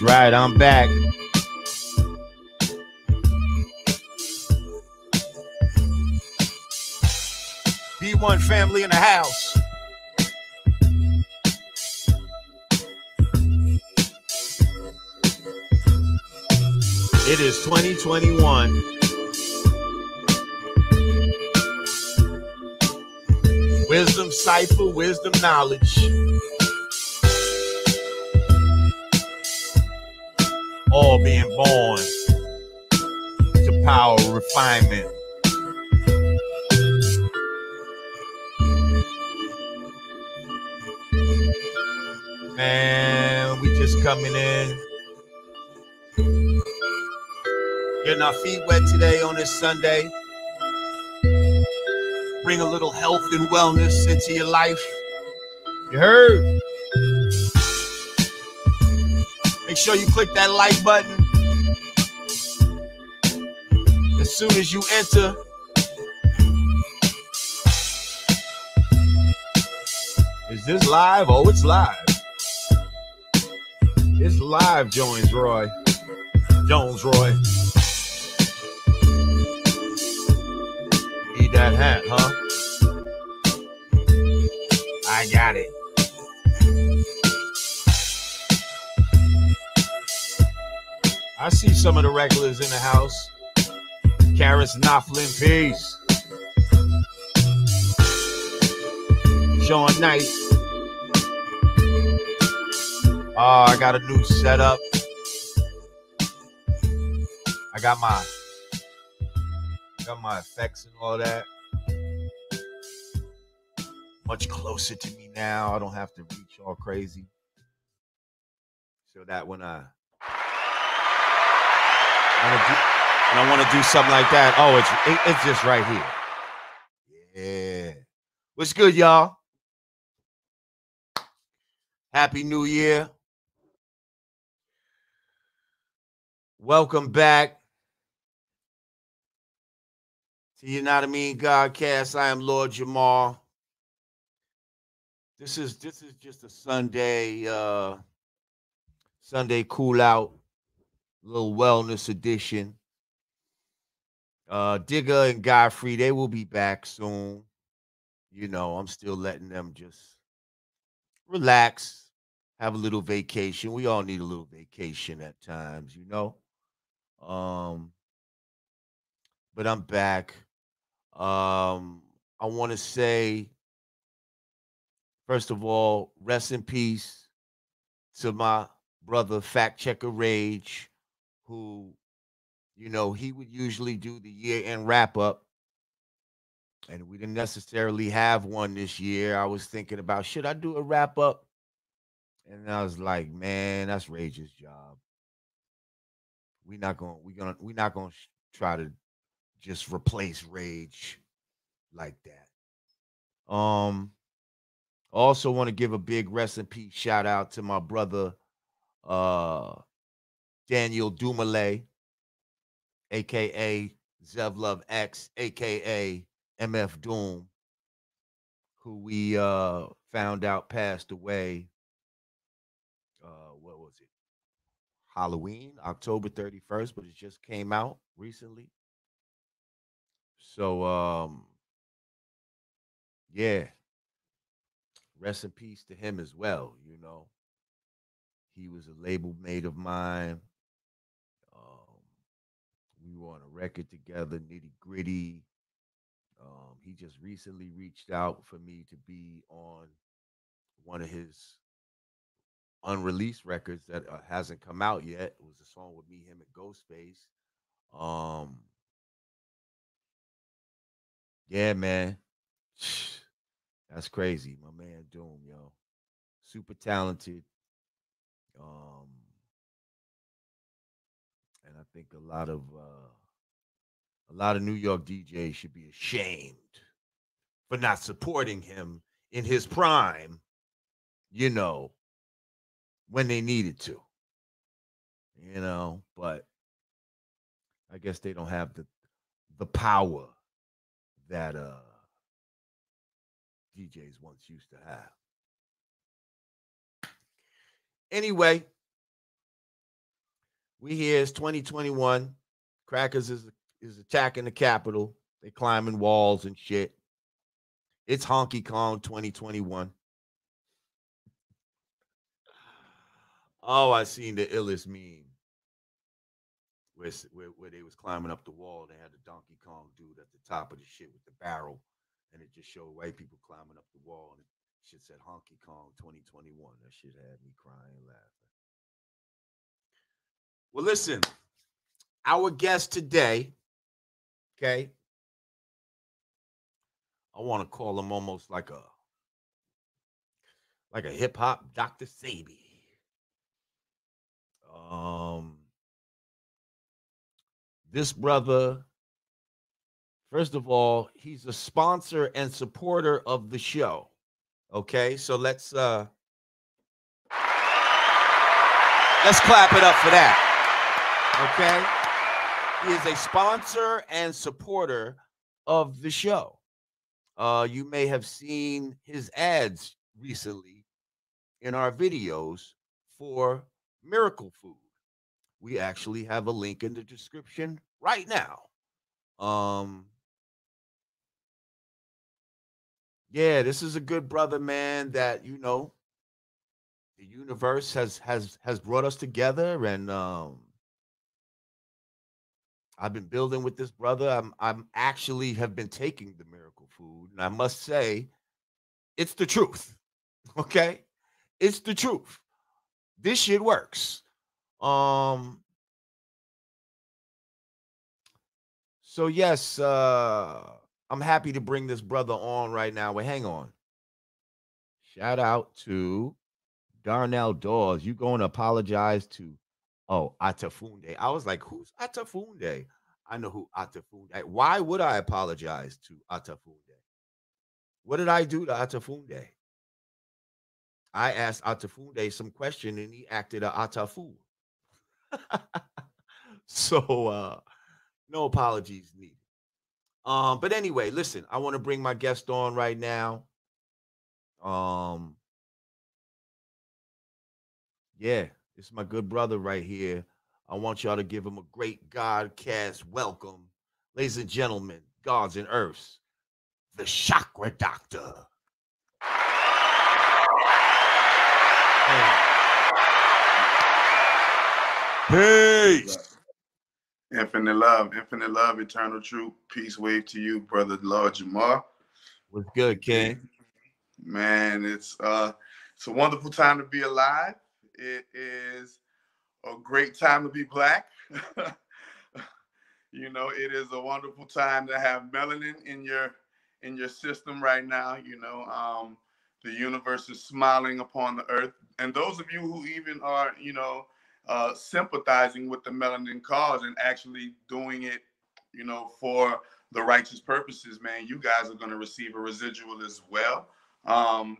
That's right. I'm back. B1 family in the house. It is 2021. Wisdom cipher, wisdom knowledge. All being born to power refinement. Man, we just coming in. Getting our feet wet today on this Sunday. Bring a little health and wellness into your life. You heard? Make sure you click that like button. As soon as you enter, Is this live? Oh, it's live. It's live, Jones Roy. Jones Roy. Need that hat, huh? I got it. I see some of the regulars in the house. Karis Knopflin, peace. Sean Knight. Oh, I got a new setup. I got my got my effects and all that. Much closer to me now. I don't have to reach all crazy. So that when I when I want to do something like that, oh, it's it, it's just right here. Yeah. What's good, y'all? Happy New Year. Welcome back to Yanadameen Godcast. I am Lord Jamar. This is this is just a Sunday uh Sunday cool out little wellness edition. Uh Digger and Godfrey, they will be back soon. You know, I'm still letting them just relax, have a little vacation. We all need a little vacation at times, you know. Um, but I'm back. Um, I want to say, first of all, rest in peace to my brother Fact Checker Rage, who, you know, he would usually do the year end wrap up. And we didn't necessarily have one this year. I was thinking about should I do a wrap up? And I was like, man, that's Rage's job we not gonna we gonna we not gonna try to just replace rage like that. Um also want to give a big rest in peace shout out to my brother uh Daniel Dumile, aka Zevlove X, aka MF Doom, who we uh found out passed away Uh, what was it? Halloween, October 31st, but it just came out recently. So um yeah. Rest in peace to him as well, you know. He was a label mate of mine. We were on a record together, nitty gritty. Um, he just recently reached out for me to be on one of his unreleased records that uh, hasn't come out yet. It was a song with me, him, and Ghostface. Um, yeah, man, that's crazy. My man Doom, yo, super talented. Um, I think a lot of uh, a lot of New York DJs should be ashamed for not supporting him in his prime. You know, when they needed to. You know, but I guess they don't have the the power that uh DJs once used to have. Anyway, we here is 2021. Crackers is is attacking the Capitol. They climbing walls and shit. It's Honky Kong 2021. Oh, I seen the illest meme where, where, where they was climbing up the wall. They had the Donkey Kong dude at the top of the shit with the barrel, and it just showed white people climbing up the wall, and shit said Honky Kong 2021. That shit had me crying, laughing. Well, listen, our guest today, okay, I want to call him almost like a like a hip hop Dr. Sebi. Um, this brother, first of all, he's a sponsor and supporter of the show. Okay, so let's uh let's clap it up for that. Okay, he is a sponsor and supporter of the show. Uh, you may have seen his ads recently in our videos for Miracle Food. We actually have a link in the description right now. Um, yeah, this is a good brother, man. That you know, the universe has has has brought us together, and um, I've been building with this brother. I'm I'm actually have been taking the miracle food, and I must say, it's the truth. Okay, it's the truth. This shit works. Um, so yes, uh, I'm happy to bring this brother on right now. But hang on. Shout out to Darnell Dawes. You going to apologize to oh Atafunde? I was like, who's Atafunde? I know who Atafunde. Why would I apologize to Atafunde? What did I do to Atafunde? I asked Atafunde some question and he acted a Atafu. so uh no apologies needed. Um, but anyway, listen, I want to bring my guest on right now. Um, yeah, it's my good brother right here. I want y'all to give him a great Godcast welcome. Ladies and gentlemen, gods and earths, the chakra doctor. Peace. Infinite love, infinite love, eternal truth. Peace wave to you, brother Lord Jamar. What's good, King? Man, it's uh it's a wonderful time to be alive. It is a great time to be black. you know, it is a wonderful time to have melanin in your in your system right now. You know, um, the universe is smiling upon the earth, and those of you who even are, you know, uh, sympathizing with the melanin cause and actually doing it, you know, for the righteous purposes, man, you guys are going to receive a residual as well. Um,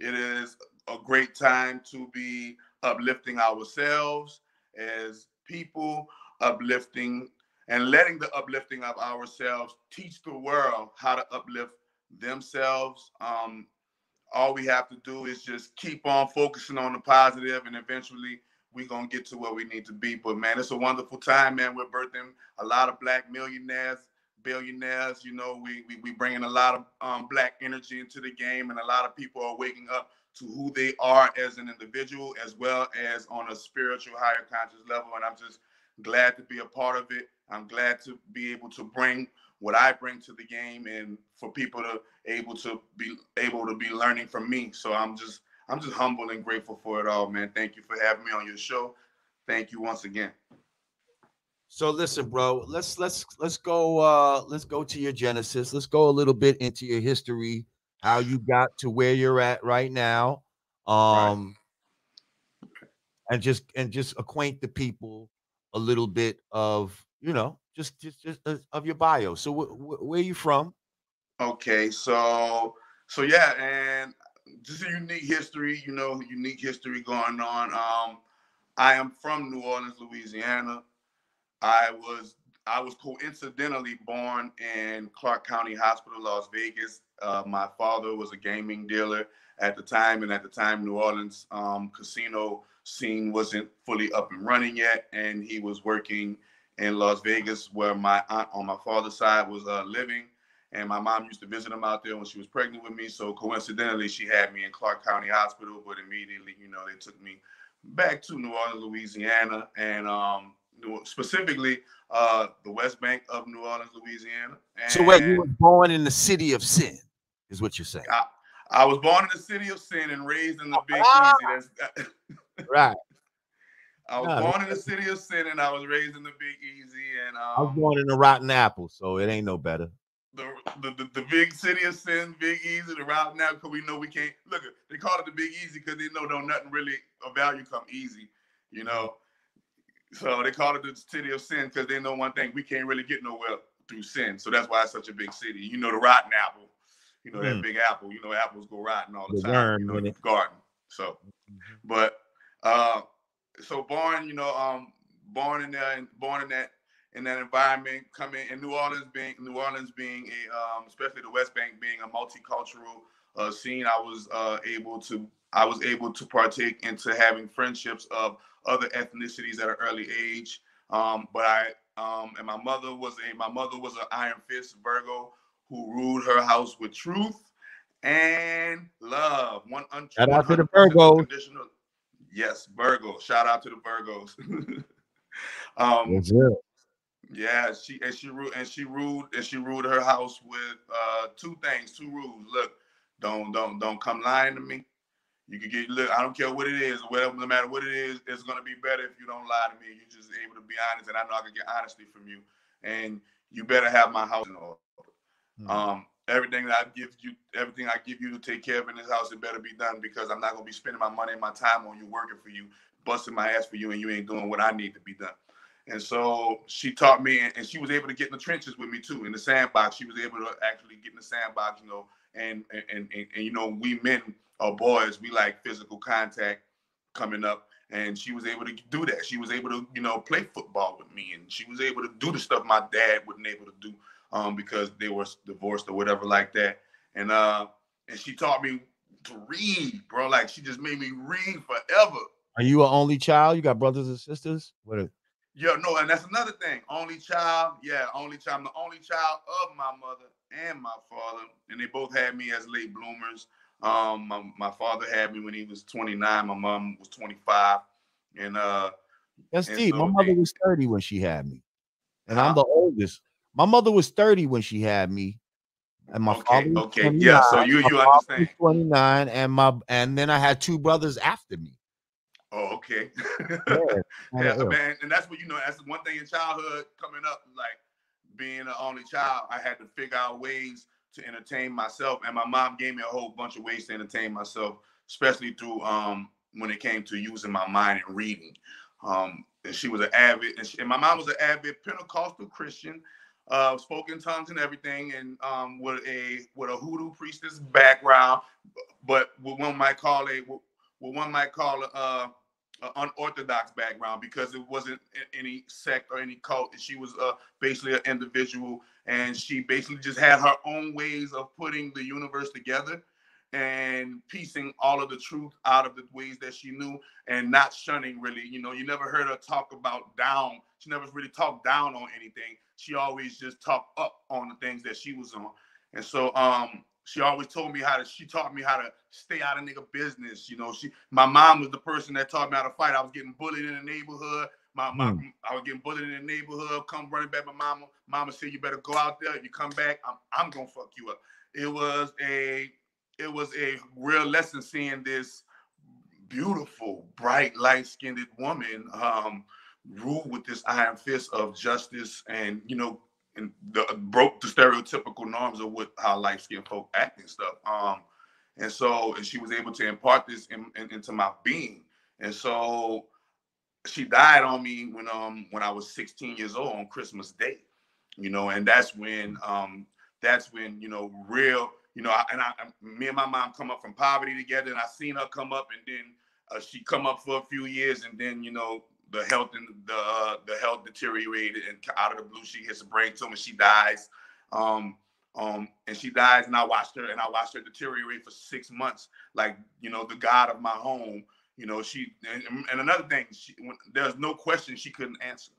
it is a great time to be uplifting ourselves as people, uplifting and letting the uplifting of ourselves teach the world how to uplift themselves. Um, all we have to do is just keep on focusing on the positive, and eventually we're gonna get to where we need to be. But man, it's a wonderful time, man. We're birthing a lot of black millionaires, billionaires. You know, we we, we bringing a lot of um, black energy into the game, and a lot of people are waking up to who they are as an individual, as well as on a spiritual, higher conscious level. And I'm just glad to be a part of it. I'm glad to be able to bring what I bring to the game, and for people to able to be able to be learning from me. So I'm just I'm just humble and grateful for it all, man. Thank you for having me on your show. Thank you once again. So listen, bro, let's let's let's go uh let's go to your genesis. Let's go a little bit into your history, how you got to where you're at right now. Um right. and just and just acquaint the people a little bit of, you know, just just just uh, of your bio. So wh- wh- where are you from? Okay, so so yeah, and just a unique history, you know, unique history going on. Um, I am from New Orleans, Louisiana. I was I was coincidentally born in Clark County Hospital, Las Vegas. Uh, my father was a gaming dealer at the time, and at the time, New Orleans um, casino scene wasn't fully up and running yet, and he was working in Las Vegas, where my aunt on my father's side was uh, living, and my mom used to visit him out there when she was pregnant with me. So coincidentally, she had me in Clark County Hospital, but immediately, you know, they took me back to New Orleans, Louisiana, and um, specifically uh, the West Bank of New Orleans, Louisiana. And so, wait, you were born in the city of sin, is what you're saying? I, I was born in the city of sin and raised in the Big ah! Easy. That's, right. I was no, born in the city of sin and I was raised in the Big Easy. And um, I was um born in the Rotten Apple, so it ain't no better. The, the, the, the big city of sin, Big Easy, the Rotten Apple, because we know we can't look. They call it the Big Easy because they know don't nothing really of value come easy, you know. So they call it the city of sin because they know one thing: we can't really get nowhere through sin. So that's why it's such a big city. You know, the Rotten Apple. You know mm. that big apple. You know, apples go rotten all the, the time. You know, in the garden. So, mm-hmm. but uh, so born, you know, um, born in there, born in that, in that environment, coming in New Orleans, being New Orleans being a, um, especially the West Bank being a multicultural uh, scene, I was uh, able to, I was able to partake into having friendships of other ethnicities at an early age. Um, but I, um, and my mother was a, my mother was an Iron Fist Virgo who ruled her house with truth and love. One un- Shout out to the Virgos. Yes, Virgo. Shout out to the Virgos. um, yeah, she and she ruled and she ruled and she ruled her house with uh, two things, two rules. Look, don't don't don't come lying to me. You can get look. I don't care what it is, whatever, no matter what it is. It's gonna be better if you don't lie to me. You're just able to be honest, and I know I can get honesty from you. And you better have my house in order. Mm-hmm. Um, everything that I give you, everything I give you to take care of in this house, it better be done because I'm not gonna be spending my money and my time on you working for you, busting my ass for you, and you ain't doing what I need to be done. And so she taught me, and, she was able to get in the trenches with me too, in the sandbox. She was able to actually get in the sandbox, you know, and and and, and, and you know, we men or boys, we like physical contact coming up. And she was able to do that. She was able to, you know, play football with me, and she was able to do the stuff my dad wasn't able to do um, because they were divorced or whatever like that. And uh, and she taught me to read, bro. Like she just made me read forever. Are you an only child? You got brothers and sisters? What? Are... Yeah, no, and that's another thing. Only child, yeah, only child. I'm the only child of my mother and my father, and they both had me as late bloomers. Um, my, my father had me when he was 29. My mom was 25, and uh, that's deep. So my mother they, was 30 when she had me, and I'm the oldest. My mother was 30 when she had me. And my okay, father was okay. Yeah, so you you understand. 29 and my and then I had two brothers after me. Oh, okay. yeah, yeah man, and that's what you know. That's one thing in childhood coming up, like being an only child. I had to figure out ways to entertain myself, and my mom gave me a whole bunch of ways to entertain myself, especially through um when it came to using my mind and reading. Um, and she was an avid, and, she, and my mom was an avid Pentecostal Christian uh, spoken tongues and everything, and um, with a with a hoodoo priestess background, but what one might call a what one might call a, uh, a unorthodox background because it wasn't any sect or any cult. She was uh, basically an individual, and she basically just had her own ways of putting the universe together and piecing all of the truth out of the ways that she knew and not shunning really. You know, you never heard her talk about down. She never really talked down on anything. She always just talked up on the things that she was on. And so um she always told me how to she taught me how to stay out of nigga business. You know, she my mom was the person that taught me how to fight. I was getting bullied in the neighborhood. My, my mm. I was getting bullied in the neighborhood. Come running back, my mama. Mama said, "You better go out there. If you come back, I'm I'm gonna fuck you up." It was a it was a real lesson seeing this beautiful, bright, light-skinned woman um, rule with this iron fist of justice and you know and the, broke the stereotypical norms of what how light-skinned folk act and stuff. Um, and so and she was able to impart this in, in, into my being. And so she died on me when um when I was 16 years old on Christmas Day, you know, and that's when um that's when you know real you know, I, and I, me and my mom come up from poverty together, and I seen her come up, and then uh, she come up for a few years, and then you know the health and the uh, the health deteriorated, and out of the blue she hits a brain tumor, she dies. Um, um, and she dies, and I watched her, and I watched her deteriorate for six months, like you know, the God of my home. You know, she and, and another thing, she, when, there's no question she couldn't answer,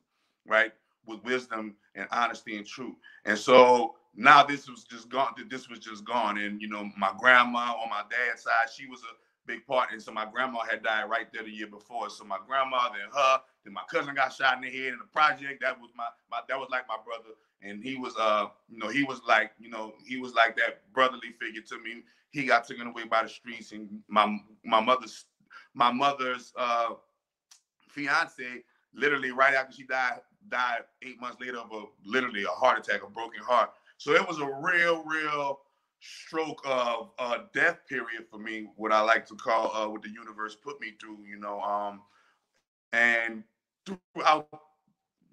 right? With wisdom and honesty and truth. And so now this was just gone. This was just gone. And you know, my grandma on my dad's side, she was a big part. And so my grandma had died right there the year before. So my grandma, then her, then my cousin got shot in the head in the project. That was my, my that was like my brother. And he was uh, you know, he was like, you know, he was like that brotherly figure to me. He got taken away by the streets, and my my mother's my mother's uh fiance, literally right after she died, died eight months later of a literally a heart attack, a broken heart. So it was a real, real stroke of uh, death period for me, what I like to call uh, what the universe put me through, you know. Um, and throughout,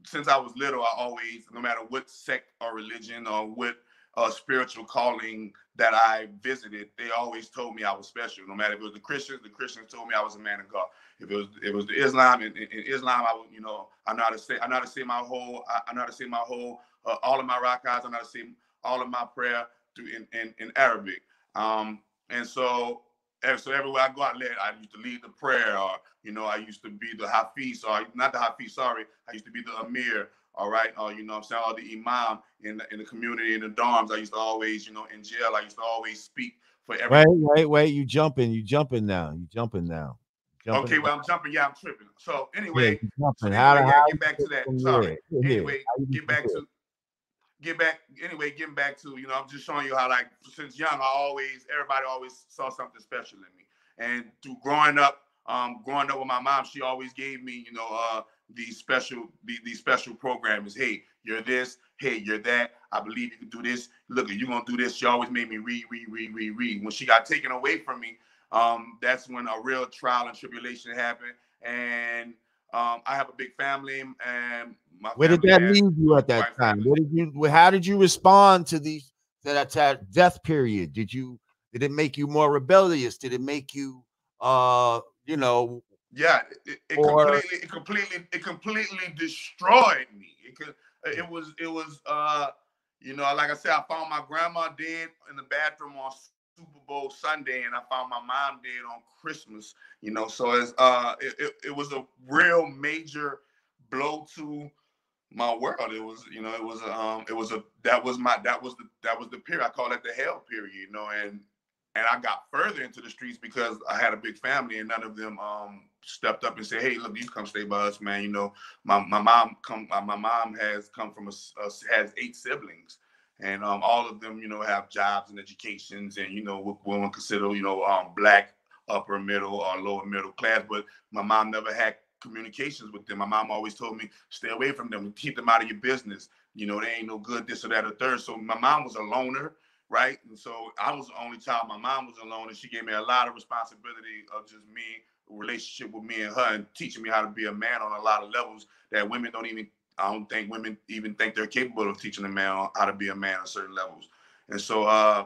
since I was little, I always, no matter what sect or religion or what uh, spiritual calling that I visited, they always told me I was special. No matter if it was the Christians, the Christians told me I was a man of God. If it was it was the Islam, in, in, Islam, I would, you know, I know how to say I know how to say my whole I, know how to say my whole uh, all of my rakats. I know how to say all of my prayer through in, in, in Arabic. Um, and so, and so everywhere I go, I led. I used to lead the prayer, or you know, I used to be the hafiz, or not the hafiz. Sorry, I used to be the amir. All right, or you know, I'm saying, All the imam in the, in the community in the dorms. I used to always, you know, in jail. I used to always speak for everyone. Wait, wait, wait! You jumping? You jumping now? You jumping now? Jumping okay, well, I'm jumping. Yeah, I'm tripping. So anyway, yeah, so anyway how, yeah, how get back to that. Sorry. Anyway, get back to get back anyway, getting back to, you know, I'm just showing you how like since young, I always everybody always saw something special in me. And through growing up, um, growing up with my mom, she always gave me, you know, uh these special these, these special programs. Hey, you're this, hey, you're that. I believe you can do this. Look, you're gonna do this. She always made me read, read, read, read, read. When she got taken away from me, um, that's when a real trial and tribulation happened. And um, I have a big family, and where did that leave you at that time? What did you? How did you respond to these that, that death period? Did you? Did it make you more rebellious? Did it make you, uh, you know? Yeah, it, it or, completely, it completely, it completely destroyed me. It could, it was, it was, uh, you know, like I said, I found my grandma dead in the bathroom on Super Bowl Sunday, and I found my mom dead on Christmas. You know, so it's uh, it, it, it was a real major blow to my world. It was, you know, it was um, it was a that was my that was the that was the period. I call it the hell period, you know, and and I got further into the streets because I had a big family and none of them um stepped up and said, "Hey, look, you come stay by us, man." You know, my my mom come my mom has come from a, a has eight siblings, and um all of them, you know, have jobs and educations, and you know, what women consider you know um black upper middle or lower middle class, but my mom never had communications with them. My mom always told me, stay away from them, keep them out of your business. You know, they ain't no good, this or that or third. So my mom was a loner, right? And so I was the only child. My mom was alone, and she gave me a lot of responsibility of just me, relationship with me and her, and teaching me how to be a man on a lot of levels that women don't even. I don't think women even think they're capable of teaching a man how to be a man on certain levels. And so uh,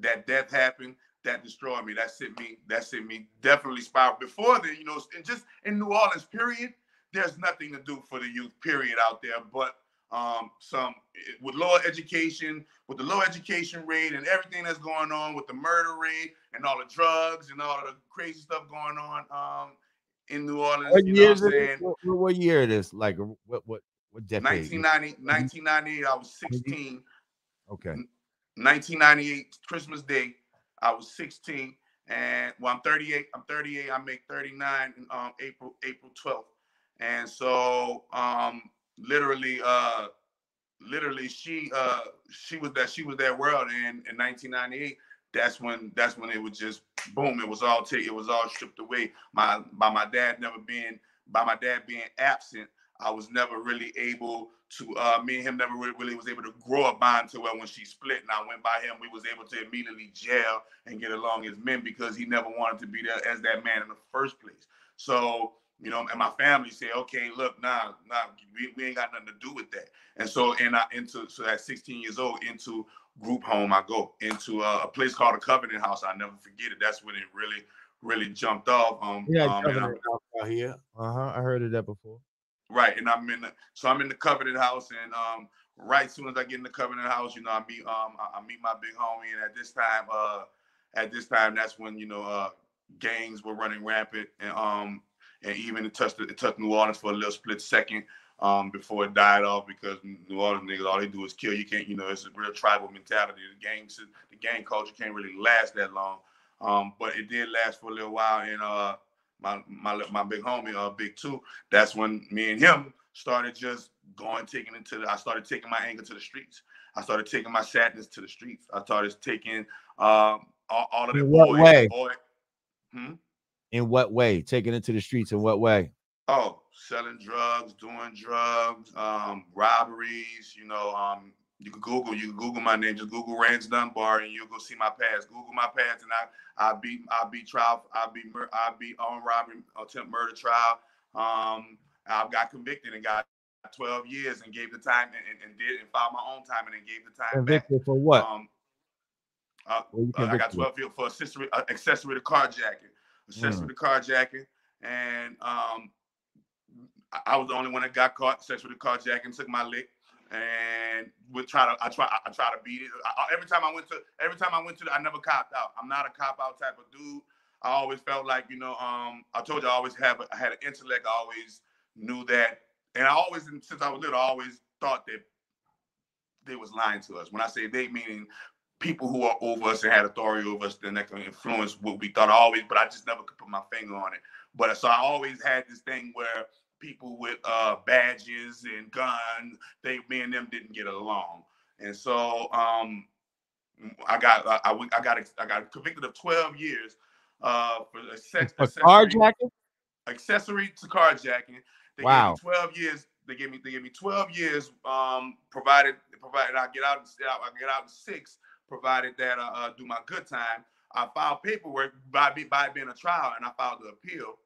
that death happened that destroyed me. That sent me. That sent me definitely spiral. Before then, you know, and just in New Orleans, period. There's nothing to do for the youth, period, out there. But um, some with lower education, with the low education rate and everything that's going on with the murder rate and all the drugs and all the crazy stuff going on um, in New Orleans. What year is it? What, what, year it is? Like what what what decade? 1990, 1998. I was 16. Okay. 1998 Christmas Day. I was 16, and well, I'm 38. I'm 38. I make 39 in um, April April 12th, and so um, literally, uh, literally, she uh, she was that she was that world, and in 1998 that's when that's when it was just boom it was all take it was all stripped away my by my dad never being by my dad being absent I was never really able to uh, me and him never really, really, was able to grow a bond to where when she split and I went by him, we was able to immediately jail and get along as men because he never wanted to be there as that man in the first place. So, you know, and my family say, okay, look, nah, nah, we, we ain't got nothing to do with that. And so, and I into so at 16 years old into group home, I go into a, a place called the Covenant House. I never forget it. That's when it really, really jumped off. Um, yeah, um, Covenant House out here. Uh huh. I heard of that before. Right, and I'm in the so I'm in the Covenant House, and um, right soon as I get in the Covenant House, you know, I meet um I, I meet my big homie, and at this time, uh, at this time, that's when you know uh gangs were running rampant, and um and even it touched it touched New Orleans for a little split second um, before it died off because New Orleans niggas all they do is kill. You can't, you know, it's a real tribal mentality. The gang, the gang culture can't really last that long. Um, but it did last for a little while. And uh, my my my big homie, uh, Big Two, that's when me and him started just going, taking it to. The, I started taking my anger to the streets. I started taking my sadness to the streets. I started taking um, all, all of the what boy, way? boy. Hmm? In what way? Taking it to the streets in what way? Oh, selling drugs, doing drugs, um, robberies. You know, um, you can Google, you can Google my name, just Google Rance Dunbar, and you'll go see my past. Google my past, and I, I be, I be trial, I be, I be on robbery, attempt murder trial. Um, I got convicted and got 12 years and gave the time and, and, and did and filed my own time and then gave the time Convicted back. for what? Um, uh, uh, I got 12 years for accessory, uh, accessory to carjacking, accessory Mm. carjacking, and um, I, I was the only one that got caught to carjacking, took my lick, and would try to, I try, I, try to beat it. I, every time I went to, every time I went to, the, I never copped out. I'm not a cop out type of dude. I always felt like, you know, um, I told you I always have, I had an intellect. I always knew that, and I always, since I was little, I always thought that they was lying to us. When I say they, meaning people who are over us and had authority over us, then that can influence what we thought always. But I just never could put my finger on it. But so I always had this thing where people with uh, badges and guns, they, me and them didn't get along, and so um, I got, I, I, I got, I got convicted of 12 years uh, for a sex accessory- carjacking? accessory to carjacking. They Wow. gave me 12 years. They gave me they gave me 12 years. Um, provided provided I get out and I get out in six. Provided that I uh, do my good time. I filed paperwork by by being a trial, and I filed the appeal.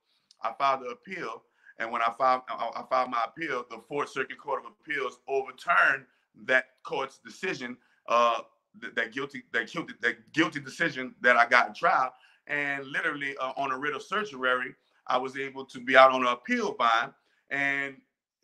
I filed the appeal, and when I filed I, filed my appeal, the Fourth Circuit Court of Appeals overturned that court's decision. Uh, th- that guilty that guilty that guilty decision that I got in trial, and literally uh, on a writ of certiorari, I was able to be out on an appeal bond, and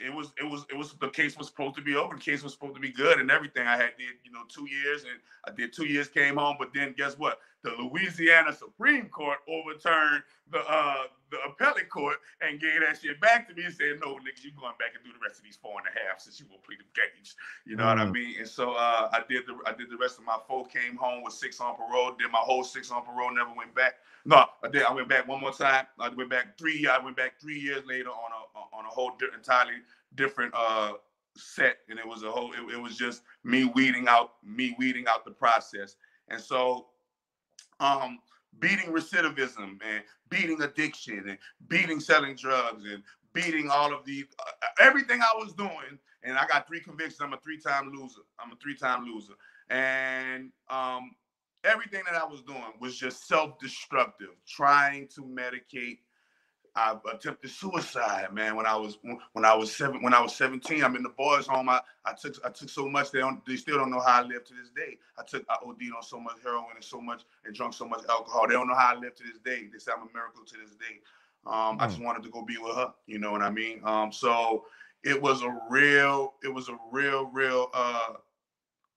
it was it was it was the case was supposed to be over. The case was supposed to be good and everything. I had did you know two years, and I did two years, came home, but then guess what? The Louisiana Supreme Court overturned the uh the appellate court and gave that shit back to me and said, no, nigga, you going back and do the rest of these four and a half since you will plead the case. You know what I Mm. mean? And so uh, I did the I did the rest of my four, came home with six on parole, did my whole six on parole, never went back. No, I did. I went back one more time. I went back three. I went back three years later on a on a whole di- entirely different uh set, and it was a whole. It, it was just me weeding out me weeding out the process, and so um beating recidivism and beating addiction and beating selling drugs and beating all of the uh, everything I was doing. And I got three convictions. I'm a three-time loser. I'm a three-time loser, and um everything that I was doing was just self-destructive, trying to medicate. I attempted suicide, man. When I was when I was seven, when I was 17, I'm in the boys' home. I, I took I took so much they don't they still don't know how I live to this day. I took I OD'd on so much heroin and so much and drunk so much alcohol. They don't know how I live to this day. They say I'm a miracle to this day. Um, I just wanted to go be with her. You know what I mean? Um, so it was a real, it was a real, real uh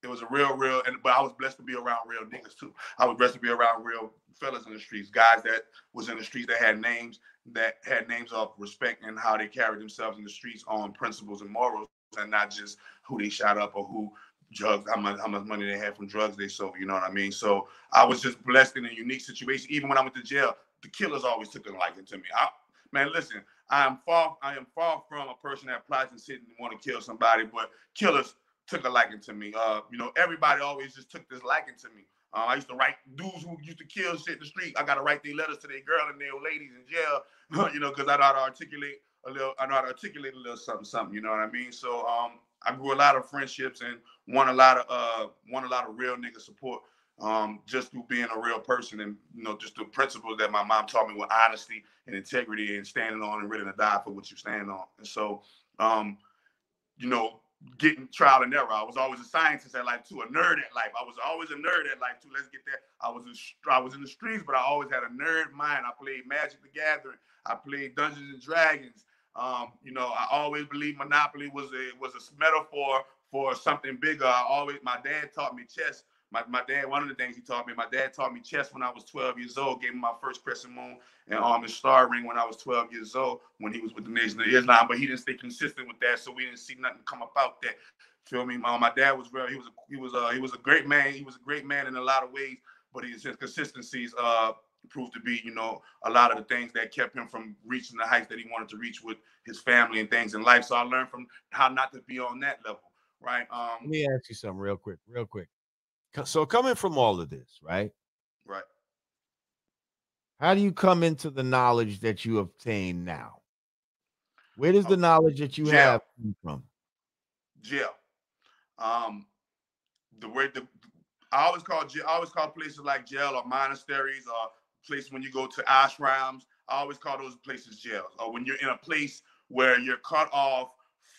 it was a real, real, and but I was blessed to be around real niggas too. I was blessed to be around real fellas in the streets, guys that was in the streets that had names, that had names of respect and how they carried themselves in the streets on principles and morals, and not just who they shot up or who drugs, how much how much money they had from drugs they sold. You know what I mean? So I was just blessed in a unique situation. Even when I went to jail, the killers always took a liking to me. I, man, listen, I am far, I am far from a person that plots and sit and want to kill somebody, but killers took a liking to me. Uh, you know, everybody always just took this liking to me. Uh, I used to write dudes who used to kill shit in the street. I got to write their letters to their girl and their ladies in jail, you know, because I know how to articulate a little, I know how to articulate a little something, something, you know what I mean? So um, I grew a lot of friendships and won a lot of, uh, won a lot of real nigga support um, just through being a real person and, you know, just the principles that my mom taught me with honesty and integrity and standing on and ready to die for what you stand on. And so, um, you know, getting trial and error. I was always a scientist at life too, a nerd at life. I was always a nerd at life too. Let's get there. I was a, I was in the streets, but I always had a nerd mind. I played Magic the Gathering. I played Dungeons and Dragons. Um, you know, I always believed Monopoly was a was a metaphor for something bigger. I always my dad taught me chess my, my dad, one of the things he taught me, my dad taught me chess when I was 12 years old, gave me my first crescent moon and um, star ring when I was 12 years old when he was with the Nation of Islam, but he didn't stay consistent with that, so we didn't see nothing come about that. Feel me? My, my dad was real. he was a, he was a, he was a great man. He was a great man in a lot of ways, but his, his consistencies uh, proved to be, you know, a lot of the things that kept him from reaching the heights that he wanted to reach with his family and things in life. So I learned from how not to be on that level, right? Um, Let me ask you something real quick, real quick. So coming from all of this, right? Right. How do you come into the knowledge that you obtain now? Where does the knowledge that you jail. have come from? Jail. Um, the way the I always call I always call places like jail or monasteries or places when you go to ashrams. I always call those places jails. Or when you're in a place where you're cut off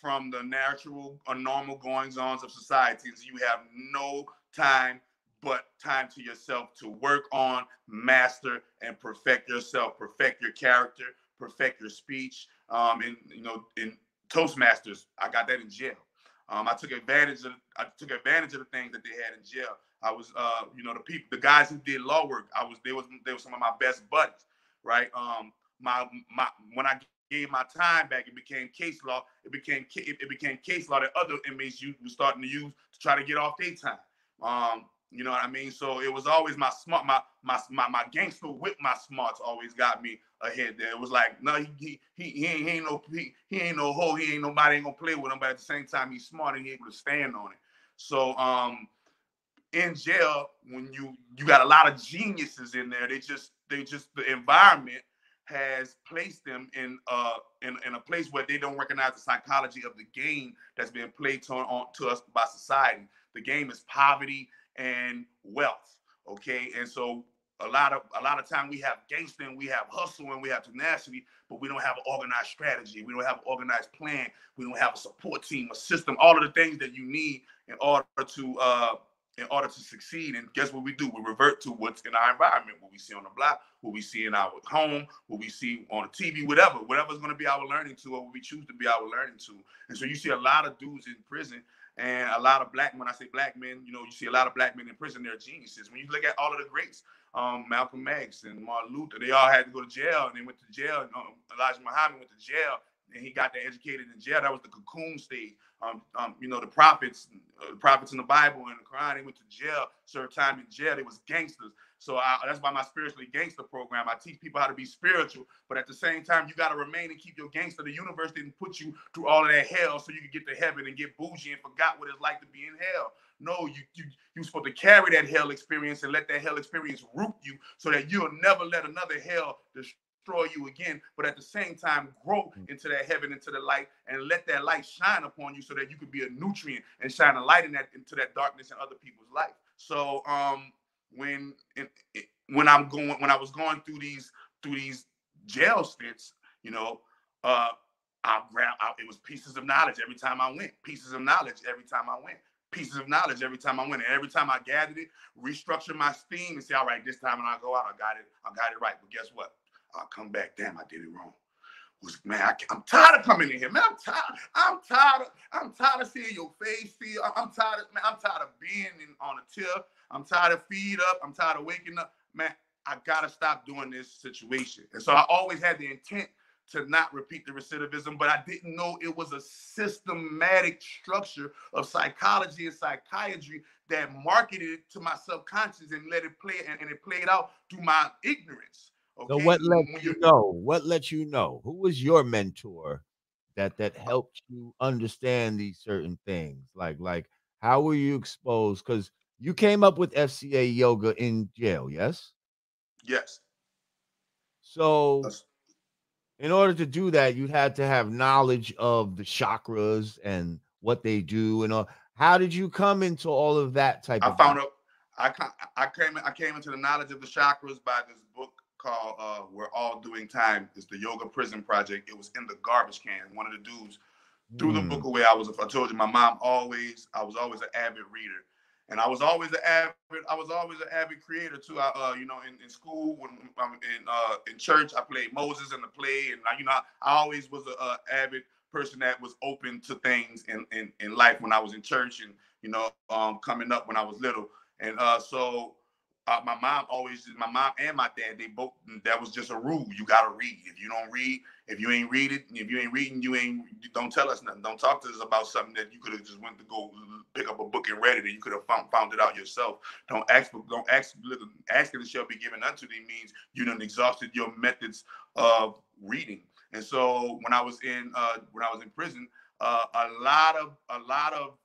from the natural or normal goings ons of societies, you have no time but time to yourself to work on, master, and perfect yourself, perfect your character, perfect your speech. Um, and you know, in Toastmasters, I got that in jail. Um, I took advantage of I took advantage of the things that they had in jail. I was, uh, you know, the people, the guys who did law work. I was, they was, they were some of my best buddies, right? Um, my, my, when I gave my time back, it became case law. It became, it became case law that other inmates you were starting to use to try to get off their time. Um, you know what I mean? So it was always my smart, my my my, my gangster with my smarts always got me ahead there. It was like, no, he he he, ain't, he ain't no he, he ain't no hoe, he ain't nobody ain't gonna play with him, but at the same time he's smart and he able to stand on it. So um in jail, when you you got a lot of geniuses in there, they just they just the environment has placed them in uh in, in a place where they don't recognize the psychology of the game that's being played to, on, to us by society. The game is poverty and wealth. Okay, and so a lot of a lot of time we have gangster we have hustle and we have tenacity, but we don't have an organized strategy. We don't have an organized plan. We don't have a support team, a system, all of the things that you need in order to uh, in order to succeed. And guess what we do? We revert to what's in our environment, what we see on the block, what we see in our home, what we see on the TV, whatever, whatever's going to be our learning tool, or what we choose to be our learning tool. And so you see a lot of dudes in prison and a lot of black, when I say black men, you know, you see a lot of black men in prison, they're geniuses. When you look at all of the greats, um, Malcolm X and Martin Luther, they all had to go to jail and they went to jail. And, um, Elijah Muhammad went to jail and he got educated in jail. That was the cocoon stage. Um, um, you know, the prophets, uh, the prophets in the Bible and the Quran, they went to jail, served time in jail. They was gangsters. So I, that's why my spiritually gangster program. I teach people how to be spiritual, but at the same time, you got to remain and keep your gangster. The universe didn't put you through all of that hell so you could get to heaven and get bougie and forgot what it's like to be in hell. No, you you you're supposed to carry that hell experience and let that hell experience root you so that you'll never let another hell destroy you again, but at the same time grow mm. into that heaven, into the light, and let that light shine upon you so that you can be a nutrient and shine a light in that into that darkness in other people's life. So um when when I'm going when I was going through these through these jail stints, you know, uh, I grab I, it was pieces of knowledge every time I went, pieces of knowledge every time I went, pieces of knowledge every time I went. And every time I gathered it, restructure my steam and say, all right, this time when I go out, I got it, I got it right. But guess what? I'll come back. Damn, I did it wrong. Was, man, I, am tired of coming in here, man. I'm tired. I'm tired. Of, I'm tired of seeing your face. See, I'm tired of man. I'm tired of being in, on a tip. I'm tired of feed up. I'm tired of waking up. Man, I gotta stop doing this situation. And so I always had the intent to not repeat the recidivism, but I didn't know it was a systematic structure of psychology and psychiatry that marketed it to my subconscious and let it play and, and it played out through my ignorance. Okay? So what let you know? What let you know? Who was your mentor that that helped you understand these certain things? Like like how were you exposed? Because you came up with FCA yoga in jail, yes? Yes. So, That's... in order to do that, you had to have knowledge of the chakras and what they do, and all. How did you come into all of that type? I of found out. I I came I came into the knowledge of the chakras by this book called uh, "We're All Doing Time." It's the Yoga Prison Project. It was in the garbage can. One of the dudes threw the book away. I was, I told you, my mom always, I was always an avid reader, and I was always an avid, I was always an avid creator too. I, uh, you know, in, in school, when I'm in uh, in church, I played Moses in the play, and I, you know, I always was a, a avid person that was open to things in, in in life when I was in church, and you know, um, coming up when I was little, and uh, so uh, my mom always, my mom and my dad, they both, that was just a rule. You got to read. If you don't read, if you ain't read it, if you ain't reading, you ain't, don't tell us nothing. Don't talk to us about something that you could have just went to go pick up a book and read it and you could have found, found it out yourself. Don't ask, don't ask, asking it shall be given unto thee means you done exhausted your methods of reading. And so when I was in, uh, when I was in prison, uh, a lot of, a lot of,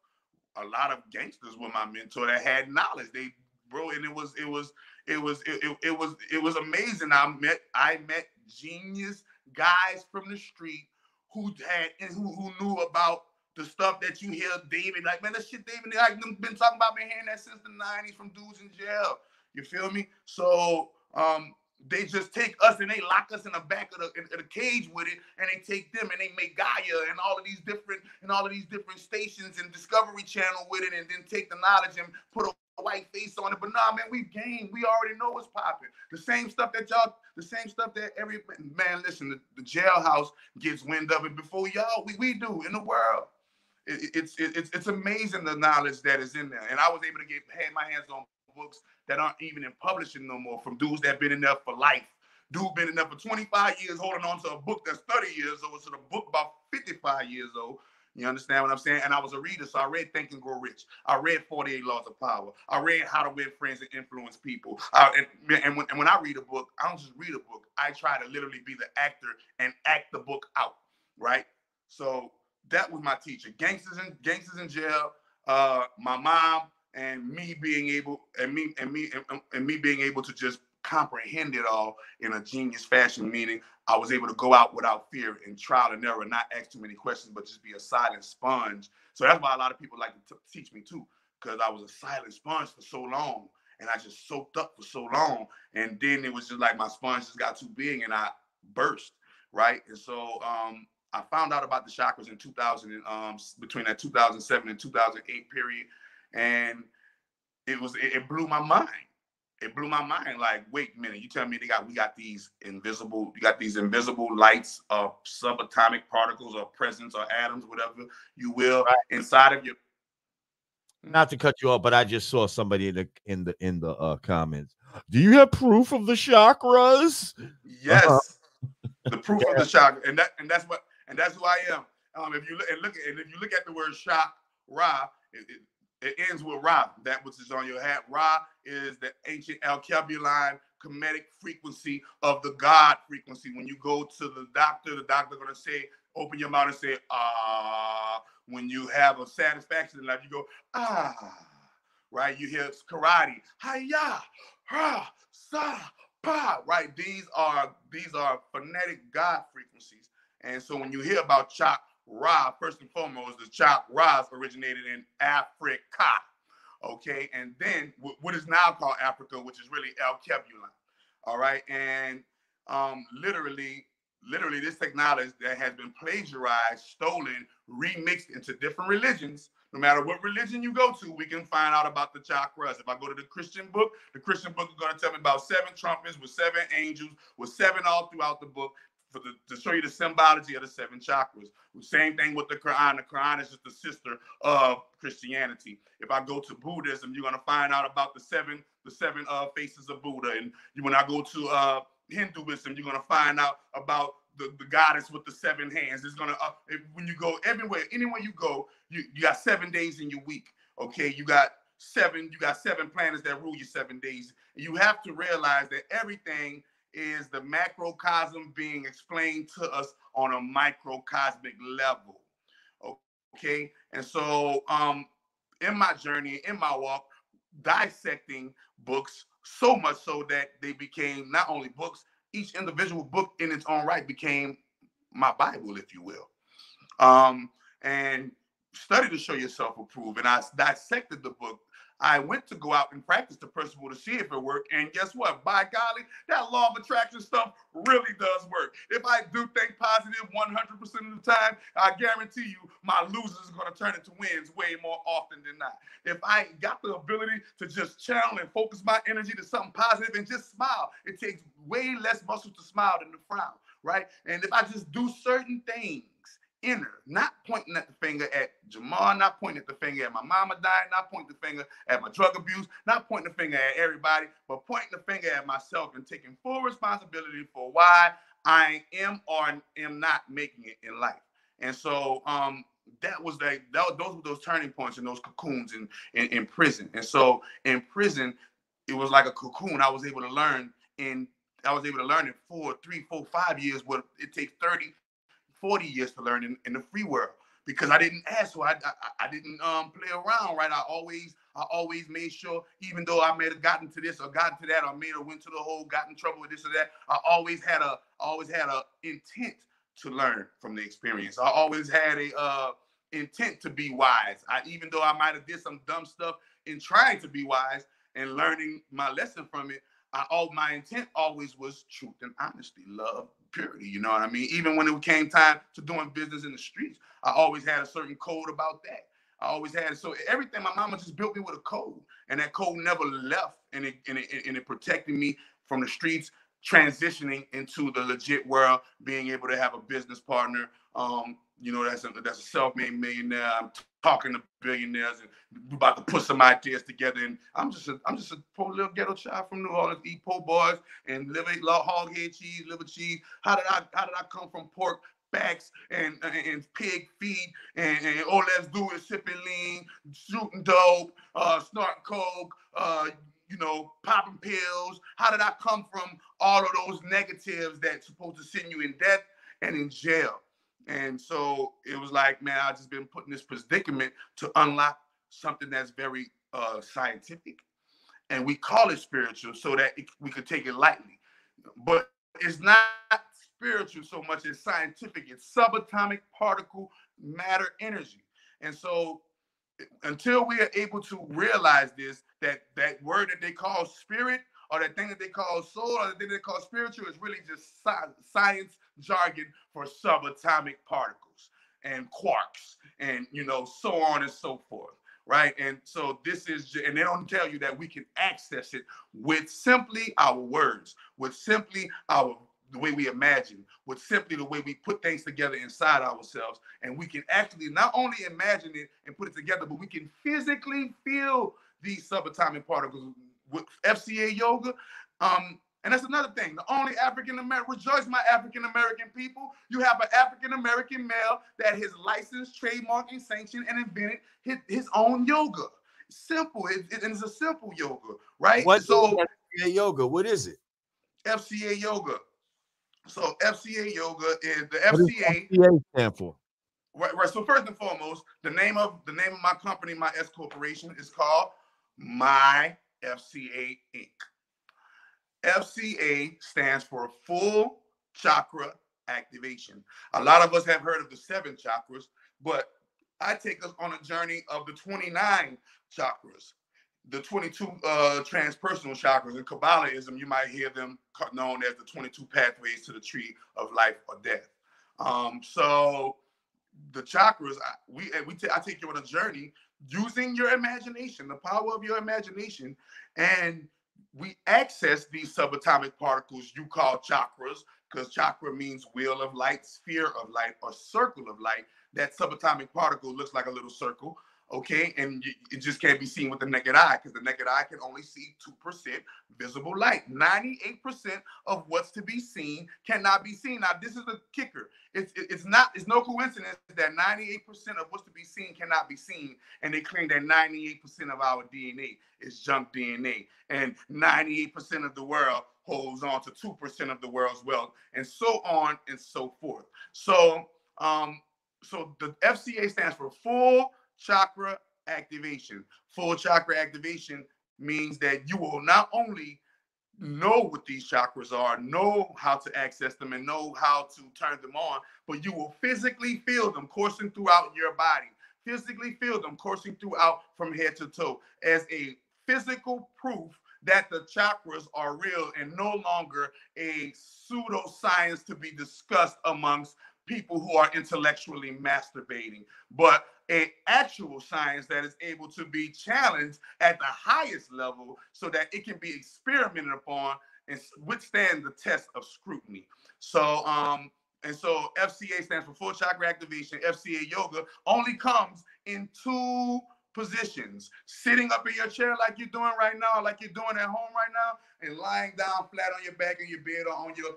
a lot of gangsters were my mentor that had knowledge. They bro. And it was it was it was it, it, was it was amazing. I met I met genius guys from the street who had and who who knew about the stuff that you hear David like man that shit David like been talking about been hearing that since the 90s from dudes in jail. You feel me? So um they just take us and they lock us in the back of the, in, in the cage with it, and they take them and they make Gaia and all of these different and all of these different stations and Discovery Channel with it, and then take the knowledge and put white face on it. But nah, man, we game. We already know what's popping. The same stuff that y'all, the same stuff that every man. Listen, the, the jailhouse gets wind of it before y'all. We we do in the world. It, it's it, it's it's amazing the knowledge that is in there, and I was able to get had my hands on books that aren't even in publishing no more from dudes that been in there for life. Dude been in there for 25 years holding on to a book that's 30 years old, so the book about 55 years old. You understand what I'm saying? And I was a reader, so I read Think and Grow Rich. I read 48 Laws of Power. I read How to Win Friends and Influence People. And, and, when, and when I read a book, I don't just read a book. I try to literally be the actor and act the book out, right? So that was my teacher. Gangsters in Gangsters in Jail. Uh, my mom and me being able and me and me and, and me being able to just comprehend it all in a genius fashion, meaning I was able to go out without fear and trial and error, not ask too many questions, but just be a silent sponge. So that's why a lot of people like to teach me too, because I was a silent sponge for so long and I just soaked up for so long. And then it was just like my sponge just got too big and I burst, right? And so um, I found out about the chakras in 2000, um, between that 2007 and 2008 period. And it was, it, it blew my mind it blew my mind. Like, wait a minute, you tell me they got we got these invisible, you got these invisible lights of subatomic particles or presence or atoms, whatever you will, right. inside of your. Not to cut you off, but I just saw somebody in the in the in the uh, comments. Do you have proof of the chakras? Yes, uh-huh. the proof yeah. of the chakra, and that and that's what and that's who I am. Um, if you look and look at and if you look at the word chakra, it, it, it ends with Ra, that which is on your hat. Ra is the ancient Alkebulan Kemetic frequency of the God frequency. When you go to the doctor, the doctor gonna say, open your mouth and say, ah. When you have a satisfaction in life, you go, ah. Right? You hear karate, hiya, ha, sa, pa. Right? These are these are phonetic God frequencies. And so when you hear about chak Ra, first and foremost, the chop originated in Africa. Okay, and then what is now called Africa, which is really Alkebulan. All right, and um, literally, literally, this technology that has been plagiarized, stolen, remixed into different religions. No matter what religion you go to, we can find out about the chakras. If I go to the Christian book, the Christian book is going to tell me about seven trumpets with seven angels, with seven all throughout the book for the, to show you the symbology of the seven chakras. Same thing with the Quran. The Quran is just the sister of Christianity. If I go to Buddhism, you're gonna find out about the seven the seven uh, faces of Buddha. And you, when I go to uh, Hinduism, you're gonna find out about the, the goddess with the seven hands. It's gonna uh, if, when you go everywhere, anywhere you go, you, you got seven days in your week. Okay, you got seven, you got seven planets that rule your seven days. You have to realize that everything is the macrocosm being explained to us on a microcosmic level. Okay. And so um in my journey, in my walk, dissecting books so much so that they became not only books, each individual book in its own right became my Bible, if you will. Um, and study to show yourself approved. And I dissected the book I went to go out and practice the principle to see if it worked. And guess what? By golly, that law of attraction stuff really does work. If I do think positive 100% of the time, I guarantee you my losers are going to turn into wins way more often than not. If I got the ability to just channel and focus my energy to something positive and just smile, it takes way less muscle to smile than to frown, right? And if I just do certain things, inner, not pointing at the finger at Jamal, not pointing the finger at my mama dying, not pointing the finger at my drug abuse, not pointing the finger at everybody, but pointing the finger at myself and taking full responsibility for why I am or am not making it in life. And so um, that was like that, those were those turning points in those cocoons in, in, in prison. And so in prison, it was like a cocoon. I was able to learn in I was able to learn in four, three, four, five years what it takes 30, 40 years to learn in, in the free world because I didn't ask, so I, I, I didn't um, play around, right? I always I always made sure, even though I may have gotten to this or gotten to that, or may have went to the hole, got in trouble with this or that, I always had a I always had a intent to learn from the experience. I always had a uh, intent to be wise. I even though I might have did some dumb stuff in trying to be wise and learning my lesson from it, I all my intent always was truth and honesty, love, purity. You know what I mean? Even when it came time to doing business in the streets, I always had a certain code about that. I always had so everything. My mama just built me with a code, and that code never left, and it and it, and it protected me from the streets, transitioning into the legit world, being able to have a business partner, um, you know, that's a that's a self-made millionaire. I'm talking to billionaires and we're about to put some ideas together. And I'm just a I'm just a poor little ghetto child from New Orleans, eat po' boys and live hog head cheese, liver cheese. How did I how did I come from pork backs and, and pig feet and, and all let's do is sipping lean, shooting dope, uh, snorting coke, uh, you know, popping pills. How did I come from all of those negatives that's supposed to send you in death and in jail? And so it was like, man, I just been put in this predicament to unlock something that's very uh, scientific, and we call it spiritual so that it, we could take it lightly. But it's not spiritual so much as scientific. It's subatomic particle matter energy, and so until we are able to realize this, that that word that they call spirit or that thing that they call soul or the thing they call spiritual is really just science jargon for subatomic particles and quarks and you know so on and so forth right? And so this is and they don't tell you that we can access it with simply our words with simply our the way we imagine with simply the way we put things together inside ourselves. And we can actually not only imagine it and put it together but we can physically feel these subatomic particles with fca yoga um and that's another thing. The only African American, rejoice, my African American people. You have an African American male that has licensed, trademarked, and sanctioned and invented his, his own yoga. Simple. It, it, it's a simple yoga, right? What so FCA yoga? What is it? FCA yoga. So FCA yoga is the FCA. FCA stand for? Right, right. So first and foremost, the name of the name of my company, my S corporation, is called My FCA Inc. FCA stands for full chakra activation. A lot of us have heard of the seven chakras, but I take us on a journey of the 29 chakras, the 22 uh, transpersonal chakras. In Kabbalahism, you might hear them known as the 22 pathways to the tree of life or death. Um, so the chakras, I, we we t- I take you on a journey using your imagination, the power of your imagination, and we access these subatomic particles you call chakras, because chakra means wheel of light, sphere of light, or circle of light. That subatomic particle looks like a little circle okay? And it just can't be seen with the naked eye because the naked eye can only see 2% visible light. 98% of what's to be seen cannot be seen. Now, this is the kicker. It's, it's not, it's no coincidence that 98% of what's to be seen cannot be seen. And they claim that 98% of our DNA is junk DNA. And 98% of the world holds on to 2% of the world's wealth, and so on and so forth. So, um, so the FCA stands for full chakra activation. Full chakra activation means that you will not only know what these chakras are, know how to access them, and know how to turn them on, but you will physically feel them coursing throughout your body physically feel them coursing throughout from head to toe as a physical proof that the chakras are real and no longer a pseudoscience to be discussed amongst people who are intellectually masturbating, but a actual science that is able to be challenged at the highest level so that it can be experimented upon and withstand the test of scrutiny. So um and so FCA stands for full chakra activation. FCA yoga only comes in two positions sitting up in your chair like you're doing right now, like you're doing at home right now, and lying down flat on your back in your bed or on your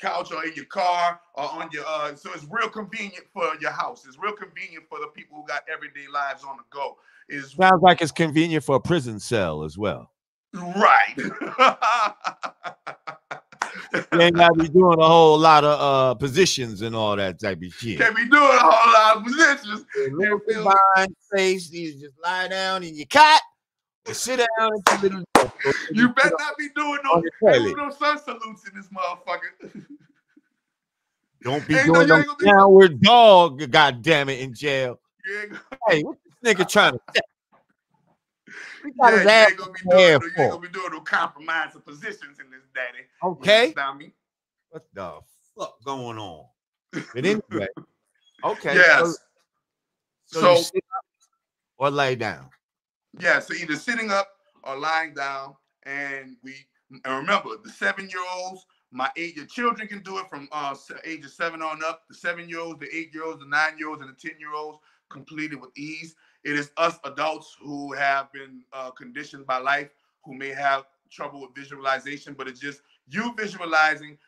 couch or in your car or on your uh so it's real convenient for your house it's real convenient for the people who got everyday lives on the go is sounds like it's convenient for a prison cell as well right you ain't gotta be doing a whole lot of uh positions and all that type of shit. Can't be doing a whole lot of positions. Combined face, you just lie down in your cot sit down in your little. You better not be doing no, no sun salutes in this motherfucker. Don't be ain't doing no, no downward dog, god damn it, in jail. Hey, what this nigga trying to say? We got yeah, his ass ain't gonna be doing, you ain't gonna be doing no compromising positions in this daddy. Okay. What the fuck going on? But anyway, okay. Yes. So, so, so or lay down. Yeah, so either sitting up or lying down, and we and remember the seven-year-olds, my eight-year children can do it from uh of seven on up. The seven-year-olds, the eight-year-olds, the nine-year-olds, and the ten-year-olds completed with ease. It is us adults who have been uh, conditioned by life who may have trouble with visualization, but it's just you visualizing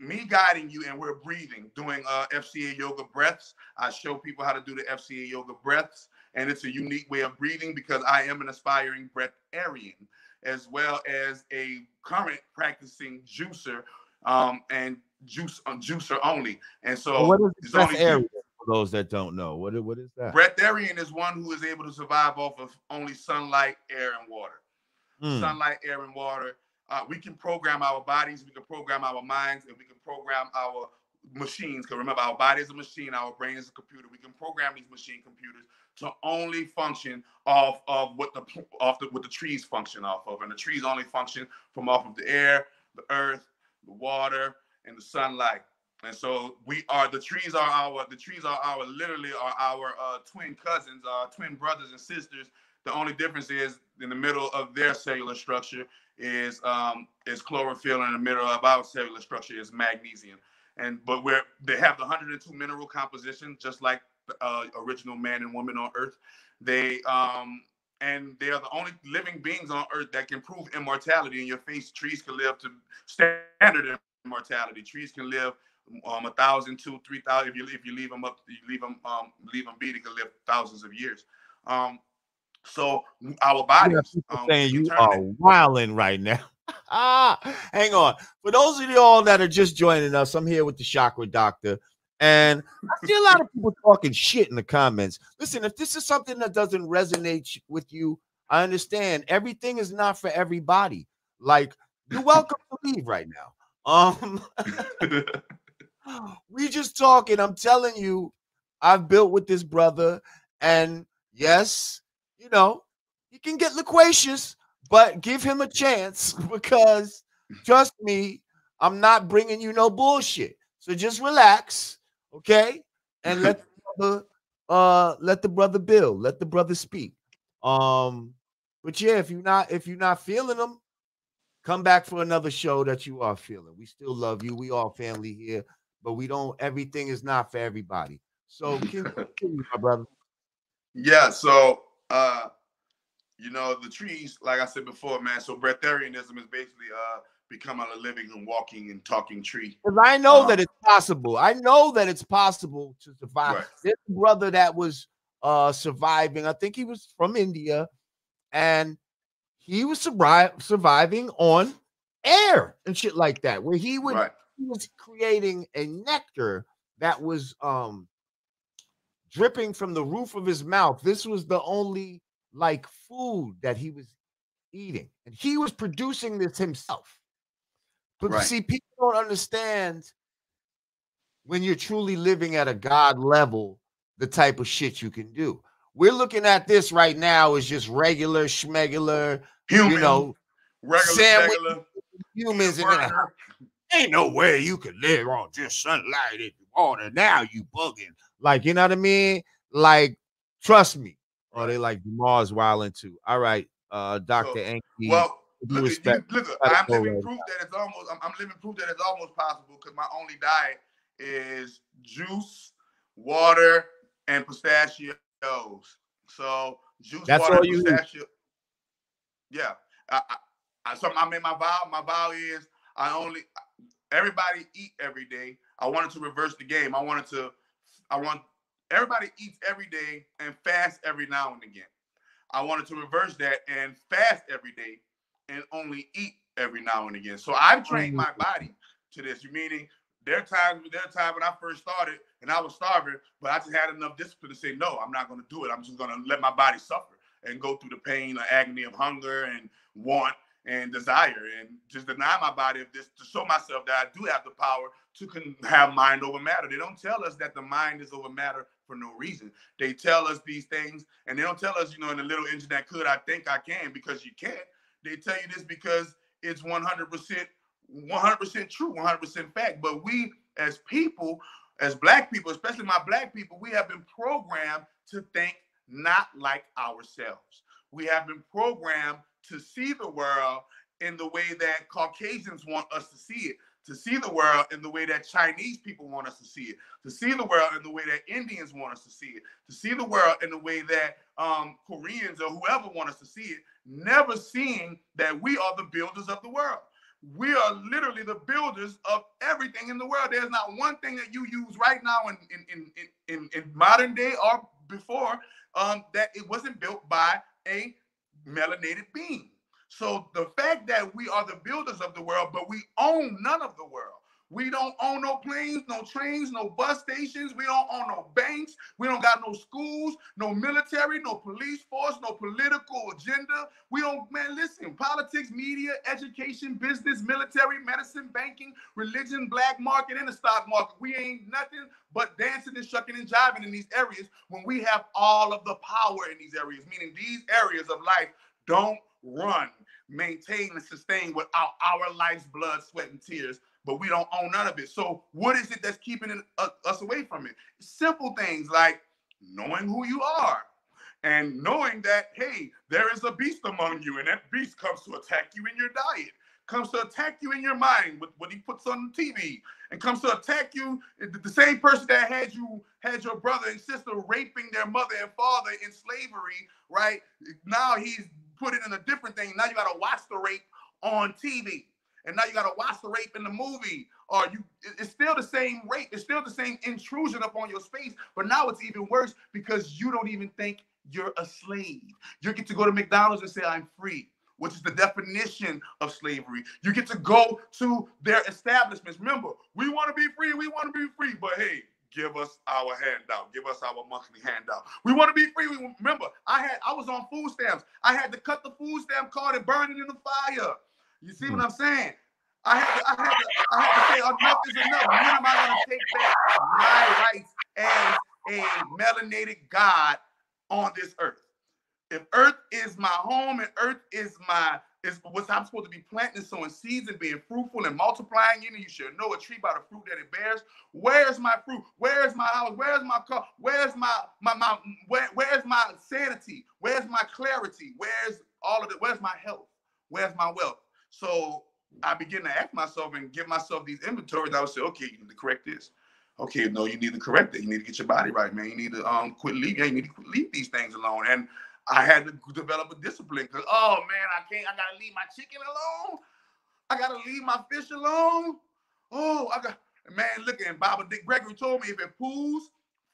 me guiding you and we're breathing doing uh, fca yoga breaths i show people how to do the fca yoga breaths and it's a unique way of breathing because i am an aspiring breatharian as well as a current practicing juicer um, and juice on uh, juicer only. And so what is breatharian for those that don't know? What, what is that? Breatharian is one who is able to survive off of only sunlight air and water. Mm. sunlight air and water uh, we can program our bodies, we can program our minds, and we can program our machines. Because remember, our body is a machine, our brain is a computer. We can program these machine computers to only function off of what the off the what the trees function off of, and the trees only function from off of the air, the earth, the water, and the sunlight. And so we are the trees are our the trees are our literally are our uh, twin cousins, our twin brothers and sisters. The only difference is in the middle of their cellular structure is um, is chlorophyll and in the middle of our cellular structure is magnesium. And but where they have the 102 mineral composition, just like the uh, original man and woman on Earth, they um, and they are the only living beings on Earth that can prove immortality. In your face, trees can live to standard immortality. Trees can live um, a thousand, two, three thousand. If you if you leave them up, you leave them um, leave them be, they can live thousands of years. Um, so our bodies. Um, saying you are wilding right now. Ah, hang on. For those of y'all that are just joining us, I'm here with the Chakra Doctor. And I see a lot of people talking shit in the comments. Listen, if this is something that doesn't resonate with you, I understand. Everything is not for everybody. Like, you're welcome to leave right now. Um, we just talking. I'm telling you, I've built with this brother, and yes, you know, he can get loquacious, but give him a chance because trust me, I'm not bringing you no bullshit. So just relax, okay, and let the brother, uh, let the brother build, let the brother speak. Um, but yeah, if you're not if you're not feeling them, come back for another show that you are feeling. We still love you. We all family here, but we don't. Everything is not for everybody. So continue, my brother. Yeah. So uh, you know, the trees, like I said before, man. So breatharianism is basically uh becoming a living and walking and talking tree. Because I know um, that it's possible. I know that it's possible to survive. Right. This brother that was uh surviving, I think he was from India, and he was survive surviving on air and shit like that, where he would right. he was creating a nectar that was um dripping from the roof of his mouth. This was the only like food that he was eating, and he was producing this himself. But right. see, people don't understand when you're truly living at a God level the type of shit you can do. we're looking at this right now as just regular schmegular, Human, you know, regular sandwich, humans. And ain't no way you could live on just sunlight if you want Now you bugging. Like, you know what I mean? Like, trust me. Oh, they like Mars wilding too. All right, uh, Dr. So, Enki. Well, look, respect, you, look I'm living proof that it's almost I'm, I'm living proof that it's almost possible because my only diet is juice, water, and pistachios. So juice, That's water, all you pistachio. Yeah. I, I, so I mean my vow, my vow is I only everybody eat every day. I wanted to reverse the game. I wanted to I want everybody eats every day and fasts every now and again. I wanted to reverse that and fast every day and only eat every now and again. So I've trained my mm-hmm. body to this. You meaning there are times, there are times when I first started and I was starving, but I just had enough discipline to say, no, I'm not going to do it. I'm just going to let my body suffer and go through the pain or agony of hunger and want and desire and just deny my body of this to show myself that I do have the power to can have mind over matter. They don't tell us that the mind is over matter for no reason. They tell us these things and they don't tell us, you know, in the little engine that could, I think I can because you can't. They tell you this because it's 100% 100% true, 100% fact. But we as people, as black people, especially my black people, we have been programmed to think not like ourselves. We have been programmed to see the world in the way that Caucasians want us to see it, to see the world in the way that Chinese people want us to see it, to see the world in the way that Indians want us to see it, to see the world in the way that um, Koreans or whoever want us to see it, never seeing that we are the builders of the world. We are literally the builders of everything in the world. There's not one thing that you use right now in in in in, in modern day or before um, that it wasn't built by a melanated being. So the fact that we are the builders of the world, but we own none of the world. We don't own no planes, no trains, no bus stations. We don't own no banks. We don't got no schools, no military, no police force, no political agenda. We don't, man, listen, politics, media, education, business, military, medicine, banking, religion, black market, and the stock market. We ain't nothing but dancing and shucking and jiving in these areas when we have all of the power in these areas, meaning these areas of life don't run, maintain, and sustain without our life's blood, sweat, and tears but we don't own none of it. So what is it that's keeping it, uh, us away from it? Simple things like knowing who you are and knowing that hey, there is a beast among you, and that beast comes to attack you in your diet, comes to attack you in your mind with what he puts on the TV, and comes to attack you. The same person that had you had your brother and sister raping their mother and father in slavery, right? Now he's put it in a different thing. Now you got to watch the rape on TV and now you got to watch the rape in the movie. Or you it's still the same rape. It's still the same intrusion upon your space. But now it's even worse because you don't even think you're a slave. You get to go to mcdonald's and say i'm free which is the definition of slavery. You get to go to their establishments. Remember we want to be free we want to be free. But hey give us our handout. Give us our monthly handout. We want to be free. Remember, I had I was on food stamps. I had to cut the food stamp card and burn it in the fire. You see what hmm. I'm saying? I had to, I had to, I had to say enough is enough. When am I going to take back my rights as a melanated God on this earth? If earth is my home and earth is my is what I'm supposed to be planting, sowing seeds, and being fruitful and multiplying in, and you should know a tree by the fruit that it bears. Where's my fruit? Where's my house? Where's my car? Where's my my my where, where's my sanity? Where's my clarity? Where's all of it? Where's my health? Where's my wealth? So I begin to ask myself and give myself these inventories. I would say, okay, you need to correct this. Okay, no, you need to correct it. You need to get your body right, man. You need to um quit leave. Yeah, you need to leave these things alone. And I had to develop a discipline because oh man, I can't. I gotta leave my chicken alone. I gotta leave my fish alone. Oh, I got man. Look, and Baba Dick Gregory told me if it poos,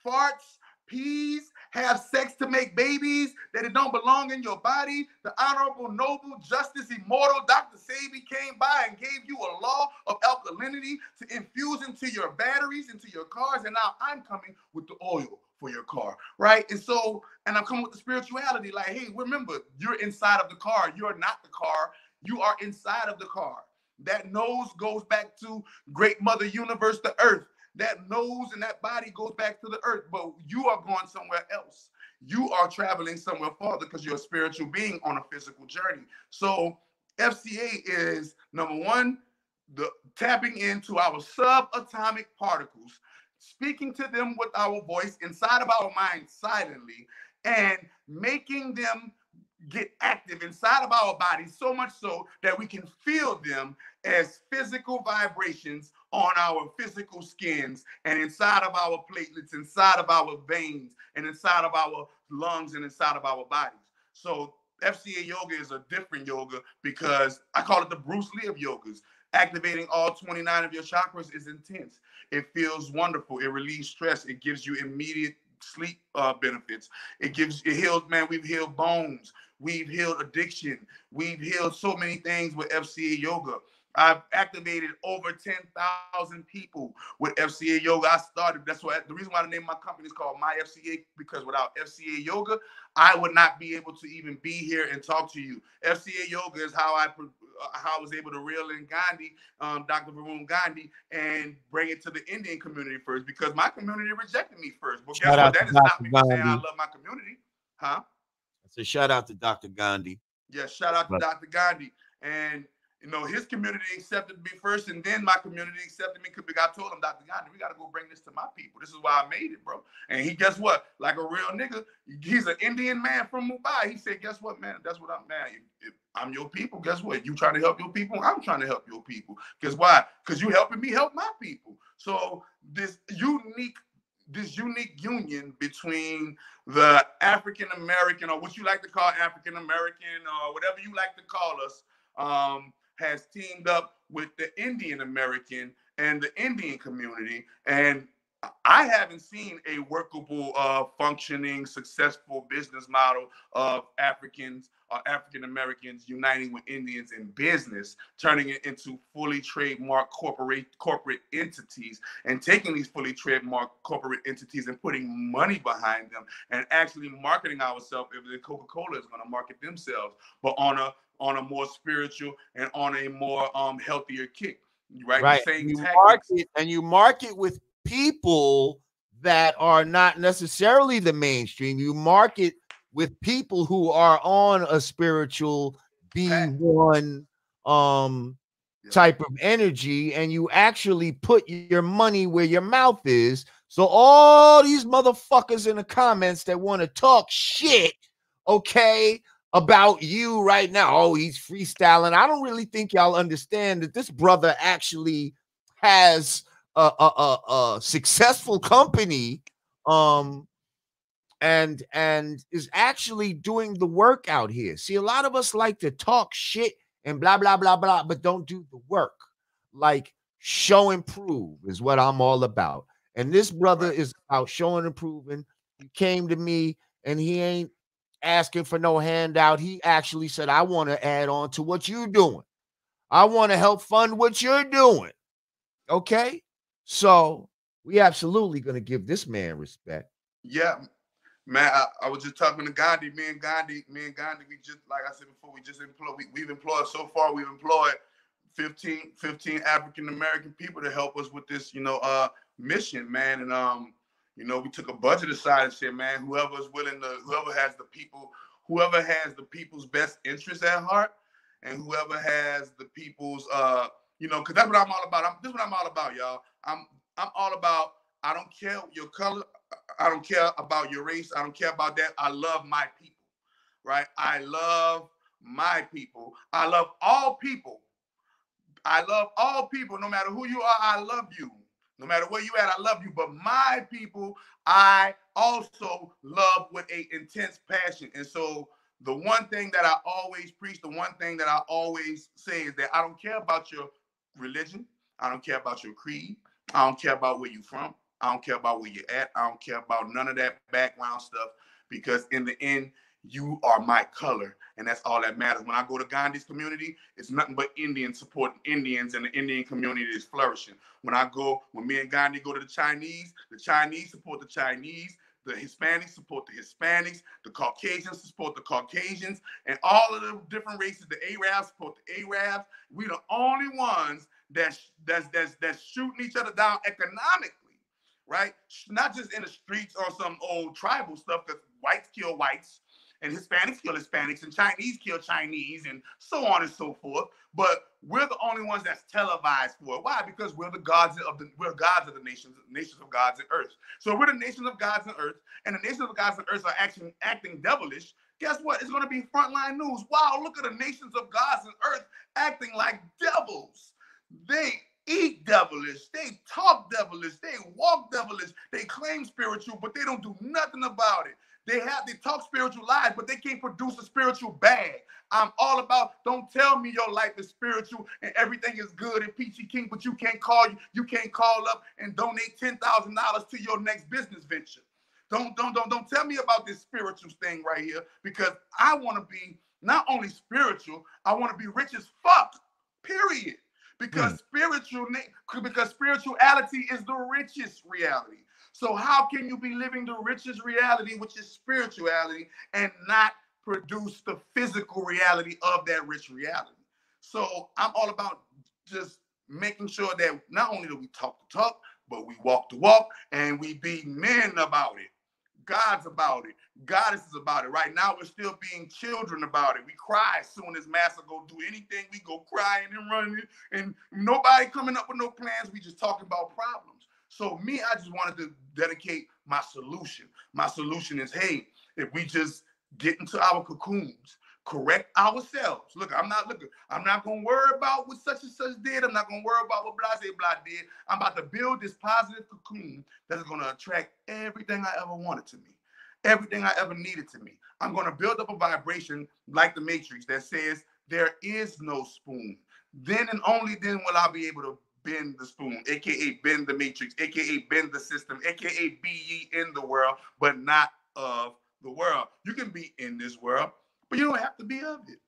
farts, peas, have sex to make babies, that it don't belong in your body. The honorable, noble, justice, immortal Dr. Sebi came by and gave you a law of alkalinity to infuse into your batteries, into your cars. And now I'm coming with the oil for your car, right? And so, and I'm coming with the spirituality, like, hey, remember, you're inside of the car. You're not the car. You are inside of the car. That nose goes back to Great Mother Universe, the Earth that nose and that body goes back to the earth, but you are going somewhere else. you are traveling somewhere farther because you're a spiritual being on a physical journey. So FCA is number one, the tapping into our subatomic particles, speaking to them with our voice inside of our mind silently, and making them get active inside of our bodies so much so that we can feel them as physical vibrations on our physical skins and inside of our platelets, inside of our veins, and inside of our lungs and inside of our bodies. So FCA yoga is a different yoga because I call it the Bruce Lee of yogas. Activating all 29 of your chakras is intense. It feels wonderful. It relieves stress. It gives you immediate sleep uh, benefits. It gives it heals, man. We've healed bones. We've healed addiction. We've healed so many things with FCA yoga. I've activated over 10,000 people with FCA yoga. I started, that's why the reason why the name of my company is called My FCA, because without FCA yoga, I would not be able to even be here and talk to you. FCA yoga is how I uh, how I was able to reel in Gandhi, um, Dr. Varun Gandhi, and bring it to the Indian community first because my community rejected me first. But guess Shout what? out That to is not me Gandhi. saying I love my community. Huh? So shout out to Dr. Gandhi. Yeah, shout out to Right. Dr. Gandhi. And you know, his community accepted me first, and then my community accepted me because I told him, Dr. Gandhi, we got to go bring this to my people. This is why I made it, bro. And he, guess what? Like a real nigga, he's an Indian man from Mumbai. He said, guess what, man? That's what I'm, man. If, if I'm your people, guess what? You trying to help your people? I'm trying to help your people. Because why? Because you helping me help my people. So this unique this unique union between the African American, or what you like to call African American, or whatever you like to call us, um, has teamed up with the Indian American and the Indian community. And I haven't seen a workable, uh, functioning, successful business model of Africans or African Americans uniting with Indians in business, turning it into fully trademark corporate corporate entities, and taking these fully trademark corporate entities and putting money behind them, and actually marketing ourselves. If the Coca Cola is going to market themselves, but on a on a more spiritual and on a more um healthier kick, right? Right. Same you tactics. market and you market with people that are not necessarily the mainstream. You market with people who are on a spiritual B1 um Yeah. type of energy and you actually put your money where your mouth is. So all these motherfuckers in the comments that want to talk shit, okay, about you right now. Oh, he's freestyling. I don't really think y'all understand that this brother actually has a, a, a, a successful company um and and is actually doing the work out here. See, a lot of us like to talk shit and blah blah blah blah, but don't do the work. Like show and prove is what I'm all about. And this brother is about showing and proving. He came to me and he ain't asking for no handout. He actually said, I want to add on to what you're doing. I want to help fund what you're doing. Okay. So we absolutely going to give this man respect. Yeah, man. I, I was just talking to Gandhi. Me and Gandhi, me and Gandhi, we just like I said before, we just employ. We, we've employed so far. We've employed 15, 15 African American people to help us with this, you know, uh, mission, man. And um, you know, we took a budget aside and said, man, whoever's willing to, whoever has the people, whoever has the people's best interests at heart, and whoever has the people's, uh, you know, because that's what I'm all about. I'm, this is what I'm all about, y'all. I'm I'm all about. I don't care your color. I don't care about your race. I don't care about that. I love my people, right? I love my people. I love all people. I love all people, no matter who you are. I love you. No matter where you at, I love you. But my people, I also love with a intense passion. And so the one thing that I always preach, the one thing that I always say is that I don't care about your religion. I don't care about your creed. I don't care about where you're from. I don't care about where you're at. I don't care about none of that background stuff because in the end, you are my color, and that's all that matters. When I go to Gandhi's community, it's nothing but Indians supporting Indians, and the Indian community is flourishing. When I go, when me and Gandhi go to the Chinese, the Chinese support the Chinese, the Hispanics support the Hispanics, the Caucasians support the Caucasians, and all of the different races, the Arabs support the Arabs. We the only ones that's that's that's that's shooting each other down economically. right? Not just in the streets or some old tribal stuff, because whites kill whites and Hispanics kill Hispanics and Chinese kill Chinese and so on and so forth. But we're the only ones that's televised for it. Why? Because we're the gods of the we're gods of the nations, nations of gods and earth. So we're the nations of gods and earth, and the nations of gods and earth are acting acting devilish. Guess what? It's going to be frontline news. Wow, look at the nations of gods and earth acting like devils. They eat devilish, they talk devilish, they walk devilish, they claim spiritual, but they don't do nothing about it. They have they talk spiritual lies, but they can't produce a spiritual bag. I'm all about don't tell me your life is spiritual and everything is good and peachy king, but you can't call you, you can't call up and donate ten thousand dollars to your next business venture. Don't don't don't don't tell me about this spiritual thing right here because I want to be not only spiritual, I want to be rich as fuck. Period. Because mm. spiritual because spirituality is the richest reality. So how can you be living the richest reality, which is spirituality, and not produce the physical reality of that rich reality? So I'm all about just making sure that not only do we talk the talk, but we walk the walk and we be men about it. God's about it. Goddesses about it. Right now, we're still being children about it. We cry as soon as Master go do anything. We go crying and running, and nobody coming up with no plans. We just talking about problems. So me, I just wanted to dedicate my solution. My solution is, hey, if we just get into our cocoons, correct ourselves. Look, I'm not looking, I'm not gonna worry about what such and such did. I'm not gonna worry about what blah say blah did. I'm about to build this positive cocoon that is gonna attract everything I ever wanted to me, everything I ever needed to me. I'm gonna build up a vibration like the matrix that says there is no spoon. Then and only then will I be able to bend the spoon, aka bend the matrix, aka bend the system, aka be ye in the world, but not of the world. You can be in this world, but you don't have to be of it.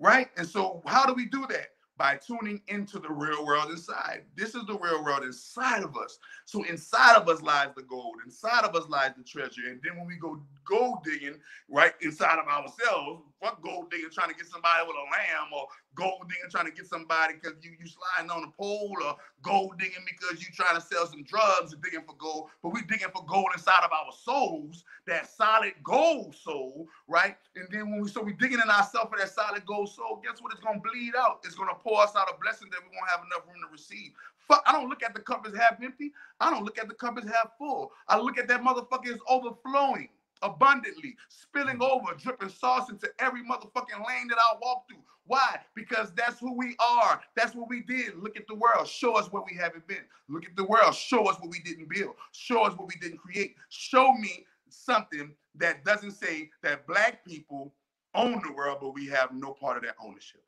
Right? And so, how do we do that? by tuning into the real world inside. This is the real world inside of us. So inside of us lies the gold. Inside of us lies the treasure. And then when we go gold digging, right inside of ourselves, fuck gold digging trying to get somebody with a lamb or gold digging trying to get somebody because you you sliding on a pole or gold digging because you trying to sell some drugs and digging for gold. But we digging for gold inside of our souls, that solid gold soul, right? And then when we so we digging in ourselves for that solid gold soul, guess what? It's gonna bleed out. It's gonna pour us out a blessing that we won't have enough room to receive. Fuck, I don't look at the cup as half empty. I don't look at the cup as half full. I look at that motherfucker as overflowing abundantly, spilling over, dripping sauce into every motherfucking lane that I walk through. Why? Because that's who we are. That's what we did. Look at the world. Show us what we haven't been. Look at the world. Show us what we didn't build. Show us what we didn't create. Show me something that doesn't say that black people own the world, but we have no part of that ownership.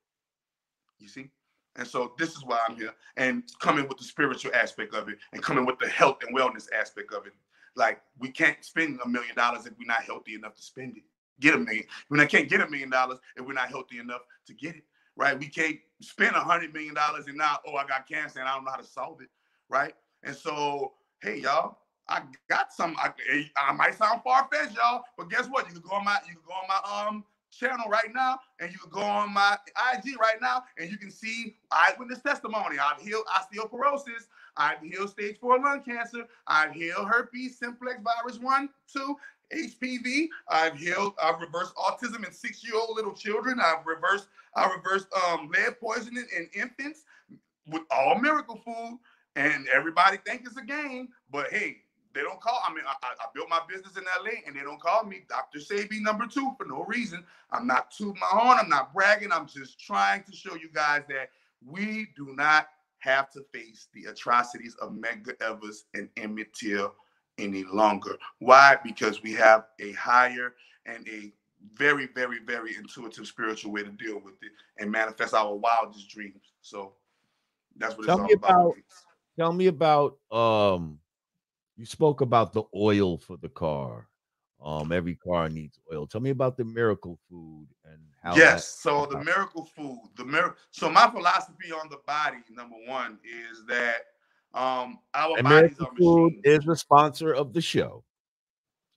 You see? And so this is why I'm here and coming with the spiritual aspect of it and coming with the health and wellness aspect of it. Like we can't spend a million dollars if we're not healthy enough to spend it. Get a million. When I can't get a million dollars if we're not healthy enough to get it. Right? We can't spend a hundred million dollars and now, oh, I got cancer and I don't know how to solve it. Right? And so, hey, y'all, I got some. I, I might sound far fetched, y'all, but guess what? You can go on my you can go on my um channel right now, and you can go on my IG right now, and you can see eyewitness testimony. I've healed osteoporosis. I've healed stage four lung cancer. I've healed herpes simplex virus one, two, HPV. I've healed. I've reversed autism in six-year-old little children. I've reversed. I reversed um, lead poisoning in infants with all miracle food. And everybody think it's a game, but hey, they don't call. I mean, I, I, built my business in LA, and they don't call me Dr. Sebi number two for no reason. I'm not tooting my horn. I'm not bragging. I'm just trying to show you guys that we do not have to face the atrocities of Medgar Evers and Emmett Till any longer. Why? Because we have a higher and a very, very, very intuitive spiritual way to deal with it and manifest our wildest dreams. So that's what tell it's all about. about. Tell me about um you spoke about the oil for the car. Um, every car needs oil. Tell me about the miracle food and how. Yes, so the miracle food, the miracle. So my philosophy on the body, number one, is that um our and bodies miracle are food is a sponsor of the show.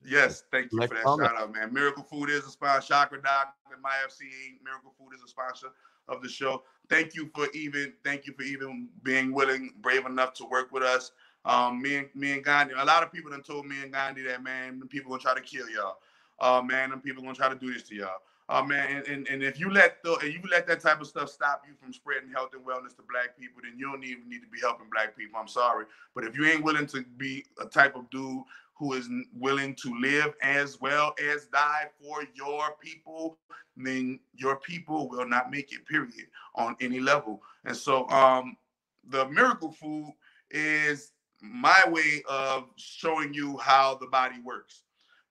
Yes, thank you for that shout out, man. Miracle Food is a sponsor. Chakra Doc and my FC Miracle Food is a sponsor of the show. Thank you for even thank you for even being willing, brave enough to work with us. Um, me and me and Gandhi, a lot of people done told me and Gandhi that man, people gonna try to kill y'all. Uh, man, and people gonna try to do this to y'all. Uh, man, and, and, and if you let the and you let that type of stuff stop you from spreading health and wellness to black people, then you don't even need to be helping black people. I'm sorry, but if you ain't willing to be a type of dude who is willing to live as well as die for your people, then your people will not make it. Period on any level. And so, um, the miracle food is my way of showing you how the body works.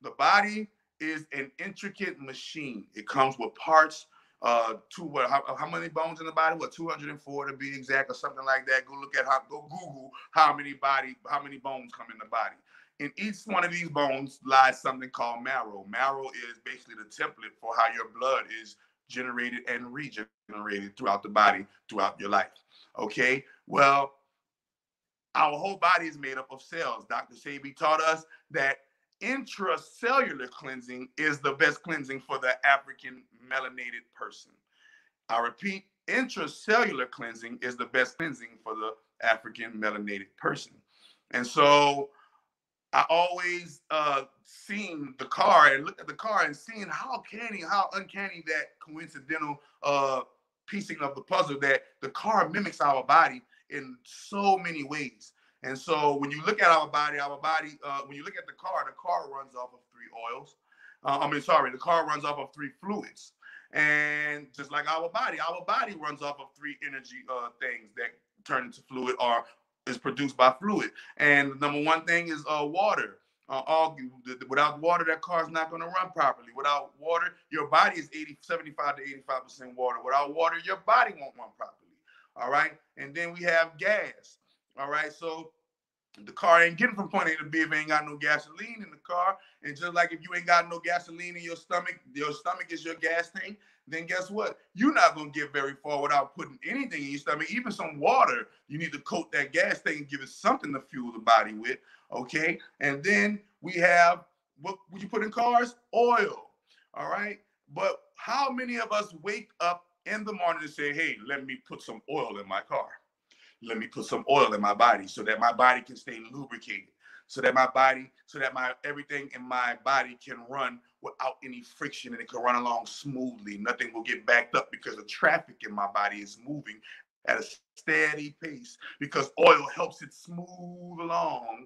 The body is an intricate machine. It comes with parts. Uh, to what? How, how, many bones in the body? What 204 to be exact, or something like that. Go look at how. Go Google how many body, how many bones come in the body. In each one of these bones lies something called marrow. Marrow is basically the template for how your blood is generated and regenerated throughout the body throughout your life. Okay. Well, our whole body is made up of cells. Dr. Sebi taught us that intracellular cleansing is the best cleansing for the African melanated person. I repeat, intracellular cleansing is the best cleansing for the African melanated person. And so I always uh seen the car and look at the car and seeing how canny, how uncanny that coincidental uh piecing of the puzzle that the car mimics our body in so many ways. And so when you look at our body, our body, uh, when you look at the car, the car runs off of three oils. Uh, I mean, sorry, the car runs off of three fluids. And just like our body, our body runs off of three energy uh, things that turn into fluid or is produced by fluid. And the number one thing is uh, water. Uh, all without water, that car is not going to run properly. Without water, your body is 80, 75 to 85 percent water. Without water, your body won't run properly. All right, and then we have gas. All right, so the car ain't getting from point A to B if ain't got no gasoline in the car. And just like if you ain't got no gasoline in your stomach, your stomach is your gas tank, then guess what? You're not gonna get very far without putting anything in your stomach, even some water. You need to coat that gas tank and give it something to fuel the body with. Okay. And then we have what would you put in cars? Oil. All right. But how many of us wake up in the morning and say, hey, let me put some oil in my car? Let me put some oil in my body so that my body can stay lubricated so that my body so that my everything in my body can run without any friction and it can run along smoothly nothing will get backed up because the traffic in my body is moving at a steady pace because oil helps it smooth along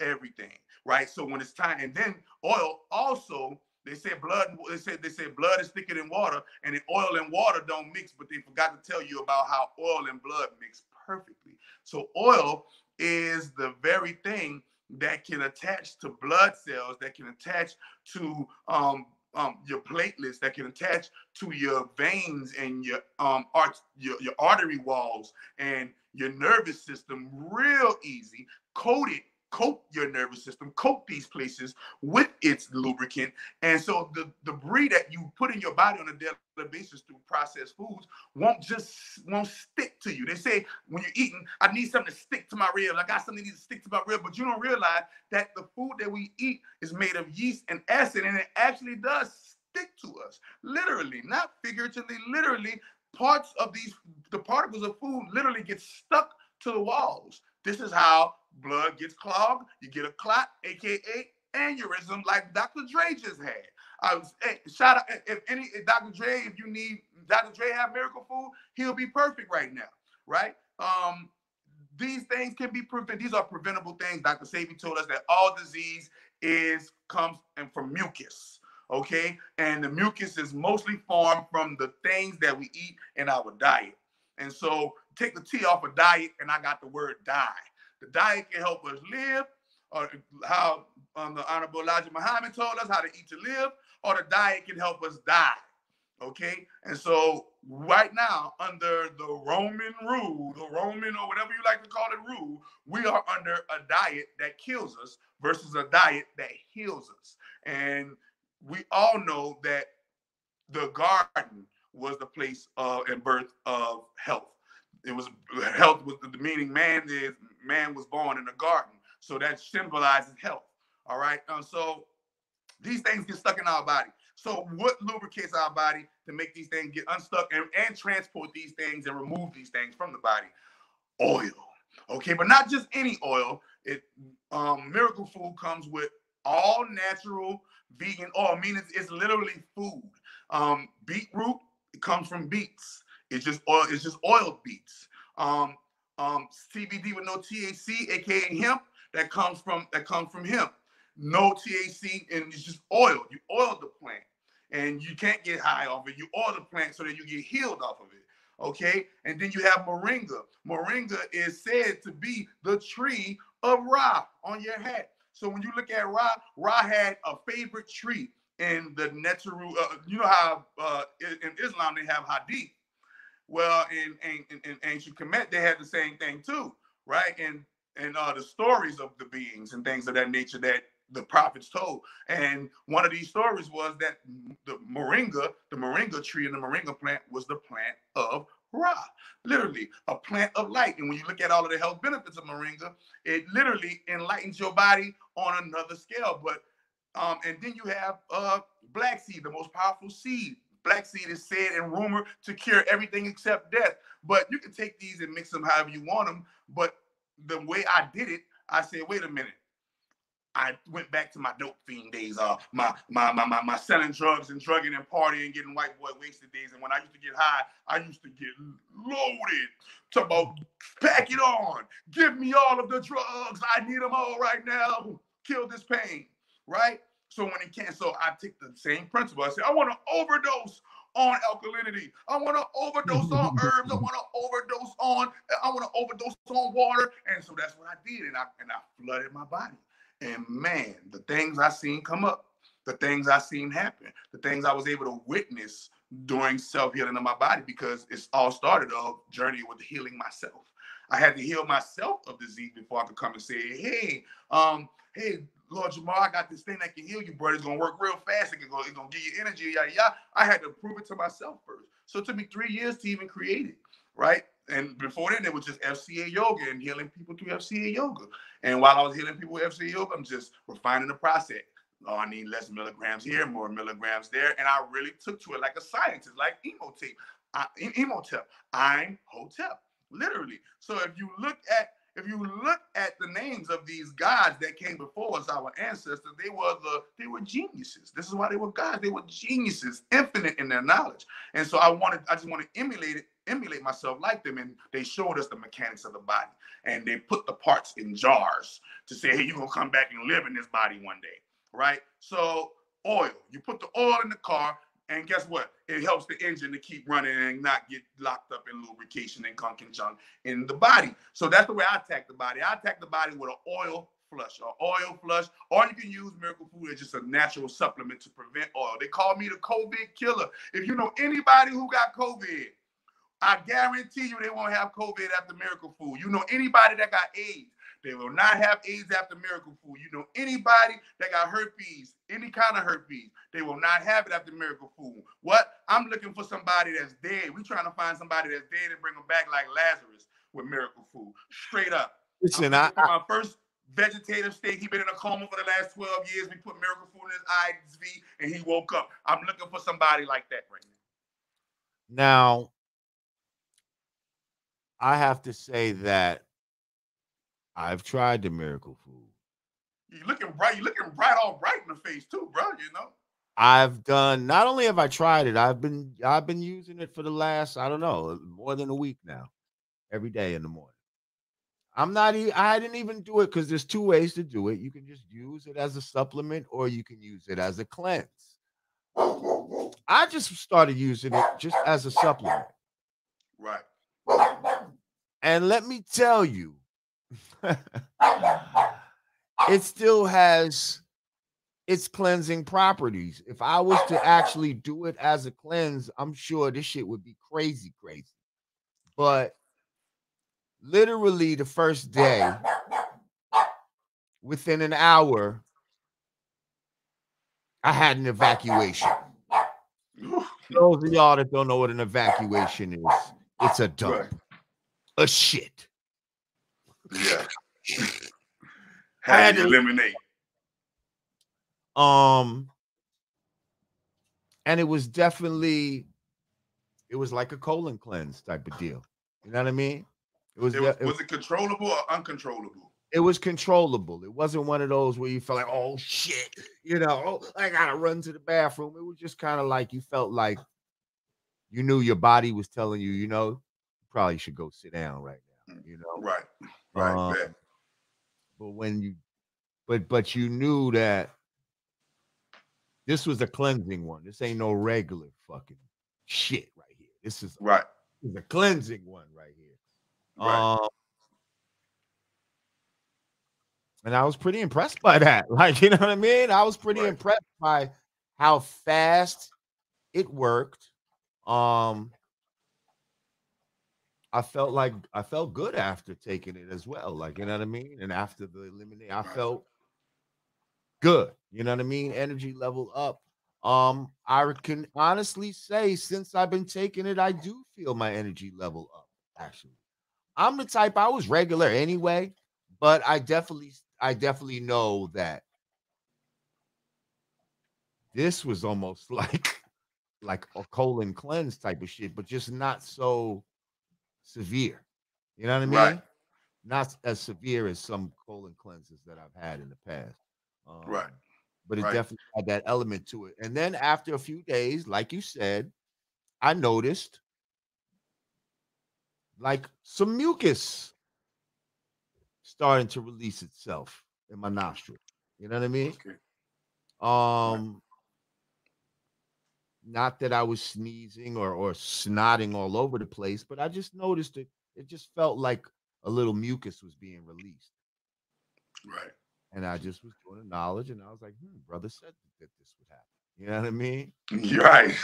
everything right so when it's time and then oil also they said blood. They said they said blood is thicker than water, and the oil and water don't mix. But they forgot to tell you about how oil and blood mix perfectly. So oil is the very thing that can attach to blood cells, that can attach to um, um, your platelets, that can attach to your veins and your um art, your, your artery walls and your nervous system real easy, coat it coat your nervous system, coat these places with its lubricant. And so the debris that you put in your body on a daily basis through processed foods won't just won't stick to you. They say when you're eating, I need something to stick to my ribs. I got something to stick to my rib, but you don't realize that the food that we eat is made of yeast and acid, and it actually does stick to us, literally, not figuratively, literally. Parts of these, the particles of food literally get stuck to the walls. This is how blood gets clogged, you get a clot, aka aneurysm, like Dr. Dre just had. I was hey, shout out eh, if any eh, if Dr. Dre, if you need Dr. Dre have miracle food, he'll be perfect right now, right? Um, these things can be prevented. These are preventable things. Dr. Sebi told us that all disease is comes and from mucus. Okay, and the mucus is mostly formed from the things that we eat in our diet. And so take the T off of diet, and I got the word die. The diet can help us live, or how um, the Honorable Elijah Muhammad told us how to eat to live, or the diet can help us die. Okay, and so right now, under the Roman rule, the Roman or whatever you like to call it rule, we are under a diet that kills us versus a diet that heals us. And we all know that the garden was the place of and birth of health. It was health was the meaning man is man was born in a garden. So that symbolizes health. All right. So these things get stuck in our body. So what lubricates our body to make these things get unstuck and, and transport these things and remove these things from the body? Oil. Okay, but not just any oil. it um, miracle food comes with all natural vegan oil. I mean, it's, it's literally food. Um, beetroot it comes from beets. It's just oil. It's just oil beets. Um, um, CBD with no THC, aka hemp, that comes from that comes from hemp. No THC, and it's just oil. You oil the plant, and you can't get high off it. You oil the plant so that you get healed off of it. Okay, and then you have moringa. Moringa is said to be the tree of Ra on your hat. So when you look at Ra, Ra had a favorite tree in the Neteru. Uh, you know how uh, in Islam they have Hadith. Well, in, in, in ancient Kemet, they had the same thing too, right? And and uh, the stories of the beings and things of that nature that the prophets told. And one of these stories was that the moringa, the moringa tree and the moringa plant was the plant of Ra, literally a plant of light. And when you look at all of the health benefits of moringa, it literally enlightens your body on another scale. But um, and then you have uh black seed, the most powerful seed. Black seed is said and rumored to cure everything except death. But you can take these and mix them however you want them. But the way I did it, I said, wait a minute. I went back to my dope fiend days, uh, my, my my my my selling drugs and drugging and partying, and getting white boy wasted days. And when I used to get high, I used to get loaded. Talk about pack it on, give me all of the drugs. I need them all right now. Kill this pain, right? So when it can't, so I take the same principle. I say I want to overdose on alkalinity. I want to overdose on herbs. I want to overdose on. I want to overdose on water. And so that's what I did, and I and I flooded my body. And man, the things I seen come up, the things I seen happen, the things I was able to witness during self healing of my body, because it's all started a journey with healing myself. I had to heal myself of disease before I could come and say, hey, um, hey, Lord Jamar, I got this thing that can heal you, brother. It's gonna work real fast. It can go, it's gonna give you energy, yeah, yeah. I had to prove it to myself first. So it took me three years to even create it, right? And before then, it was just FCA yoga and healing people through FCA yoga. And while I was healing people with FCA yoga, I'm just refining the process. Oh, I need less milligrams here, more milligrams there. And I really took to it like a scientist, like Imhotep. I, Imhotep. I'm Hotep, literally. So if you look at if you look at the names of these gods that came before us, our ancestors, they were the they were geniuses. This is why they were gods. They were geniuses, infinite in their knowledge. And so I wanted, I just want to emulate it, emulate myself like them. And they showed us the mechanics of the body. And they put the parts in jars to say, hey, you're gonna come back and live in this body one day. Right? So oil, you put the oil in the car, and guess what? It helps the engine to keep running and not get locked up in lubrication and gunk and junk in the body. So that's the way I attack the body. I attack the body with an oil flush, or oil flush, or you can use miracle food as just a natural supplement to prevent oil. They call me the COVID killer. If you know anybody who got COVID, I guarantee you they won't have COVID after miracle food. You know anybody that got AIDS, they will not have AIDS after miracle food. You know, anybody that got herpes, any kind of herpes, they will not have it after miracle food. What? I'm looking for somebody that's dead. we trying to find somebody that's dead and bring them back like Lazarus with miracle food. Straight up. Listen, I, I, my first vegetative state. He been in a coma for the last 12 years. We put miracle food in his IV and he woke up. I'm looking for somebody like that right now. Now, I have to say that I've tried the miracle food. You looking right, You looking right all bright in the face too, bro. You know. I've done. Not only have I tried it, I've been I've been using it for the last I don't know more than a week now, every day in the morning. I'm not. I didn't even do it because there's two ways to do it. You can just use it as a supplement, or you can use it as a cleanse. I just started using it just as a supplement. Right. And let me tell you, it still has its cleansing properties. If I was to actually do it as a cleanse, I'm sure this shit would be crazy, crazy. But literally the first day, within an hour, I had an evacuation. Those of y'all that don't know what an evacuation is, it's a dump, a shit. Yeah. how Had to eliminate. Um, and it was definitely, it was like a colon cleanse type of deal. You know what I mean? It was. It was, it was, was it controllable or uncontrollable? it was controllable. It wasn't one of those where you felt like, oh shit, you know, oh, I gotta run to the bathroom. It was just kind of like you felt like you knew your body was telling you, you know, you probably should go sit down right now, you know. Right. Right. Um, but when you but but you knew that this was a cleansing one. This ain't no regular fucking shit right here. This is right. This is a cleansing one right here. Right. Um, and I was pretty impressed by that. Like, you know what I mean? I was pretty right. impressed by how fast it worked. Um, I felt like I felt good after taking it as well. Like, you know what I mean? And after the eliminate, I felt good. You know what I mean? Energy level up. Um, I can honestly say since I've been taking it, I do feel my energy level up. Actually, I'm the type I was regular anyway, but I definitely, I definitely know that this was almost like like a colon cleanse type of shit, but just not so severe. You know what I mean? Right. Not as severe as some colon cleanses that I've had in the past. Um, right. But it right. definitely had that element to it. And then after a few days, like you said, I noticed like some mucus starting to release itself in my nostril. You know what I mean? Okay. Um, not that I was sneezing or or snotting all over the place, but I just noticed it. It just felt like a little mucus was being released. Right. And I just was doing the knowledge, and I was like, hmm, brother said that this would happen. You know what I mean? You're right.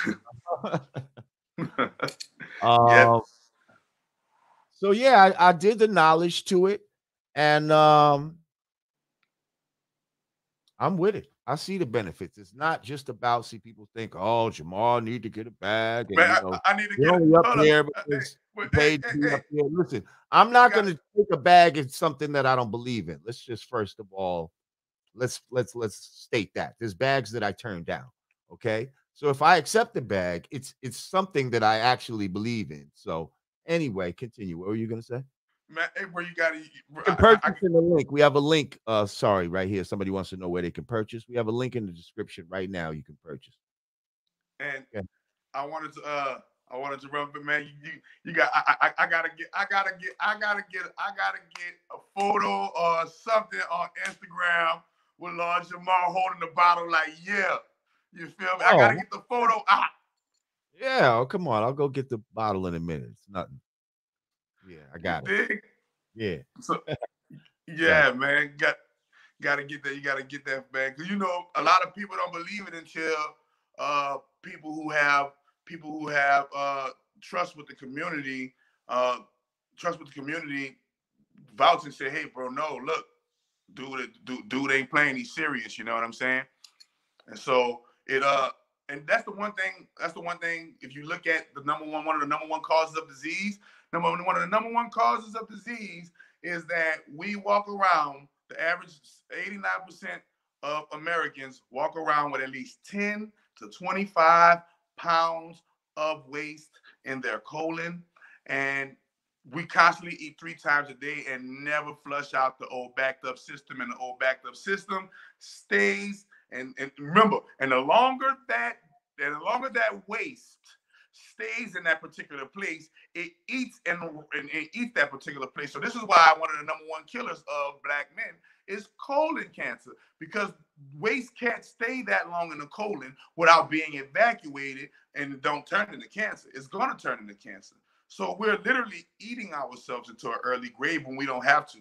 um, yes. So yeah, I, I did the knowledge to it, and um, I'm with it. I see the benefits. It's not just about see people think, oh, Jamar need to get a bag. And, Man, you know, I, I, need to get only up here because hey, paid hey, up here. Listen, I'm not going to take a bag in something that I don't believe in. Let's just first of all, let's let's let's state that there's bags that I turned down. Okay, so if I accept the bag, it's it's something that I actually believe in. So anyway, continue. What were you going to say? Man, where you got to purchase in the link. We have a link. Uh, sorry, right here. Somebody wants to know where they can purchase. We have a link in the description right now. You can purchase. And. I wanted to, uh, I wanted to run, but man, you, you, you got, I, I, I, gotta get, I gotta get, I gotta get, I gotta get a photo or something on Instagram with Lord Jamar holding the bottle, like, yeah, you feel me? Oh. I gotta get the photo out. Yeah, oh, come on. I'll go get the bottle in a minute. It's nothing. Yeah, I got it. Yeah. So, yeah, man, got got to get that. You got to get that back because you know a lot of people don't believe it until uh, people who have people who have uh, trust with the community, uh, trust with the community, vouch and say, "Hey, bro, no, look, dude, dude, dude ain't playing. He's serious." You know what I'm saying? And so it uh and that's the one thing that's the one thing if you look at the number one one of the number one causes of disease number one one of the number one causes of disease is that we walk around the average 89% of americans walk around with at least 10 to 25 pounds of waste in their colon. And we constantly eat three times a day and never flush out the old backed up system. And the old backed up system stays and, and remember, and the longer that and the longer that waste stays in that particular place, it eats and, and it eats that particular place. So this is why one of the number one killers of black men is colon cancer because waste can't stay that long in the colon without being evacuated and don't turn into cancer. It's going to turn into cancer. So we're literally eating ourselves into an early grave when we don't have to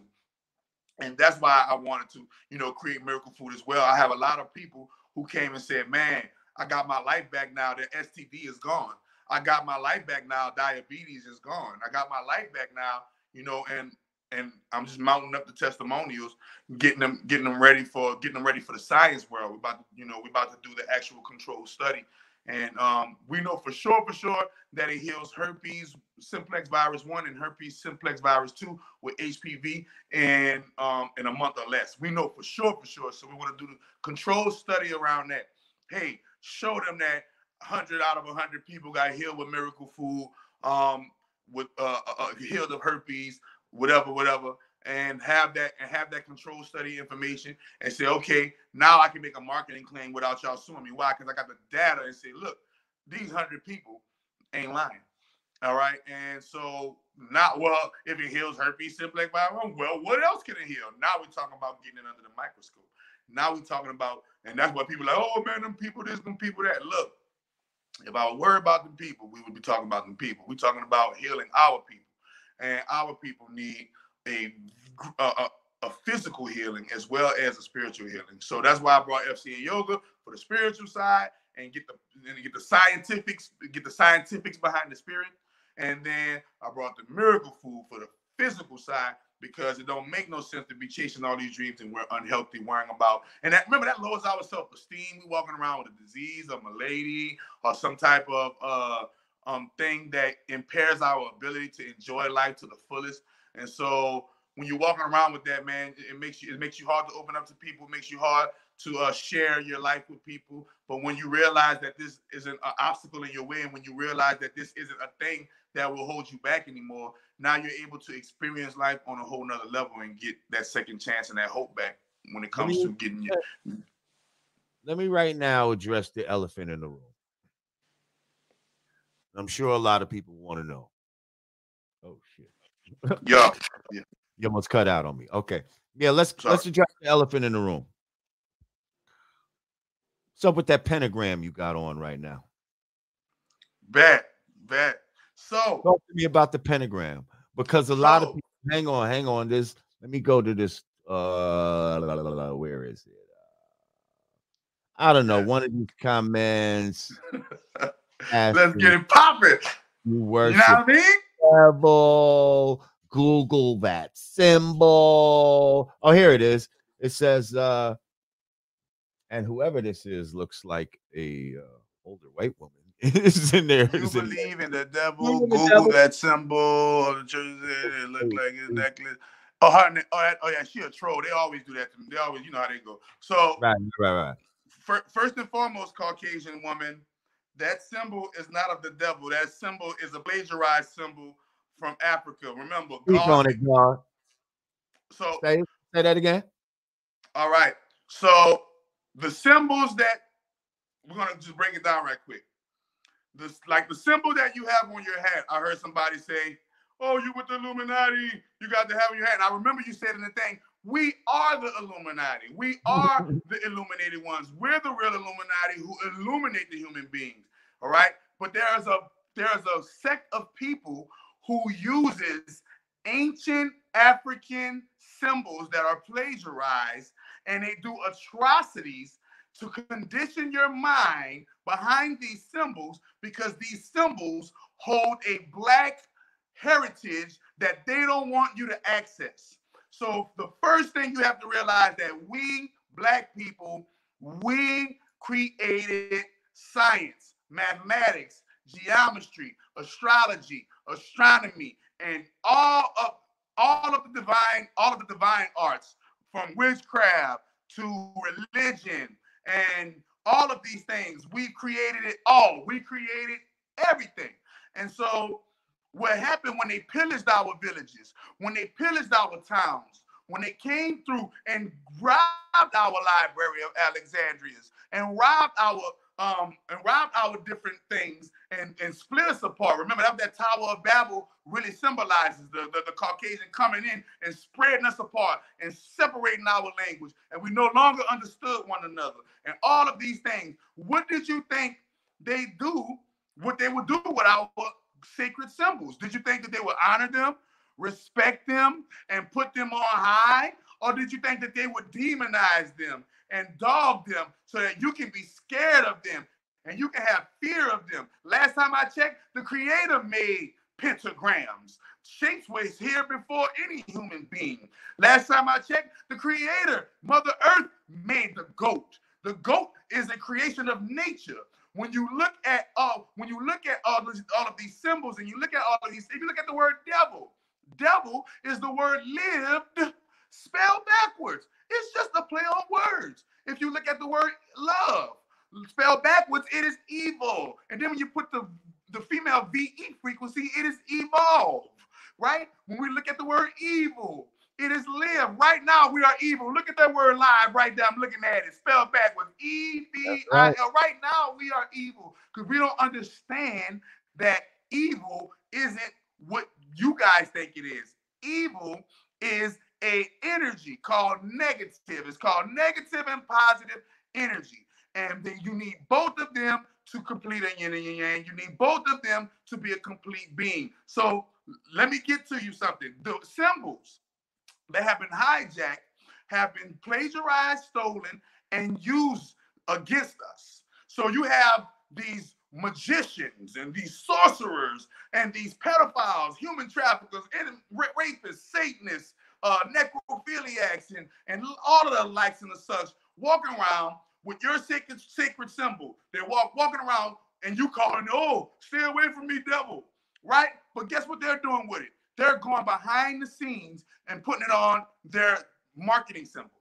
and that's why I wanted to, you know, create miracle food as well. I have a lot of people who came and said, "Man, I got my life back now. The STD is gone. I got my life back now. Diabetes is gone. I got my life back now. You know, and and I'm just mounting up the testimonials, getting them getting them ready for getting them ready for the science world. We're about to, you know, we're about to do the actual control study and um, we know for sure, for sure, that it heals herpes simplex virus one and herpes simplex virus two with HPV in um, in a month or less. We know for sure, for sure. So we want to do the control study around that. Hey, show them that 100 out of 100 people got healed with miracle food, um, with uh, uh, uh, healed of herpes, whatever, whatever. and have that and have that control study information and say, okay, now I can make a marketing claim without y'all suing me. Why? Because I got the data and say, look, these hundred people ain't lying. All right. And so not well, if it heals herpes simplex virus, well, what else can it heal? Now we're talking about getting it under the microscope. Now we're talking about, and that's what people like, oh man, them people this, them people that. Look, if I were worried about the people, we would be talking about the people. We're talking about healing our people. And our people need a, a, a physical healing as well as a spiritual healing. So that's why I brought FCA yoga for the spiritual side and get the and get the scientifics, get the scientifics behind the spirit. And then I brought the miracle food for the physical side because it don't make no sense to be chasing all these dreams and we're unhealthy, worrying about. And that remember that lowers our self-esteem. We walking around with a disease, a malady, or some type of uh um thing that impairs our ability to enjoy life to the fullest. And so when you're walking around with that, man, it makes you it makes you hard to open up to people, it makes you hard to uh, share your life with people. But when you realize that this isn't an obstacle in your way, and when you realize that this isn't a thing that will hold you back anymore, now you're able to experience life on a whole nother level and get that second chance and that hope back when it comes me, to getting you. Let me right now address the elephant in the room. I'm sure a lot of people want to know. Oh shit. yeah. yeah. You almost cut out on me. Okay. Yeah, let's Sorry. let's address the elephant in the room. What's up with that pentagram you got on right now? Bet, bet. So talk to me about the pentagram because a so, lot of people, hang on, hang on. This let me go to this. Uh, where is it? Uh, I don't know. One of these comments. Let's get it popping. You worship you know what I mean? devil. Google that symbol. Oh, here it is. It says, uh, and whoever this is looks like a uh, older white woman. Is in there. You believe in, in the devil? Google the devil. that symbol of the church. It look like his necklace. Oh, her, oh, oh, yeah, she a troll. They always do that to me. They always, you know how they go. So, right, right, right. first and foremost, Caucasian woman, that symbol is not of the devil. That symbol is a plagiarized symbol from Africa. Remember, Keep on it, God. So say, say that again. All right. So the symbols that we're gonna just break it down right quick. This like the symbol that you have on your hat. I heard somebody say, "Oh, you with the Illuminati? You got to have on your hat." And I remember you said in the thing, "We are the Illuminati. We are the illuminated ones. We're the real Illuminati who illuminate the human beings." All right. But there's a there's a sect of people who uses ancient African symbols that are plagiarized and they do atrocities to condition your mind behind these symbols because these symbols hold a black heritage that they don't want you to access. So the first thing you have to realize that we black people, we created science, mathematics, geometry, astrology, astronomy, and all of all of the divine, all of the divine arts, from witchcraft to religion and all of these things. We created it all. We created everything. And so what happened when they pillaged our villages, when they pillaged our towns, when they came through and robbed our library of Alexandria's and robbed our um, and robbed our different things and, and split us apart. Remember that that Tower of Babel really symbolizes the, the, the Caucasian coming in and spreading us apart and separating our language. And we no longer understood one another. And all of these things. What did you think they do? What they would do with our sacred symbols? Did you think that they would honor them, respect them, and put them on high? Or did you think that they would demonize them and dog them so that you can be scared of them and you can have fear of them. Last time I checked, the creator made pentagrams. Shapes was here before any human being. Last time I checked, the creator, Mother Earth, made the goat. The goat is a creation of nature. When you look at uh, when you look at all, all of these symbols and you look at all of these, if you look at the word devil, devil is the word lived spelled backwards. It's just a play on words. If you look at the word love, spelled backwards, it is evil. And then when you put the, the female VE frequency, it is evolve, right? When we look at the word evil, It is live. Right now, we are evil. Look at that word live right there. I'm looking at it. Spelled backwards. E V I L. Right now, we are evil because we don't understand that evil isn't what you guys think it is. Evil is a energy called negative. It's called negative and positive energy. And then you need both of them to complete a yin and yang. You need both of them to be a complete being. So let me get to you something. The symbols that have been hijacked have been plagiarized, stolen, and used against us. So you have these magicians and these sorcerers and these pedophiles, human traffickers, rapists, Satanists, uh, necrophiliacs, and, and all of the likes and the such walking around with your sacred, sacred symbol. They walk walking around and you calling, oh, stay away from me, devil, right? But guess what they're doing with it? They're going behind the scenes and putting it on their marketing symbols.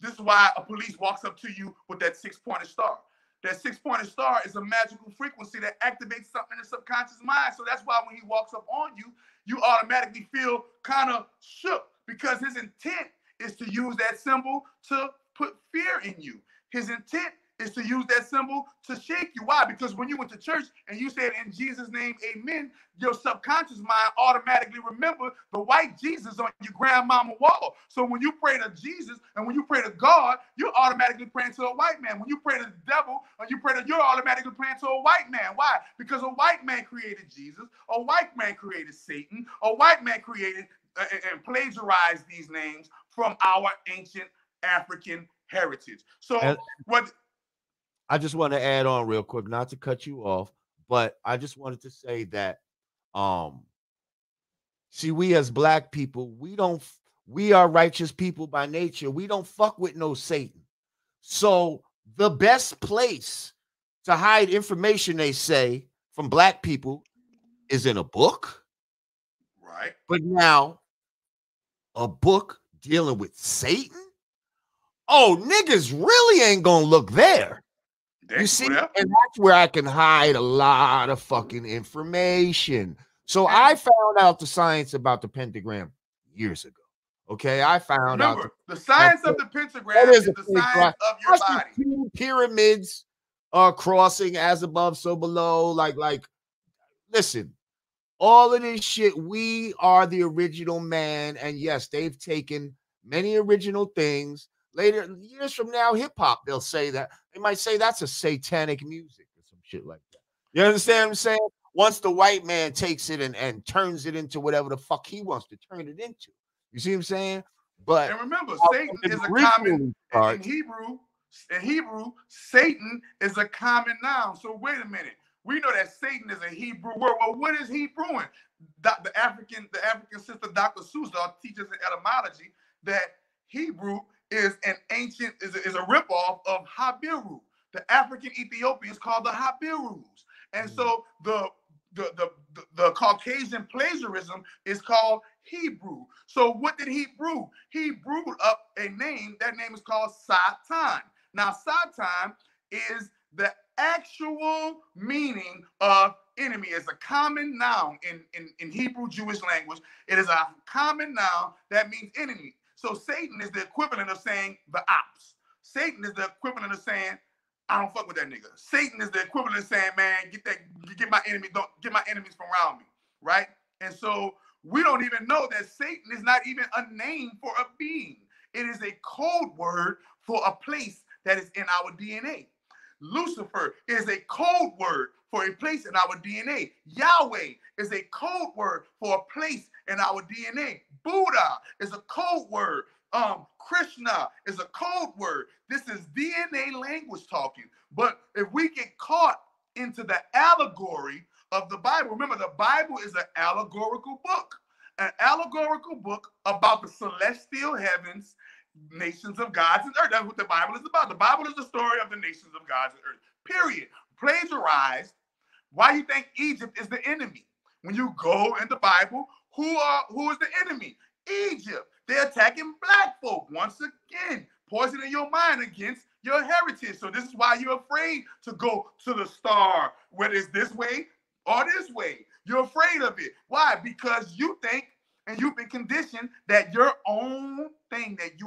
This is why a police walks up to you with that six-pointed star. That six-pointed star is a magical frequency that activates something in the subconscious mind. So that's why when he walks up on you, you automatically feel kind of shook because his intent is to use that symbol to put fear in you. His intent is to use that symbol to shake you. Why? Because when you went to church and you said in Jesus' name, amen, your subconscious mind automatically remember the white Jesus on your grandmama wall. So when you pray to Jesus and when you pray to God, you're automatically praying to a white man. When you pray to the devil and you pray to, you're automatically praying to a white man. Why? Because a white man created Jesus, a white man created Satan, a white man created uh, and plagiarize these names from our ancient African heritage. So and, what I just want to add on real quick, not to cut you off, but I just wanted to say that um see we as black people, we don't we are righteous people by nature. We don't fuck with no Satan. So the best place to hide information they say from black people is in a book. Right. But now a book dealing with Satan? Oh, niggas really ain't gonna look there. You see, and that's where I can hide a lot of fucking information. So I found out the science about the pentagram years ago. Okay, I found Remember, out the, the science of the pentagram is, is the science of your body. Pyramids are crossing as above, so below. Like, like, listen, all of this shit. We are the original man, and yes, they've taken many original things Later, years from now, hip hop, they'll say that. They might say that's a satanic music or some shit like that. You understand what I'm saying? Once the white man takes it and, and turns it into whatever the fuck he wants to turn it into. You see what I'm saying? But and remember, Satan is a common part, in Hebrew. In Hebrew, Satan is a common noun. So wait a minute. We know that Satan is a Hebrew word. Well, what is Hebrewing? The African, the African sister Dr. Seuss teaches in etymology that Hebrew is an ancient, is a, is a ripoff of Habiru. The African Ethiopians called the Habirus. And so mm. the the, the, the, the, Caucasian plagiarism is called Hebrew. So what did he brew? He brewed up a name. That name is called Satan. Now, Satan is the actual meaning of enemy. is a common noun in, in, in Hebrew Jewish language. It is a common noun that means enemy. So Satan is the equivalent of saying the ops. Satan is the equivalent of saying, I don't fuck with that nigga. Satan is the equivalent of saying, man, get that, get my enemy, don't get my enemies from around me, right? And so we don't even know that Satan is not even a name for a being. It is a code word for a place that is in our DNA. Lucifer is a code word for a place in our DNA. Yahweh is a code word for a place in our DNA. Buddha is a code word. Um, Krishna is a code word. This is DNA language talking. But if we get caught into the allegory of the Bible, remember the Bible is an allegorical book, an allegorical book about the celestial heavens, nations of gods and earth. That's what the Bible is about. The Bible is the story of the nations of gods and earth. Period. Plagiarized. Why you think Egypt is the enemy? When you go in the Bible, who are who is the enemy? Egypt. They're attacking black folk once again, poisoning your mind against your heritage. So this is why you're afraid to go to the star, whether it's this way or this way. You're afraid of it. Why? Because you think and you've been conditioned that your own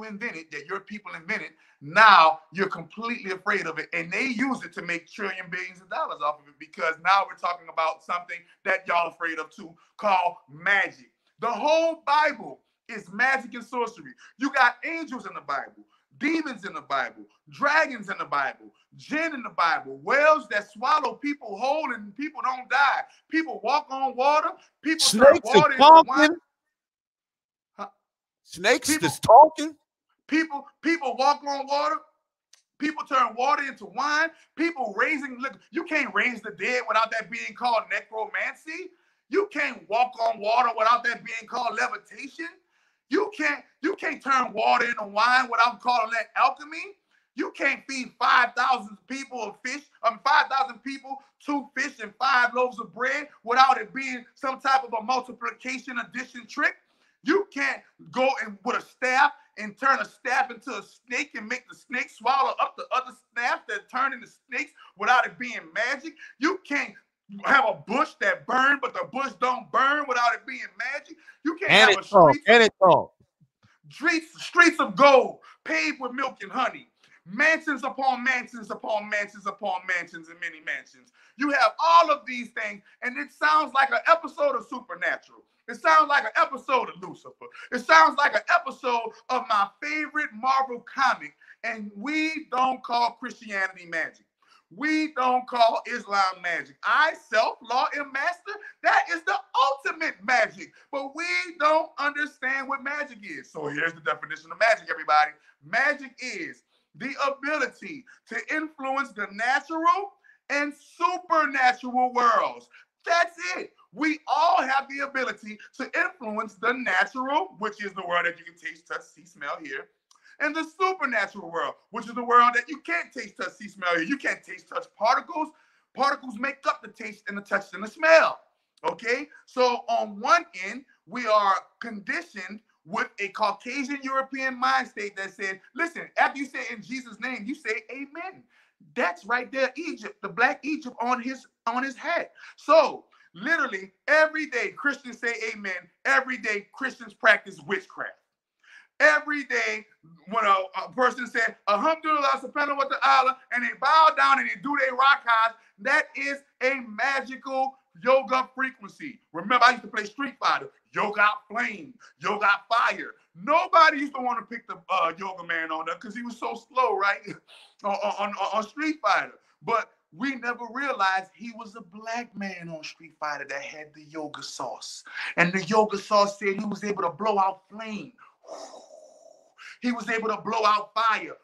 you invented, that your people invented, now you're completely afraid of it. And they use it to make trillion billions of dollars off of it because now we're talking about something that y'all afraid of too, called magic. The whole Bible is magic and sorcery. You got angels in the Bible, demons in the Bible, dragons in the Bible, jinn in the Bible, whales that swallow people whole and people don't die. People walk on water. People Snakes turn water into wine. Snakes People- is talking. People, people walk on water. People turn water into wine. People raising look. You can't raise the dead without that being called necromancy. You can't walk on water without that being called levitation. You can't you can't turn water into wine without calling that alchemy. You can't feed 5,000 people of fish, um, 5,000 people, two fish and five loaves of bread without it being some type of a multiplication addition trick. You can't go and with a staff and turn a staff into a snake and make the snake swallow up the other staff that turn into snakes without it being magic. You can't have a bush that burn, but the bush don't burn without it being magic. You can't And have a street And streets, streets of gold, paved with milk and honey, mansions upon mansions upon mansions upon mansions and many mansions. You have all of these things, and it sounds like an episode of Supernatural. It sounds like an episode of Lucifer. It sounds like an episode of my favorite Marvel comic, and we don't call Christianity magic. We don't call Islam magic. I, self law and master, that is the ultimate magic. But we don't understand what magic is. So here's the definition of magic, everybody. Magic is the ability to influence the natural and supernatural worlds. That's it. We all have the ability to influence the natural, which is the world that you can taste, touch, see, smell, hear, and the supernatural world, which is the world that you can't taste, touch, see, smell, hear. You can't taste, touch particles. Particles make up the taste and the touch and the smell. Okay, so on one end, we are conditioned with a Caucasian European mind state that said, listen, after you say in Jesus' name, you say amen. That's right there, Egypt, the black Egypt on his on his head. So literally every day Christians say amen. Every day Christians practice witchcraft. Every day when a, a person said Alhamdulillah subhanahu wa ta'ala and they bow down and they do their rakas, that is a magical yoga frequency. Remember, I used to play Street Fighter. Yoga flame, yoga fire. Nobody used to want to pick the uh, yoga man on that because he was so slow, right? on, on, on Street Fighter. But we never realized he was a black man on Street Fighter that had the yoga sauce. And the yoga sauce said he was able to blow out flame. He was able to blow out fire.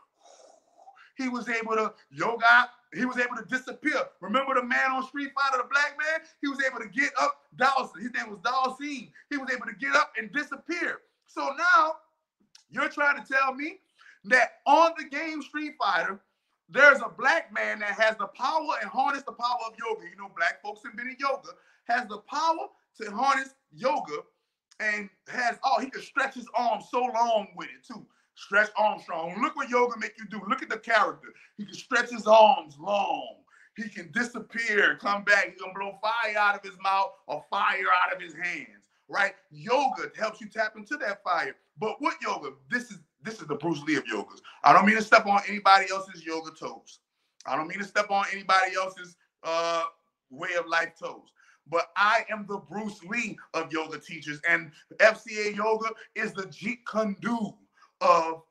He was able to yoga. He was able to disappear. Remember the man on Street Fighter, the black man? He was able to get up. Dhalsim, his name was Dhalsim. He was able to get up and disappear. So now you're trying to tell me that on the game Street Fighter, there's a black man that has the power and harness the power of yoga. You know, black folks have been in yoga, has the power to harness yoga and has oh, he can stretch his arms so long with it too. Stretch Armstrong. Look what yoga make you do. Look at the character. He can stretch his arms long. He can disappear, come back. He can blow fire out of his mouth or fire out of his hands. Right? Yoga helps you tap into that fire. But what yoga? This is this is the Bruce Lee of yogas. I don't mean to step on anybody else's yoga toes. I don't mean to step on anybody else's uh, way of life toes. But I am the Bruce Lee of yoga teachers, and FCA yoga is the Jeet Kune Do of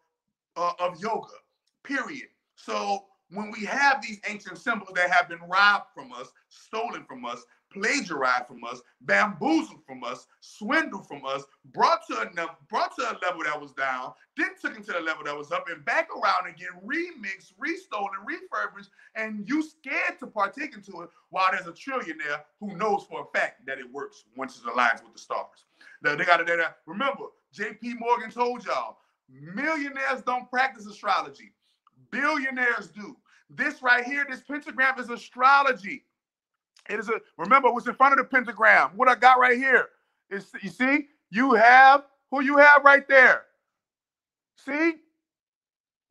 uh, of yoga. Period. So when we have these ancient symbols that have been robbed from us, stolen from us, plagiarized from us, bamboozled from us, swindled from us, brought to a brought to a level that was down, then took him to the level that was up, and back around again, remixed, restolen, and refurbished, and you scared to partake into it while there's a trillionaire who knows for a fact that it works once it aligns with the stars. Now, they got to remember, J.P. Morgan told y'all, millionaires don't practice astrology. Billionaires do. This right here, this pentagram is astrology. It is a remember what's in front of the pentagram. What I got right here is you see, you have who you have right there. See?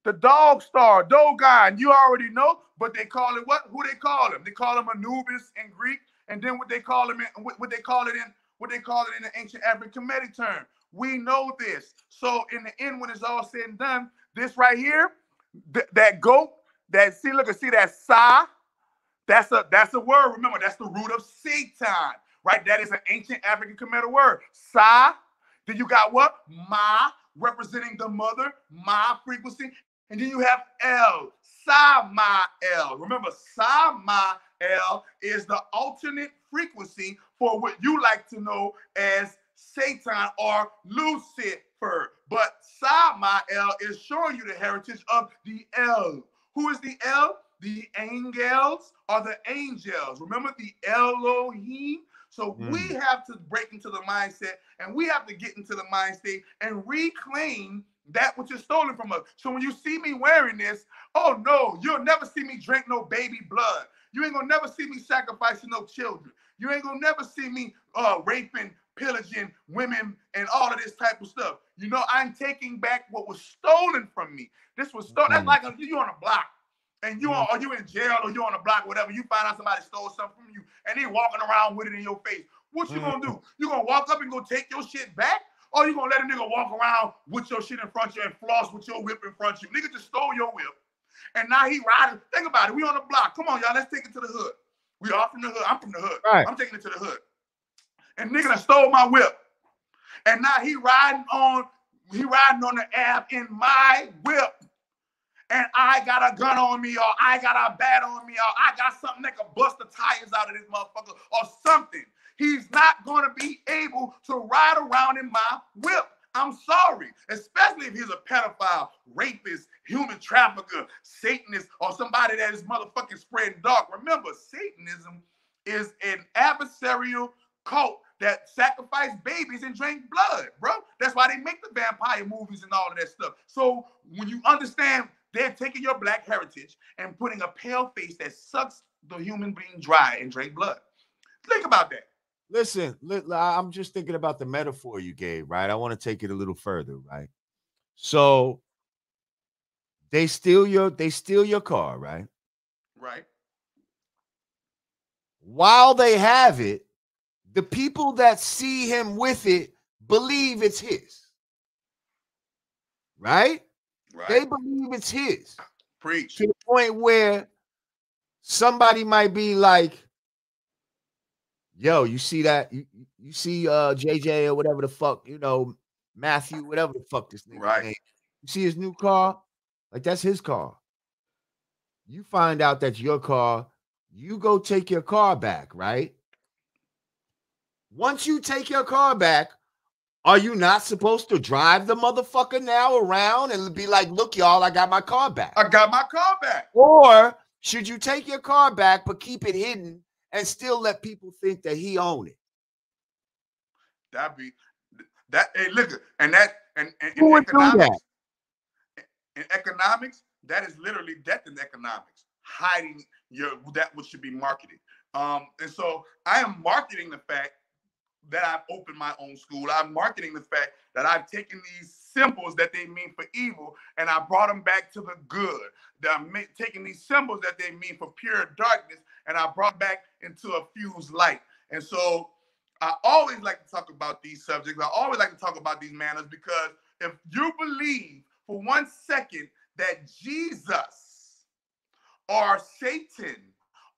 The dog star, Dogon, you already know, but they call it what? Who they call him? They call him Anubis in Greek, and then what they call him in what, what they call it in what they call it in the ancient African Kemetic term. We know this. So in the end, when it's all said and done, this right here, th- that goat, that see, look, see that sa, that's a that's a word. Remember, that's the root of Satan, right? That is an ancient African Kemetic word. Sa. Then you got what? Ma, representing the mother, ma frequency. And then you have L, Samael. Remember, Samael is the alternate frequency for what you like to know as Satan or Lucifer. But Samael is showing you the heritage of the L. Who is the L? The angels are the angels. Remember the Elohim? So mm. we have to break into the mindset and we have to get into the mind state and reclaim that which is stolen from us. So when you see me wearing this, oh no, you'll never see me drink no baby blood. You ain't gonna never see me sacrificing no children. You ain't gonna never see me uh, raping, pillaging women, and all of this type of stuff. You know, I'm taking back what was stolen from me. This was stolen. Mm-hmm. That's like a, you on a block. And you mm-hmm. are you in jail or you on a block, whatever. You find out somebody stole something from you, and they walking around with it in your face. What you mm-hmm. gonna do? You gonna walk up and go take your shit back? Or you gonna let a nigga walk around with your shit in front of you and floss with your whip in front of you? Nigga just stole your whip. And now he riding. Think about it. We on the block. Come on, y'all. Let's take it to the hood. We are from the hood. I'm from the hood. Right. I'm taking it to the hood. And nigga done stole my whip. And now he riding on, he riding on the app in my whip. And I got a gun on me, or I got a bat on me, or I got something that can bust the tires out of this motherfucker, or something. He's not going to be able to ride around in my whip. I'm sorry, especially if he's a pedophile, rapist, human trafficker, Satanist, or somebody that is motherfucking spreading dark. Remember, Satanism is an adversarial cult that sacrifice babies and drink blood, bro. That's why they make the vampire movies and all of that stuff. So when you understand they're taking your black heritage and putting a pale face that sucks the human being dry and drink blood. Think about that. Listen, I'm just thinking about the metaphor you gave, right? I want to take it a little further, right? So they steal your they steal your car, right? Right. While they have it, the people that see him with it believe it's his. Right? Right. They believe it's his. Preach. To the point where somebody might be like, yo, you see that? You, you see uh JJ or whatever the fuck, you know, Matthew, whatever the fuck this nigga right. Name. You see his new car? Like that's his car. You find out that's your car, you go take your car back, right? Once you take your car back, are you not supposed to drive the motherfucker now around and be like, look, y'all, I got my car back? I got my car back. Or should you take your car back but keep it hidden and still let people think that he own it. That be that. Hey, look, and that and, and in economics, in economics, that is literally death in economics, hiding your that which should be marketed. Um, and so I am marketing the fact that I've opened my own school. I'm marketing the fact that I've taken these symbols that they mean for evil and I brought them back to the good. That I'm taking these symbols that they mean for pure darkness and I brought back into a fused light. And so I always like to talk about these subjects. I always like to talk about these manners because if you believe for one second that Jesus or Satan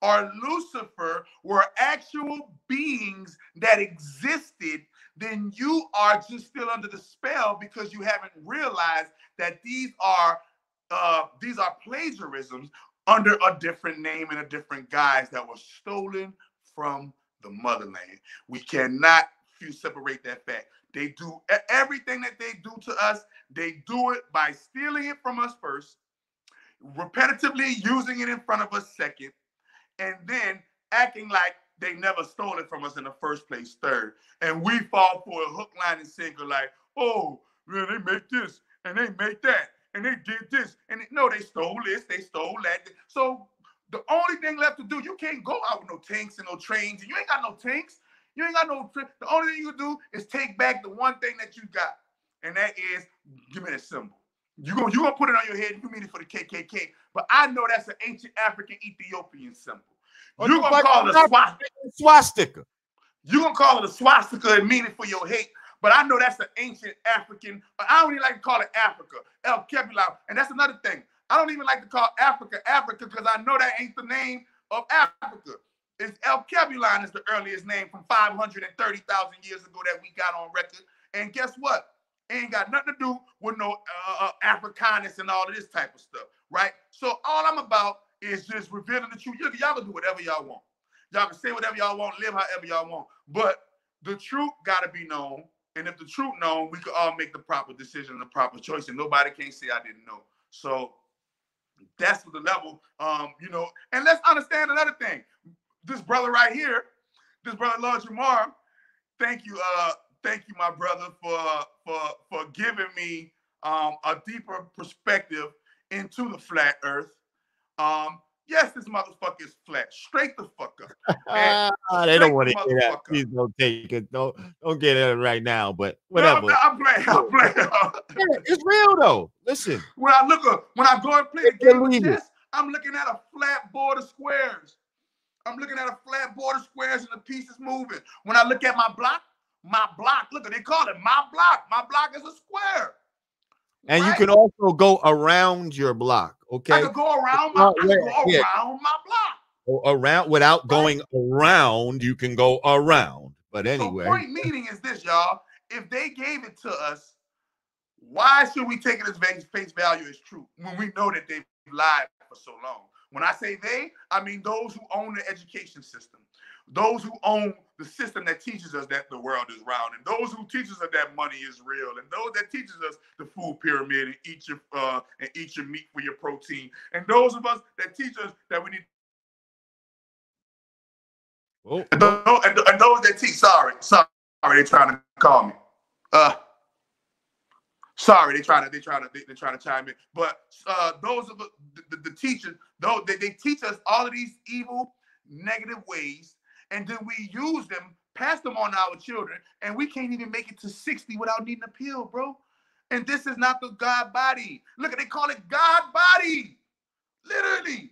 or Lucifer were actual beings that existed, then you are just still under the spell because you haven't realized that these are uh, these are plagiarisms under a different name and a different guise that was stolen from the motherland. We cannot separate that fact. They do everything that they do to us, they do it by stealing it from us first, repetitively using it in front of us second, and then acting like they never stole it from us in the first place third. And we fall for a hook, line, and sinker like, oh, man, they make this and they make that and they did this and they, no, they stole this, they stole that. So the only thing left to do, you can't go out with no tanks and no trains, and you ain't got no tanks. You ain't got no. The only thing you can do is take back the one thing that you got, and that is give me that symbol. You gonna you gonna put it on your head. You mean it for the KKK, but I know that's an ancient African Ethiopian symbol. You gonna call it a swastika. swastika. You gonna call it a swastika and mean it for your hate, but I know that's an ancient African. But I don't even like to call it Africa, El Kebula. And that's another thing. I don't even like to call Africa Africa because I know that ain't the name of Africa. It's Alkebulan is the earliest name from 530,000 years ago that we got on record. And guess what? It ain't got nothing to do with no uh, uh, Africanus and all of this type of stuff, right? So all I'm about is just revealing the truth. Y'all can do whatever y'all want. Y'all can say whatever y'all want, live however y'all want. But the truth got to be known. And if the truth known, we could all make the proper decision and the proper choice. And nobody can say I didn't know. So that's the level, um, you know. And let's understand another thing. This brother right here, this brother Lord Jamar, thank you, uh, thank you, my brother, for for for giving me um, a deeper perspective into the flat Earth. Um, yes, this motherfucker is flat. Straight the fuck up. they don't want to hear that. Please don't take it. Don't don't get it right now. But whatever. No, I'm, playing. I'm playing. it's real though. Listen. When I look up, when I go and play the game of chess, I'm looking at a flat board of squares. I'm looking at a flat board of squares and the pieces moving. When I look at my block, my block, look, they call it my block. My block is a square. And right? you can also go around your block. Okay. I can go around my, can go yeah. around my block. Around without right. going around, you can go around. But anyway. So point meaning is this, y'all. If they gave it to us, why should we take it as face value as true when we know that they've lied for so long? When I say they, I mean those who own the education system, those who own the system that teaches us that the world is round, and those who teaches us that money is real, and those that teaches us the food pyramid and eat your uh, and eat your meat for your protein, and those of us that teach us that we need. Oh. And, those, and those that teach, sorry, sorry, they're trying to call me. Uh, sorry, they trying to they trying to they, trying to chime in. But uh, those of the, the, the teachers, though they, they teach us all of these evil, negative ways and then we use them, pass them on to our children, and we can't even make it to 60 without needing a pill, bro. And this is not the God body. Look, at they call it God body. Literally.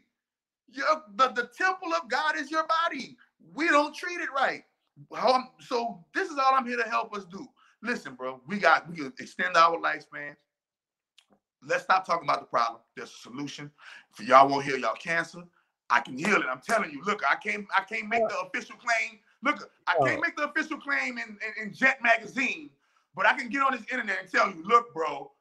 Your, the, the temple of God is your body. We don't treat it right. So this is all I'm here to help us do. Listen, bro, we got we can extend our lifespan. Let's stop talking about the problem. There's a solution. For y'all won't hear y'all cancer. I can heal it. I'm telling you. Look, I can't I can't make the official claim. Look, I can't make the official claim in, in, in Jet Magazine, but I can get on this internet and tell you, look, bro,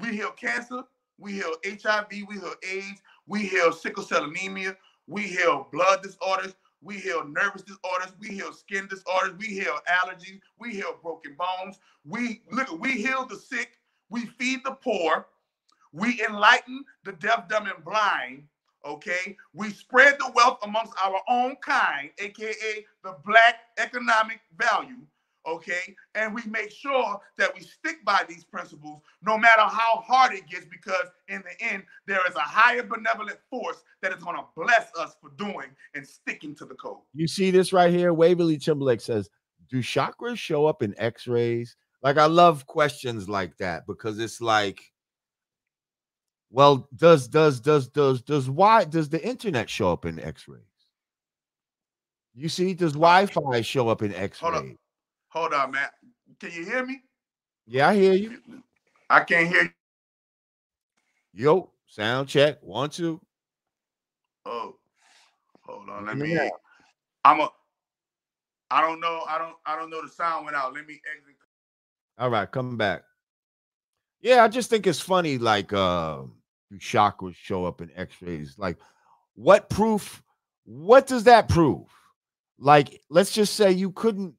we heal cancer, we heal HIV, we heal AIDS, we heal sickle cell anemia, we heal blood disorders, we heal nervous disorders, we heal skin disorders, we heal allergies, we heal broken bones. We look, we heal the sick, we feed the poor, we enlighten the deaf, dumb, and blind, okay? We spread the wealth amongst our own kind, aka the black economic value, okay? And we make sure that we stick by these principles no matter how hard it gets, because in the end, there is a higher benevolent force that is going to bless us for doing and sticking to the code. You see this right here? Waverly Timberlake says, Do chakras show up in x rays? Like, I love questions like that because it's like, well, does does does does does why does the internet show up in X-rays? You see, does Wi-Fi show up in X-rays? Hold on, hold on, man. Can you hear me? Yeah, I hear you. I can't hear you. Yo, sound check one two. Oh, hold on. Let me. I'm a. I don't know. I don't. I don't know. The sound went out. Let me exit. All right, come back. Yeah, I just think it's funny. Like, uh, do chakras show up in x-rays like what proof what does that prove? Like let's just say you couldn't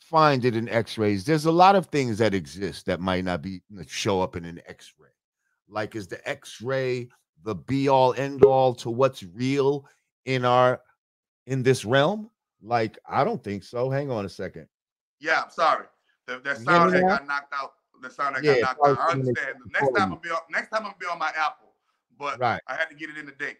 find it in x-rays there's a lot of things that exist that might not be show up in an x-ray. Like is the x-ray the be all end all to what's real in our in this realm? Like i don't think so. Hang on a second. Yeah i'm sorry. The, that sound that got knocked out the sound I got yeah, knocked out. I understand. Next time I'll be on, next time I'll be on my Apple, but right. I had to get it in the day.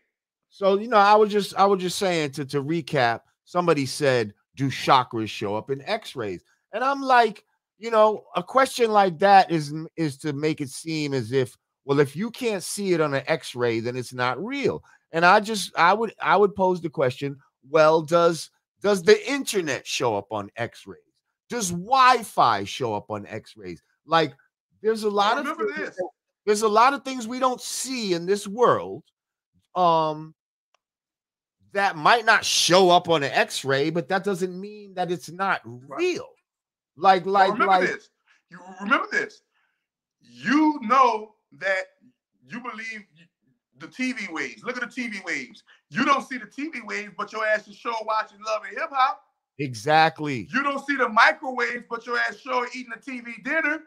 So you know, I was just I was just saying to to recap. Somebody said, "Do chakras show up in X-rays?" And I'm like, you know, a question like that is is to make it seem as if, well, if you can't see it on an X-ray, then it's not real. And I just I would I would pose the question, well, does Does the internet show up on X-rays? Does Wi-Fi show up on X-rays? Like, there's a lot of things, there's a lot of things we don't see in this world. Um, that might not show up on an x-ray but that doesn't mean that it's not real. Like like well, remember like this. You remember this. You know that you believe the tv waves. Look at the tv waves. You don't see the tv waves but your ass is sure watching love and hip-hop exactly you don't see the microwaves but your ass sure eating a tv dinner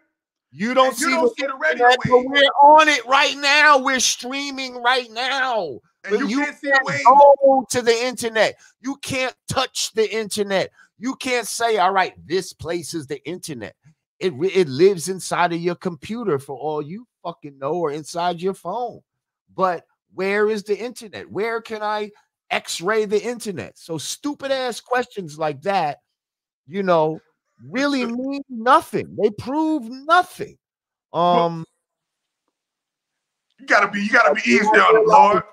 you don't, see, you don't the see the radio waves. But we're on it right now. We're streaming right now. And you, you, can't wave. Go to the internet. You can't touch the internet. You can't say, all right, this place is the internet. It, it lives inside of your computer for all you fucking know, or inside your phone. But where is the internet? Where can I x-ray the internet? So stupid ass questions like that, you know, really mean nothing. They prove nothing. Um you gotta be you gotta be easy on the Lord.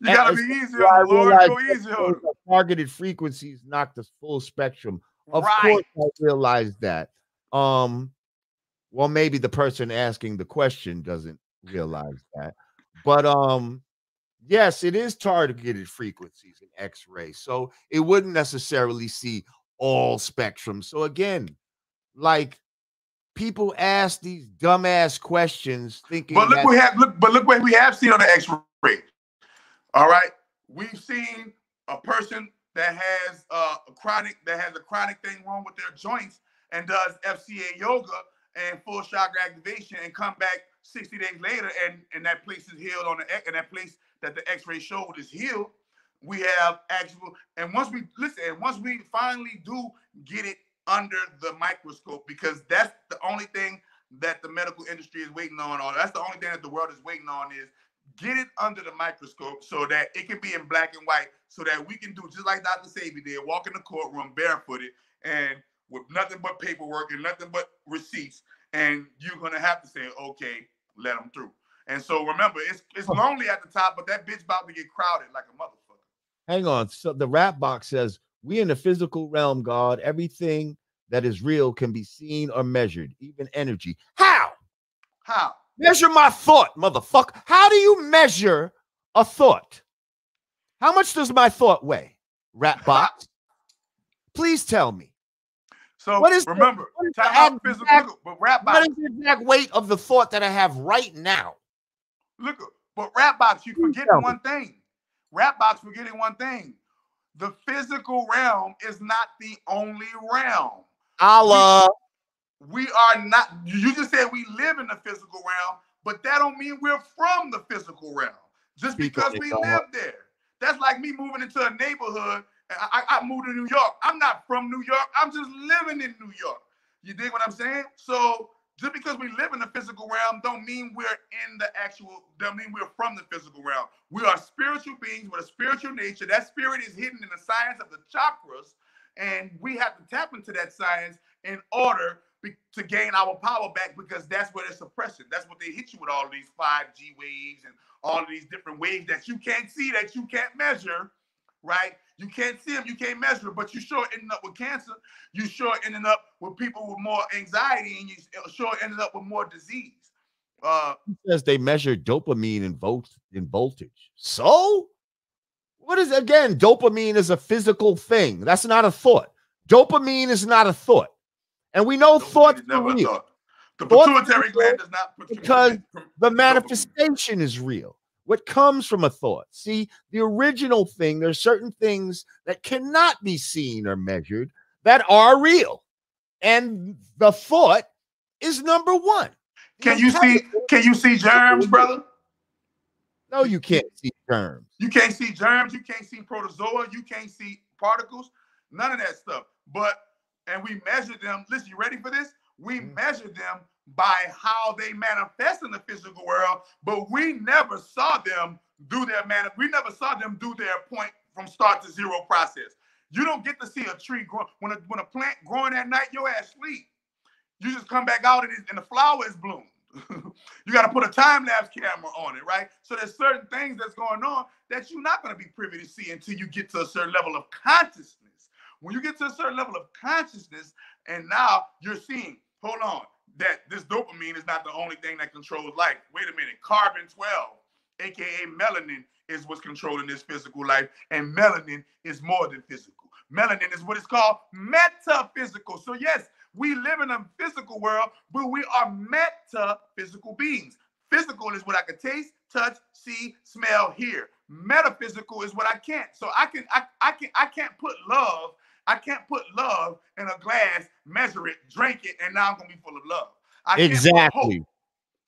You gotta be easy on the Lord. Go easy on Targeted frequencies knock the full spectrum. Of right. course, I realize that. Um, well, maybe the person asking the question doesn't realize that. But um, yes, it is targeted frequencies in X-ray. So it wouldn't necessarily see all spectrum. So again, like people ask these dumbass questions thinking But look we have look but look what we have seen on the X-ray. All right. We've seen a person that has uh, a chronic that has a chronic thing wrong with their joints and does FCA yoga and full chakra activation and come back 60 days later and, and that place is healed on the and that place that the x-ray showed is healed. We have actual and once we listen and once we finally do get it under the microscope because that's the only thing that the medical industry is waiting on or that's the only thing that the world is waiting on is get it under the microscope so that it can be in black and white, so that we can do just like Dr. Sebi did, walk in the courtroom barefooted and with nothing but paperwork and nothing but receipts, and you're gonna have to say, okay, let them through. And so remember, it's it's lonely at the top, but that bitch about to get crowded like a motherfucker. Hang on. So the rap box says, "We in the physical realm, God. Everything that is real can be seen or measured, even energy. How? How? Measure my thought, motherfucker. How do you measure a thought? How much does my thought weigh? Rat box. Please tell me. So what is remember the, what is the physical, but rap box. What is the exact weight of the thought that I have right now? Look, but rap box, you forgetting one thing. Rap box forgetting one thing. The physical realm is not the only realm. Allah we are not you just said we live in the physical realm but that don't mean we're from the physical realm. Just because we live there. That's like me moving into a neighborhood. I, I moved to new york. I'm not from new york. I'm just living in new york. You dig what i'm saying? So just because we live in the physical realm don't mean we're in the actual don't mean we're from the physical realm we are spiritual beings with a spiritual nature that spirit is hidden in the science of the chakras and we have to tap into that science in order to gain our power back because that's where they're suppressing. That's what they hit you with all these 5G waves and all of these different waves that you can't see, that you can't measure, right? You can't see them, you can't measure, but you sure ending up with cancer. You sure ending up with people with more anxiety, and you sure ended up with more disease. Uh, says they measure dopamine in volt in voltage. So, what is again? Dopamine is a physical thing. That's not a thought. Dopamine is not a thought. And we know thoughts are real. Thought. The pituitary gland does not because the manifestation is real. What comes from a thought? See, the original thing, There are certain things that cannot be seen or measured that are real. And the thought is number one. Can you see can you see germs, brother? No, you can't see germs. You can't see germs, you can't see protozoa, you can't see particles, none of that stuff. But and we measure them. Listen, you ready for this? We mm-hmm. measure them by how they manifest in the physical world, but we never saw them do their man. We never saw them do their point from start to zero process. You don't get to see a tree grow when a when a plant growing at night. Your ass sleep. You just come back out and, and the flower is bloomed. you got to put a time lapse camera on it, right? So there's certain things that's going on that you're not going to be privy to see until you get to a certain level of consciousness When you get to a certain level of consciousness, and now you're seeing, hold on, that this dopamine is not the only thing that controls life. Wait a minute, carbon 12, aka melanin, is what's controlling this physical life, and melanin is more than physical. Melanin is what is called metaphysical. So, yes, we live in a physical world, but we are metaphysical beings. Physical is what I can taste, touch, see, smell, hear. Metaphysical is what I can't. So I can I, I can I can't put love, I can't put love in a glass, measure it, drink it, and now I'm gonna be full of love. I exactly.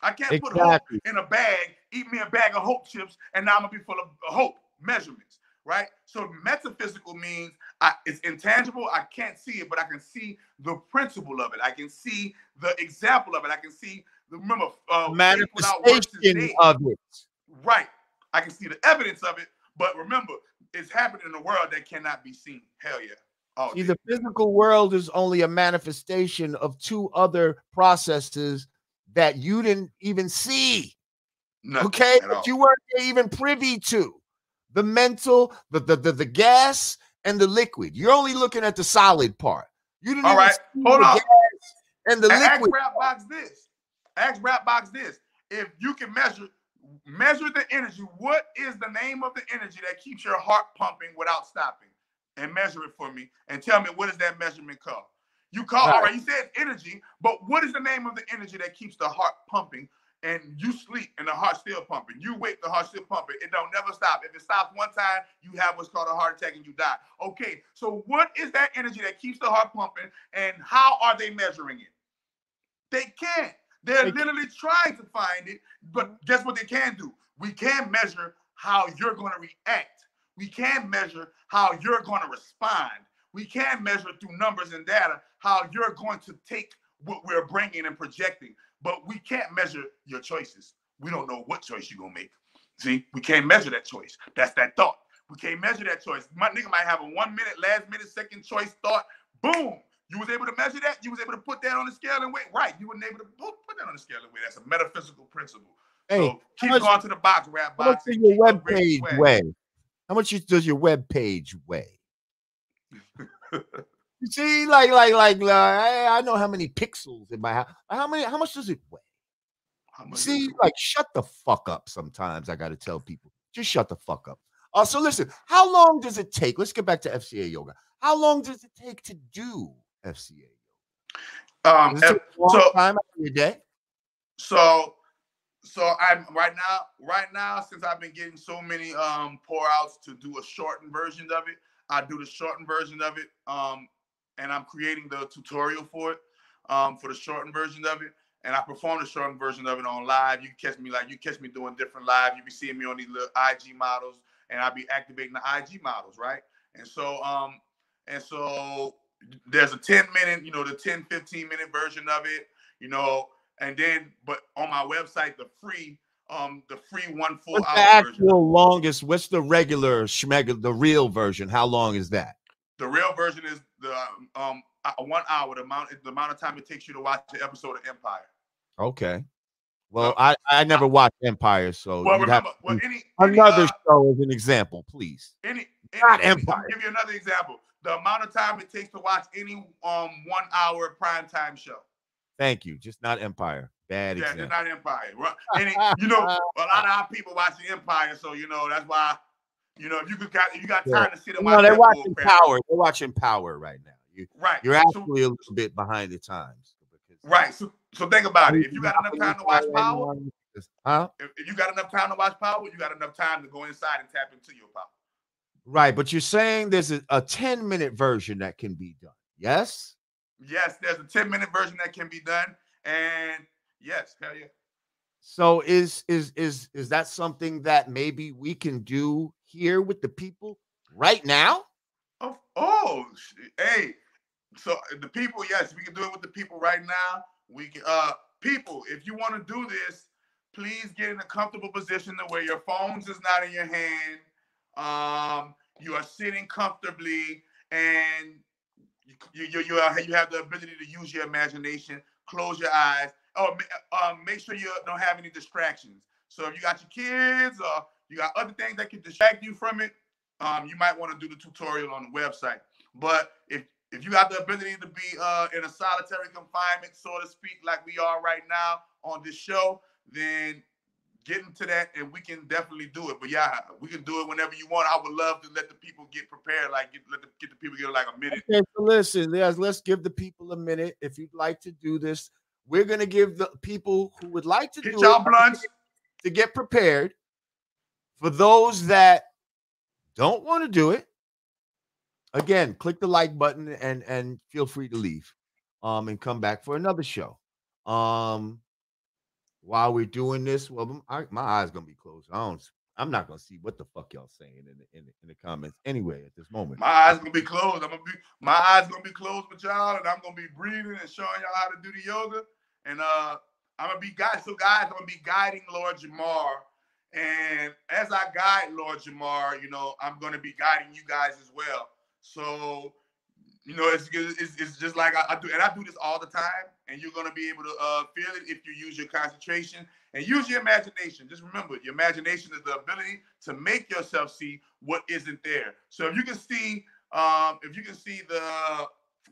I can't exactly. put hope in a bag, eat me a bag of hope chips, and now I'm gonna be full of hope measurements, right? So metaphysical means I, it's intangible. I can't see it, but I can see the principle of it. I can see the example of it. I can see the remember uh, manifestation of it. Right. I can see the evidence of it, but remember, it's happening in a world that cannot be seen. Hell yeah. Oh, see, the physical world is only a manifestation of two other processes that you didn't even see. Nothing okay, that you weren't even privy to. The mental, the, the the the gas, and the liquid. You're only looking at the solid part. You didn't All right. Hold on. and the ask liquid. Rap box this. Ask rap box this. If you can measure measure the energy, what is the name of the energy that keeps your heart pumping without stopping? And measure it for me and tell me what is that measurement called? You call all right. all right, you said energy, but what is the name of the energy that keeps the heart pumping and you sleep and the heart still pumping. You wake, the heart still pumping. It don't never stop. If it stops one time, you have what's called a heart attack and you die. Okay, so what is that energy that keeps the heart pumping and how are they measuring it? They can't. They're they literally can't. trying to find it, but mm-hmm. guess what they can do? We can measure how you're going to react. We can measure how you're going to respond. We can measure through numbers and data how you're going to take what we're bringing and projecting but we can't measure your choices. We don't know what choice you're gonna make. See, we can't measure that choice. That's that thought. We can't measure that choice. My nigga might have a one minute, last minute, second choice thought. Boom. You was able to measure that. You was able to put that on the scale and weight. Right. You weren't able to put, put that on the scale and weight. That's a metaphysical principle. Hey, so keep much, going to the box, rap box. How much does your web page weigh? How much does your web page weigh? You see, like, like, like, uh, I, I know how many pixels in my house. How many? How much does it weigh? See, like, shut the fuck up. Sometimes I got to tell people, just shut the fuck up. Uh, so listen, how long does it take? Let's get back to FCA yoga. How long does it take to do FCA yoga? Um, F- so time out of your day. So, so I'm right now. Right now, since I've been getting so many um pour outs to do a shortened version of it, I do the shortened version of it um and I'm creating the tutorial for it, um, for the shortened version of it. And I perform the shortened version of it on live. You catch me like you catch me doing different live. You be seeing me on these little IG models, and I'll be activating the IG models, right? And so, um, and so there's a 10 minute, you know, the 10, 15 minute version of it, you know, and then but on my website, the free um the free one full hour version what's hour the actual version. longest what's the regular schmeg the real version how long is that the real version is the um uh, one hour, the amount the amount of time it takes you to watch the episode of Empire. Okay. Well, I, I never watched Empire, so well, remember, well, any, another uh, show as an example, please. Any, any not Empire. I'll give you another example. The amount of time it takes to watch any um one hour prime time show. Thank you. Just not Empire. Bad yeah, example. just not Empire. Any, you know, a lot of our people watching Empire, so you know that's why you know, if you could got you got time yeah. to sit and watch. No, they're watching Power. They're watching Power right now. You, right. You're actually so, a little bit behind the times. Right. So so think about it. If you got enough time to watch Power, huh? If, if you got enough time to watch Power, you got enough time to go inside and tap into your power. Right, but you're saying there's a, a 10 minute version that can be done. Yes? Yes, there's a 10 minute version that can be done. And yes, hell yeah. So is is is is that something that maybe we can do here with the people right now? Oh, oh, hey. So the people, yes, we can do it with the people right now. We can, uh, people, if you want to do this, please get in a comfortable position to where your phones is not in your hand. Um, you are sitting comfortably, and you you you, are, you have the ability to use your imagination. Close your eyes. Oh, um, make sure you don't have any distractions. So if you got your kids or you got other things that can distract you from it, um, you might want to do the tutorial on the website. But if if you have the ability to be uh, in a solitary confinement, so to speak, like we are right now on this show, then get into that and we can definitely do it. But yeah, we can do it whenever you want. I would love to let the people get prepared, like get, let the, get the people get like a minute. Okay, so listen, let's, let's give the people a minute. If you'd like to do this, we're gonna give the people who would like to Get do y'all it blunts. to get prepared. For those that don't want to do it, again, click the like button and and feel free to leave, um, and come back for another show. Um, while we're doing this, well, I, my eyes gonna be closed. I don't. I'm not gonna see what the fuck y'all saying in the in the, in the comments anyway at this moment. My eyes gonna be closed. I'm gonna be my eyes gonna be closed with y'all, and I'm gonna be breathing and showing y'all how to do the yoga. And uh I'm gonna be guide. So guys, I'm gonna be guiding Lord Jamar. And as I guide Lord Jamar, you know, I'm gonna be guiding you guys as well. So you know, it's it's, it's just like I, I do, and I do this all the time. And you're gonna be able to uh, feel it if you use your concentration and use your imagination. Just remember, your imagination is the ability to make yourself see what isn't there. So if you can see, um, if you can see the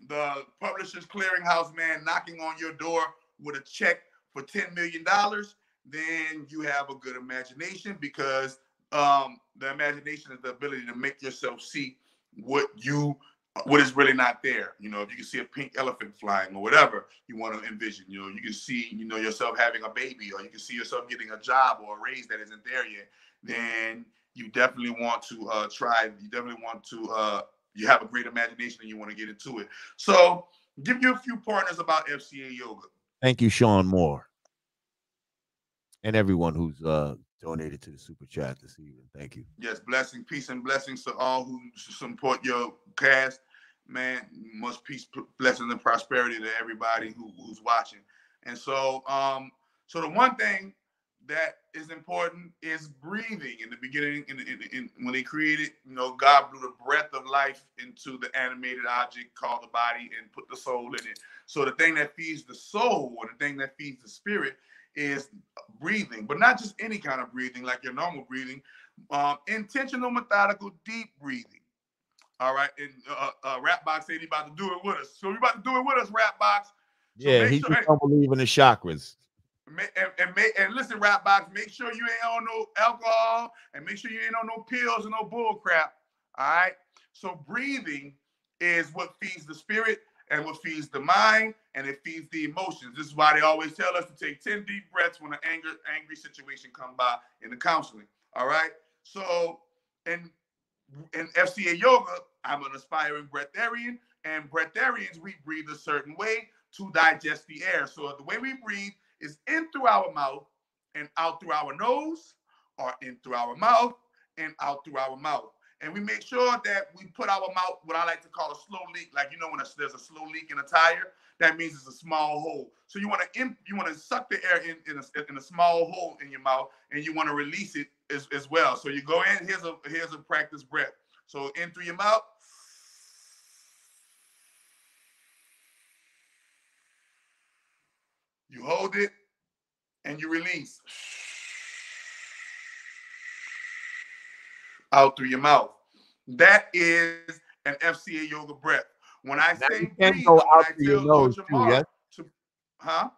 the publishers clearinghouse man knocking on your door with a check for ten million dollars, then you have a good imagination because um, the imagination is the ability to make yourself see what you what is really not there. You know, if you can see a pink elephant flying or whatever you want to envision, you know, you can see, you know, yourself having a baby or you can see yourself getting a job or a raise that isn't there yet, then you definitely want to uh, try, you definitely want to, uh, you have a great imagination and you want to get into it. So give you a few partners about FCA Yoga. Thank you, Sean Moore, and everyone who's uh donated to the super chat this evening. Thank you. Yes, blessing, peace, and blessings to all who support your cast. Man, much peace, blessings, and prosperity to everybody who, who's watching. And so, um, so the one thing that is important is breathing. In the beginning, in, in, in, when they created, you know, God blew the breath of life into the animated object called the body and put the soul in it. So the thing that feeds the soul, or the thing that feeds the spirit, is breathing, but not just any kind of breathing, like your normal breathing. Um, intentional, methodical, deep breathing. All right, and uh, uh, Rapbox said he about to do it with us. So you about to do it with us, Rapbox. So yeah, he sure, just don't believe in the chakras. And, and, and, and listen, Rapbox, make sure you ain't on no alcohol, and make sure you ain't on no pills and no bull crap. All right. So breathing is what feeds the spirit and what feeds the mind and it feeds the emotions. This is why they always tell us to take 10 deep breaths when an anger, angry situation come by in the counseling. All right. So in in FCA yoga, I'm an aspiring breatharian, and breatharians, we breathe a certain way to digest the air. So the way we breathe is in through our mouth and out through our nose, or in through our mouth and out through our mouth and we make sure that we put our mouth what I like to call a slow leak. Like you know when a, there's a slow leak in a tire, that means it's a small hole. So you want to you want to suck the air in in a, in a small hole in your mouth, and you want to release it as, as well. So you go in. Here's a here's a practice breath. So in through your mouth. You hold it and you release. out through your mouth. That is an FCA yoga breath. When I Now say you can breathe, go out through your nose too, yes? to- huh?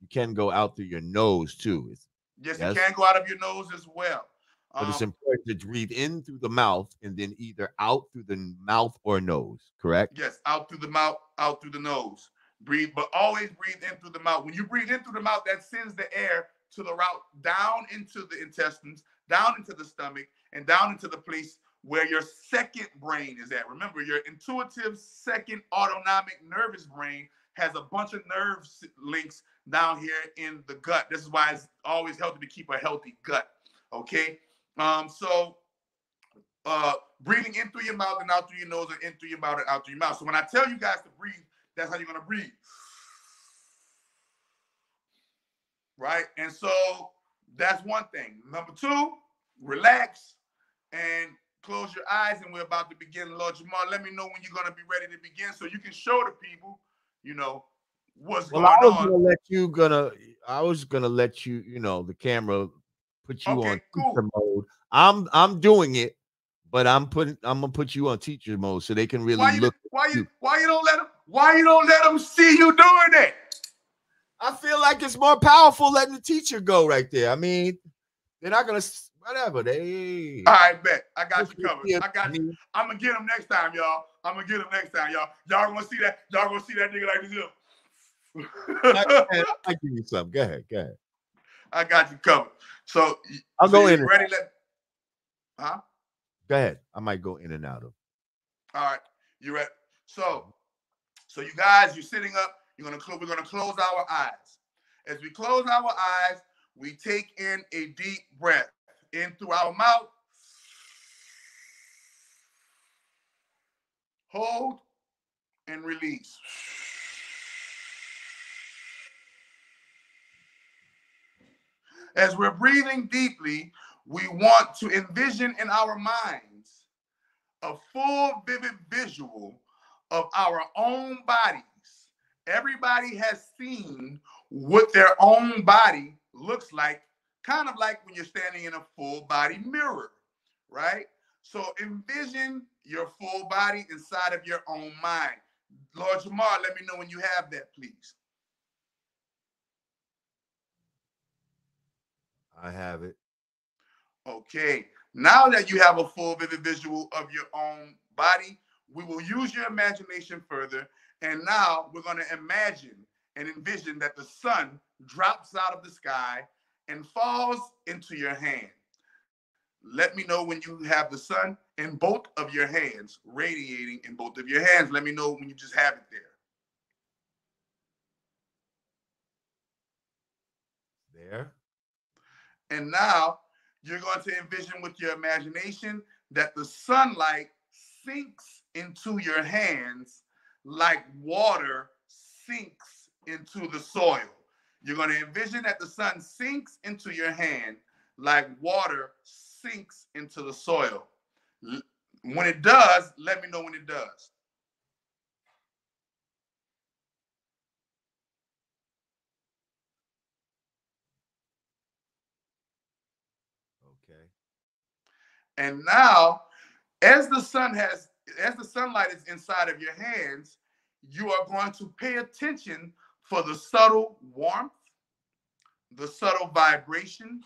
You can go out through your nose too. It's, Yes, Yes. you can go out of your nose as well. but it's Um, important to breathe in through the mouth and then either out through the mouth or nose. Correct? yes, out through the mouth, out through the nose. Breathe, but always breathe in through the mouth. When you breathe in through the mouth, that sends the air to the route down into the intestines, down into the stomach, and down into the place where your second brain is at. Remember, your intuitive second autonomic nervous brain has a bunch of nerve links down here in the gut. This is why it's always healthy to keep a healthy gut. Okay. Um, so uh breathing in through your mouth and out through your nose and in through your mouth and out through your mouth. So when I tell you guys to breathe, that's how you're gonna breathe. Right? And so that's one thing. Number two, relax and close your eyes, and we're about to begin. Lord Jamar, let me know when you're gonna be ready to begin so you can show the people, you know, what's Well, I going was on. gonna let you gonna. I was gonna let you. You know, the camera put you Okay, on cool. teacher mode. I'm I'm doing it, but I'm putting I'm gonna put you on teacher mode so they can really Why you, look. why you why you don't let them why you don't let them see you doing it? I feel like it's more powerful letting the teacher go right there. I mean, they're not gonna whatever they. All right, bet. I got you covered. I got you. I'm gonna get him next time, y'all. I'm gonna get him next time, y'all. Y'all gonna see that. Y'all gonna see that nigga like this. I, here. I give you some. Go ahead. Go ahead. I got you covered. So I'll so go in. Ready? Let. Huh? Go ahead. I might go in and out of. All right. You ready? So, so you guys, you're sitting up. You're gonna close. We're gonna close our eyes. As we close our eyes, we take in a deep breath in through our mouth. Hold and release. As we're breathing deeply, we want to envision in our minds a full, vivid visual of our own bodies. Everybody has seen what their own body looks like, kind of like when you're standing in a full body mirror, right? So envision your full body inside of your own mind. Lord Jamar, let me know when you have that, please. I have it. Okay, now that you have a full vivid visual of your own body, we will use your imagination further. And now we're going to imagine and envision that the sun drops out of the sky and falls into your hand. Let me know when you have the sun in both of your hands, radiating in both of your hands. Let me know when you just have it there. There. And now you're going to envision with your imagination that the sunlight sinks into your hands like water sinks into the soil. You're going to envision that the sun sinks into your hand like water sinks into the soil. When it does, let me know when it does. Okay. And now, as the sun has, as the sunlight is inside of your hands, you are going to pay attention for the subtle warmth, the subtle vibration,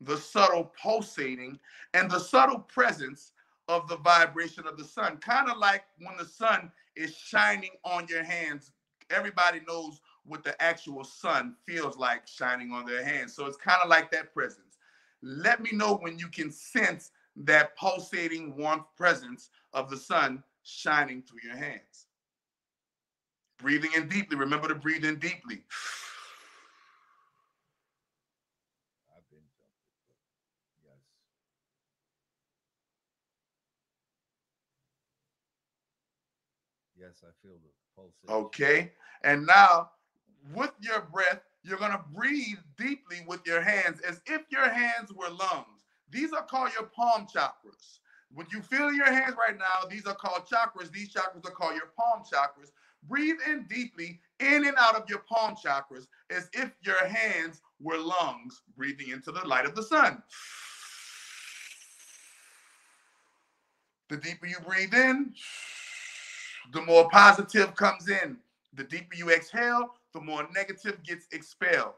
the subtle pulsating, and the subtle presence of the vibration of the sun. Kind of like when the sun is shining on your hands. Everybody knows what the actual sun feels like shining on their hands. So it's kind of like that presence. Let me know when you can sense that pulsating warmth presence of the sun shining through your hands. Breathing in deeply. Remember to breathe in deeply. I've been jumping. Yes. Yes, I feel the pulse. Okay. And now, with your breath, you're going to breathe deeply with your hands as if your hands were lungs. These are called your palm chakras. When you feel your hands right now, these are called chakras. These chakras are called your palm chakras. Breathe in deeply, in and out of your palm chakras, as if your hands were lungs, breathing into the light of the sun. The deeper you breathe in, the more positive comes in. The deeper you exhale, the more negative gets expelled.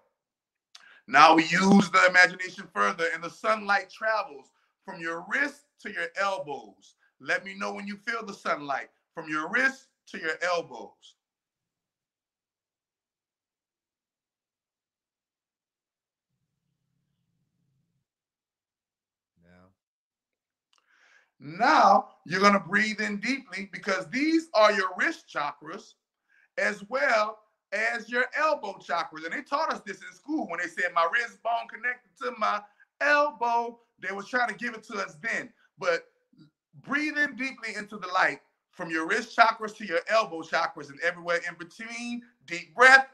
Now we use the imagination further, and the sunlight travels from your wrist to your elbows. Let me know when you feel the sunlight from your wrist to your elbows. Now. You're going to breathe in deeply because these are your wrist chakras as well as your elbow chakras. And they taught us this in school when they said my wrist bone connected to my elbow. They was trying to give it to us then. But breathe in deeply into the light from your wrist chakras to your elbow chakras and everywhere in between. Deep breath.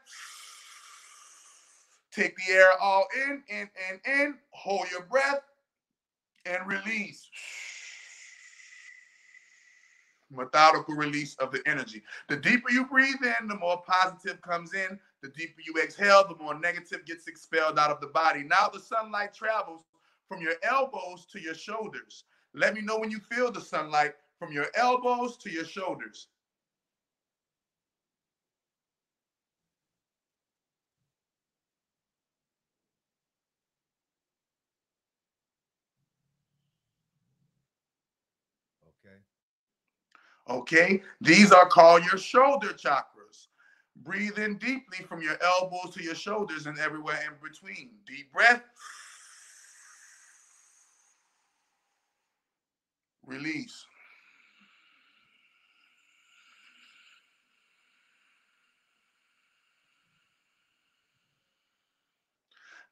Take the air all in, in, in, in. Hold your breath and release. Methodical release of the energy. The deeper you breathe in, the more positive comes in. The deeper you exhale, the more negative gets expelled out of the body. Now the sunlight travels from your elbows to your shoulders. Let me know when you feel the sunlight from your elbows to your shoulders. Okay, Okay. these are called your shoulder chakras. Breathe in deeply from your elbows to your shoulders and everywhere in between. Deep breath. Release.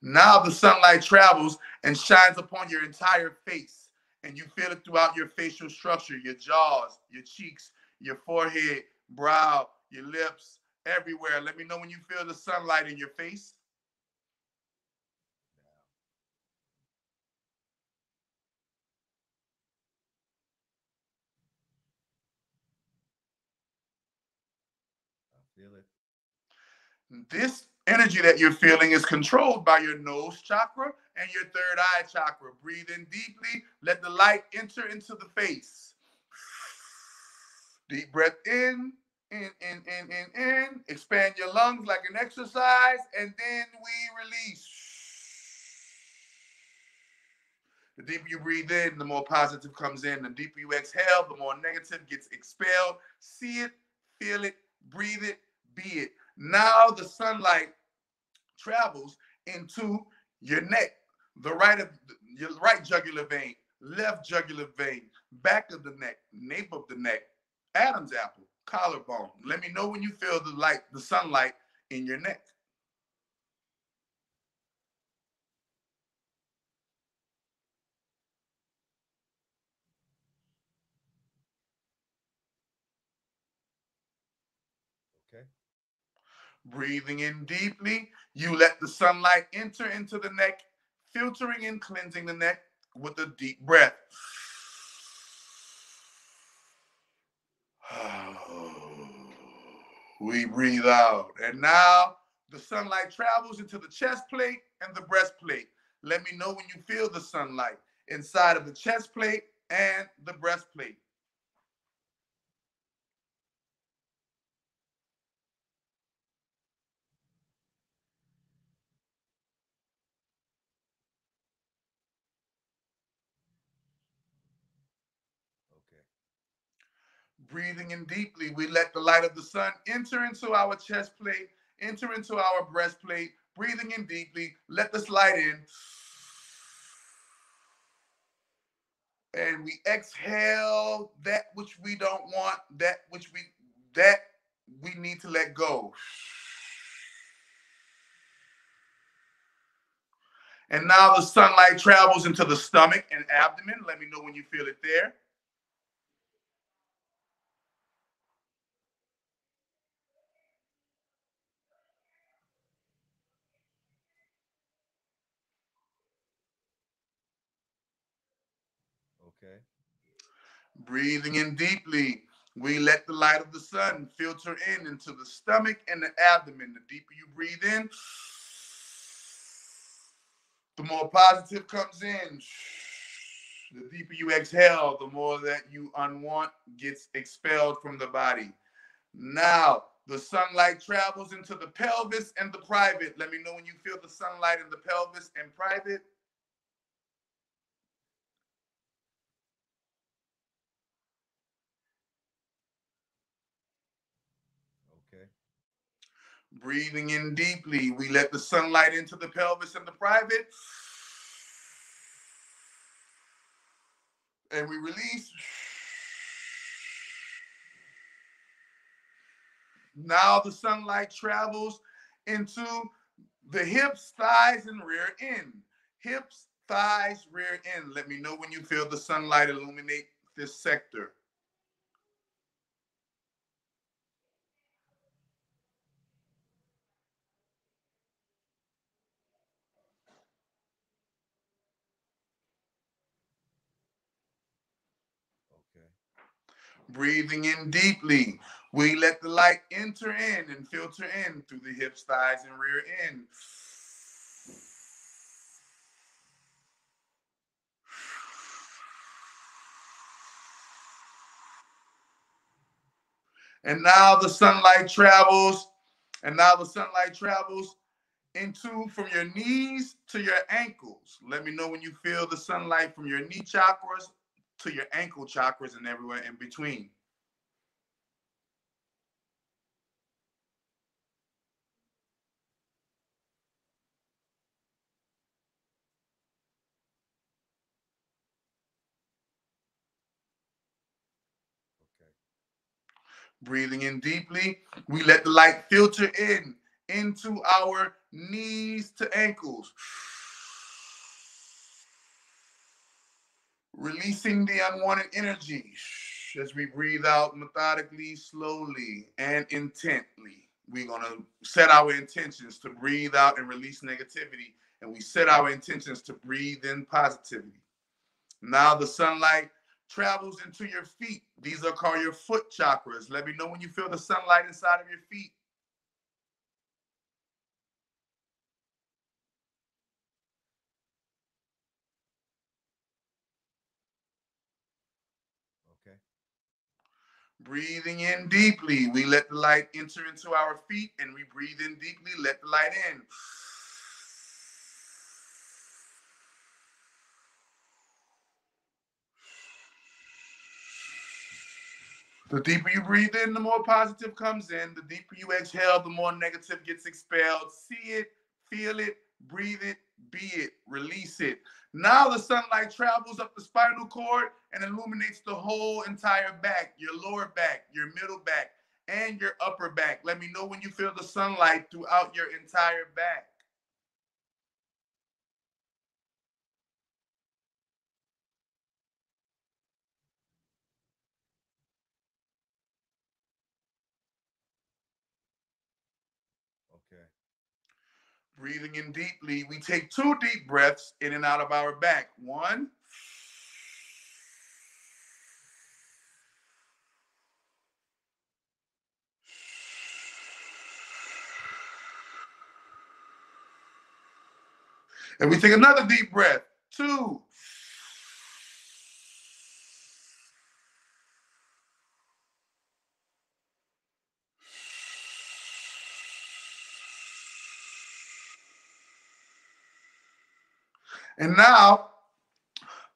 Now the sunlight travels and shines upon your entire face and you feel it throughout your facial structure, your jaws, your cheeks, your forehead, brow, your lips, everywhere. Let me know when you feel the sunlight in your face. I feel it. This energy that you're feeling is controlled by your nose chakra and your third eye chakra. Breathe in deeply. Let the light enter into the face. Deep breath in, in, in, in, in, in. Expand your lungs like an exercise, and then we release. The deeper you breathe in, the more positive comes in. The deeper you exhale, the more negative gets expelled. See it, feel it, breathe it, be it. Now the sunlight travels into your neck, the right of your right jugular vein, left jugular vein, back of the neck, nape of the neck, Adam's apple, collarbone. Let me know when you feel the light, the sunlight in your neck. Okay. Breathing in deeply, you let the sunlight enter into the neck, filtering and cleansing the neck with a deep breath. We breathe out. And now the sunlight travels into the chest plate and the breastplate. Let me know when you feel the sunlight inside of the chest plate and the breastplate. Breathing in deeply, we let the light of the sun enter into our chest plate, enter into our breastplate. Breathing in deeply, let this light in. And we exhale that which we don't want, that which we that we need to let go. And now the sunlight travels into the stomach and abdomen. Let me know when you feel it there. Okay. Breathing in deeply, we let the light of the sun filter in into the stomach and the abdomen. The deeper you breathe in, the more positive comes in. The deeper you exhale, the more that you unwant gets expelled from the body. Now, the sunlight travels into the pelvis and the private. Let me know when you feel the sunlight in the pelvis and private. Okay. Breathing in deeply, we let the sunlight into the pelvis and the private. And we release. Now the sunlight travels into the hips, thighs, and rear end. Hips, thighs, rear end. Let me know when you feel the sunlight illuminate this sector. Breathing in deeply. We let the light enter in and filter in through the hips, thighs, and rear end. And now the sunlight travels, and now the sunlight travels into from your knees to your ankles. Let me know when you feel the sunlight from your knee chakras to your ankle chakras and everywhere in between. Okay. Breathing in deeply, we let the light filter in into our knees to ankles. Releasing the unwanted energy as we breathe out methodically, slowly, and intently. We're going to set our intentions to breathe out and release negativity, and we set our intentions to breathe in positivity. Now the sunlight travels into your feet. These are called your foot chakras. Let me know when you feel the sunlight inside of your feet. Breathing in deeply, we let the light enter into our feet and we breathe in deeply, let the light in. The deeper you breathe in, the more positive comes in. The deeper you exhale, the more negative gets expelled. See it, feel it, breathe it, be it, release it. Now the sunlight travels up the spinal cord and illuminates the whole entire back, your lower back, your middle back, and your upper back. Let me know when you feel the sunlight throughout your entire back. Breathing in deeply, we take two deep breaths in and out of our back. One. And we take another deep breath. Two. And now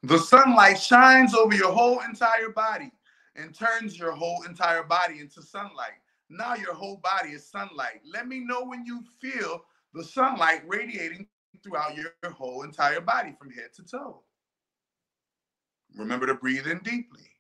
the sunlight shines over your whole entire body and turns your whole entire body into sunlight. Now your whole body is sunlight. Let me know when you feel the sunlight radiating throughout your, whole entire body from head to toe. Remember to breathe in deeply.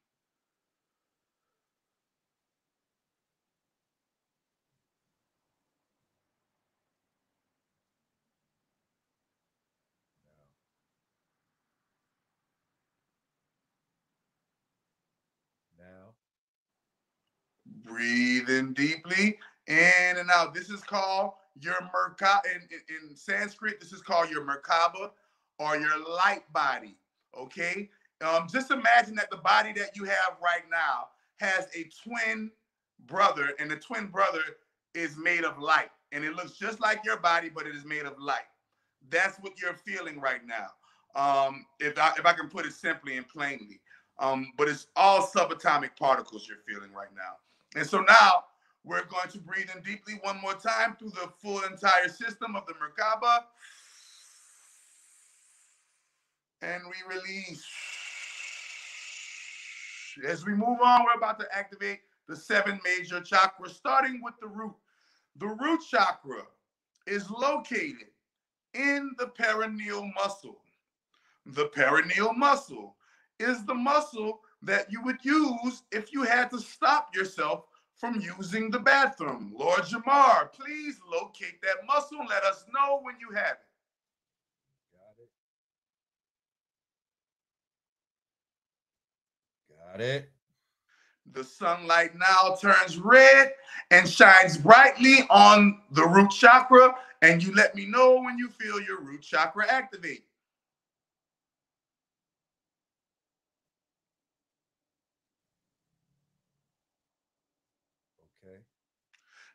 Breathe in deeply, in and out. This is called your Merkaba. In, in, in, Sanskrit, this is called your Merkaba or your light body. Okay. Um, just imagine that the body that you have right now has a twin brother, and the twin brother is made of light. And it looks just like your body, but it is made of light. That's what you're feeling right now. Um, if I if I can put it simply and plainly. Um, but it's all subatomic particles you're feeling right now. And so now we're going to breathe in deeply one more time through the full entire system of the Merkaba. And we release. As we move on, we're about to activate the seven major chakras, starting with the root. The root chakra is located in the perineal muscle. The perineal muscle is the muscle that you would use if you had to stop yourself from using the bathroom. Lord Jamar, please locate that muscle and let us know when you have it. Got it. Got it. The sunlight now turns red and shines brightly on the root chakra, and you let me know when you feel your root chakra activate.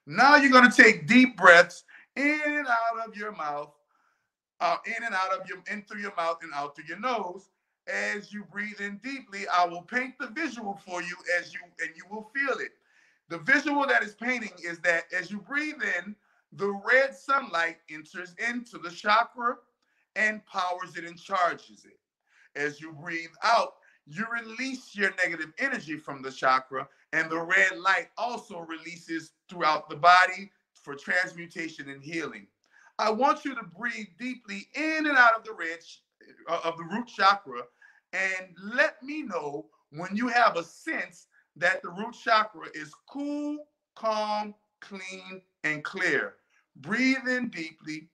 Now you're going to take deep breaths in and out of your mouth, uh, in and out of your, in through your mouth and out through your nose. As you breathe in deeply, I will paint the visual for you as you, and you will feel it. The visual that is painting is that as you breathe in, the red sunlight enters into the chakra and powers it and charges it. As you breathe out, you release your negative energy from the chakra, and the red light also releases throughout the body for transmutation and healing. I want you to breathe deeply in and out of the red uh, of the root chakra and let me know when you have a sense that the root chakra is cool, calm, clean, and clear. Breathe in deeply.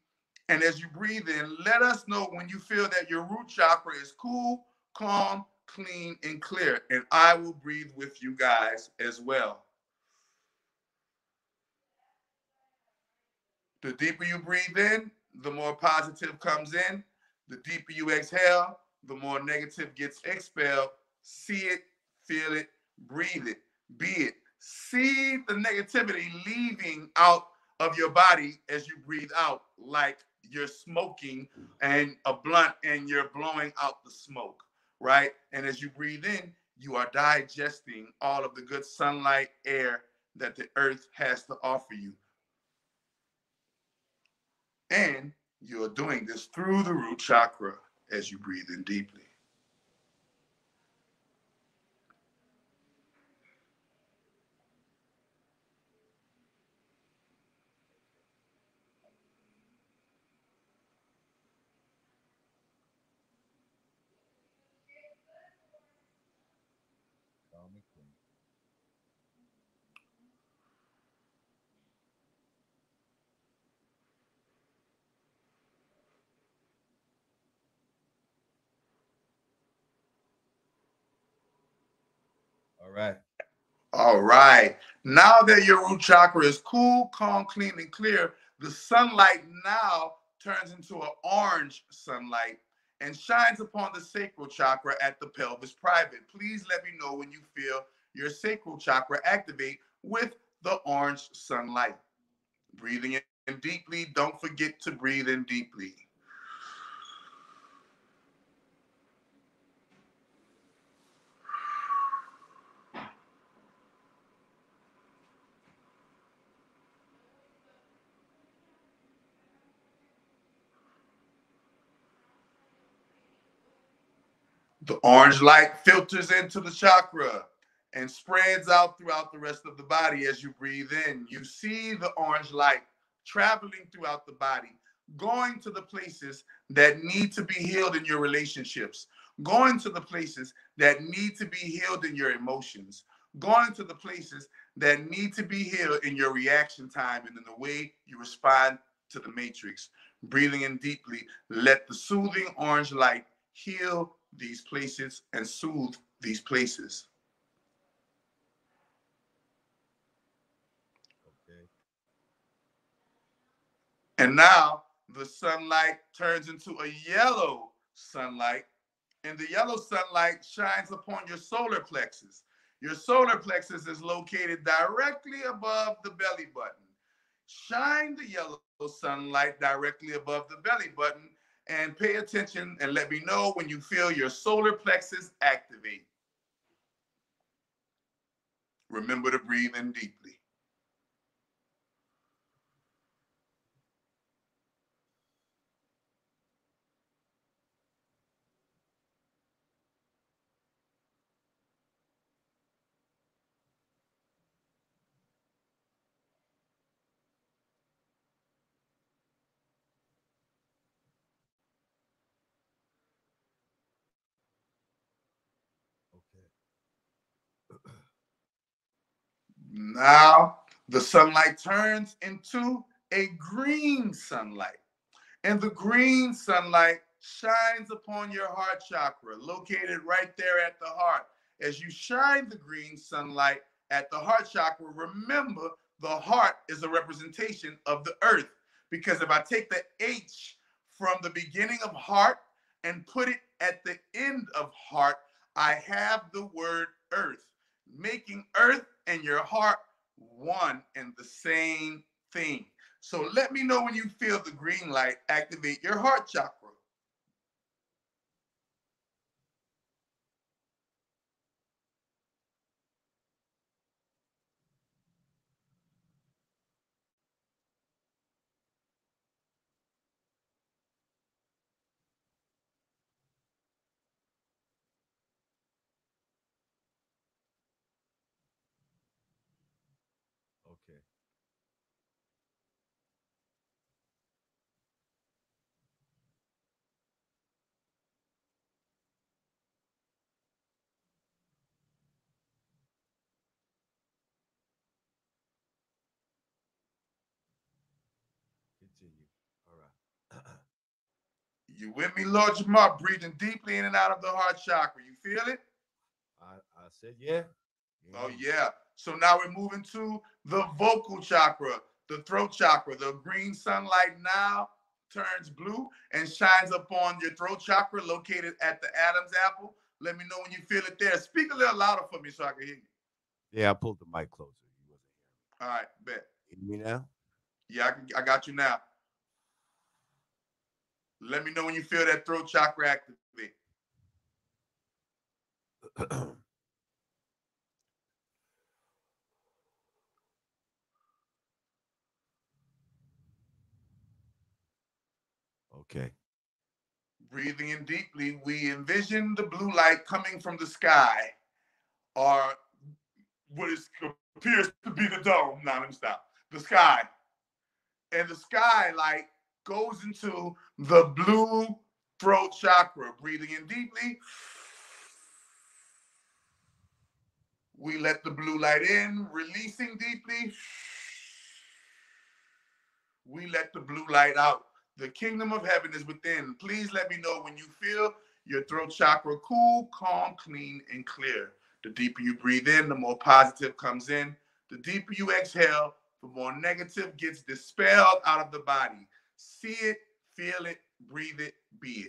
And as you breathe in, let us know when you feel that your root chakra is cool, calm, clean, and clear. And I will breathe with you guys as well. The deeper you breathe in, the more positive comes in. The deeper you exhale, the more negative gets expelled. See it, feel it, breathe it, be it. See the negativity leaving out of your body as you breathe out, like you're smoking and a blunt and you're blowing out the smoke, right? And as you breathe in, you are digesting all of the good sunlight, air that the earth has to offer you. And you're doing this through the root chakra as you breathe in deeply. All right. All right. Now that your root chakra is cool, calm, clean, and clear, the sunlight now turns into an orange sunlight and shines upon the sacral chakra at the pelvis private. Please let me know when you feel your sacral chakra activate with the orange sunlight. Breathing in deeply. Don't forget to breathe in deeply. The orange light filters into the chakra and spreads out throughout the rest of the body as you breathe in. You see the orange light traveling throughout the body, going to the places that need to be healed in your relationships, going to the places that need to be healed in your emotions, going to the places that need to be healed in your reaction time and in the way you respond to the matrix. Breathing in deeply, let the soothing orange light heal these places and soothe these places. Okay. And now the sunlight turns into a yellow sunlight, and the yellow sunlight shines upon your solar plexus. Your solar plexus is located directly above the belly button. Shine the yellow sunlight directly above the belly button and pay attention and let me know when you feel your solar plexus activate. Remember to breathe in deeply. Now the sunlight turns into a green sunlight. And the green sunlight shines upon your heart chakra, located right there at the heart. As you shine the green sunlight at the heart chakra, remember the heart is a representation of the earth. Because if I take the H from the beginning of heart and put it at the end of heart, I have the word earth, making earth and your heart one and the same thing. So let me know when you feel the green light activate your heart chakra. Okay. Continue. All right. You with me, Lord Jamar? Breathing deeply in and out of the heart chakra. You feel it? I, I said yeah. Oh yeah. So now we're moving to the vocal chakra, the throat chakra. The green sunlight now turns blue and shines upon your throat chakra located at the Adam's apple. Let me know when you feel it there. Speak a little louder for me so I can hear you. Yeah, I pulled the mic closer. You wasn't All right, bet. me. Hear me now? Yeah, I, can, I got you now. Let me know when you feel that throat chakra activate. okay. Breathing in deeply, we envision the blue light coming from the sky or what is, appears to be the dome. Now, let me stop. The sky. And the sky light goes into the blue throat chakra. Breathing in deeply. We let the blue light in, releasing deeply. We let the blue light out. The kingdom of heaven is within. Please let me know when you feel your throat chakra cool, calm, clean, and clear. The deeper you breathe in, the more positive comes in. The deeper you exhale, the more negative gets dispelled out of the body. See it, feel it, breathe it, be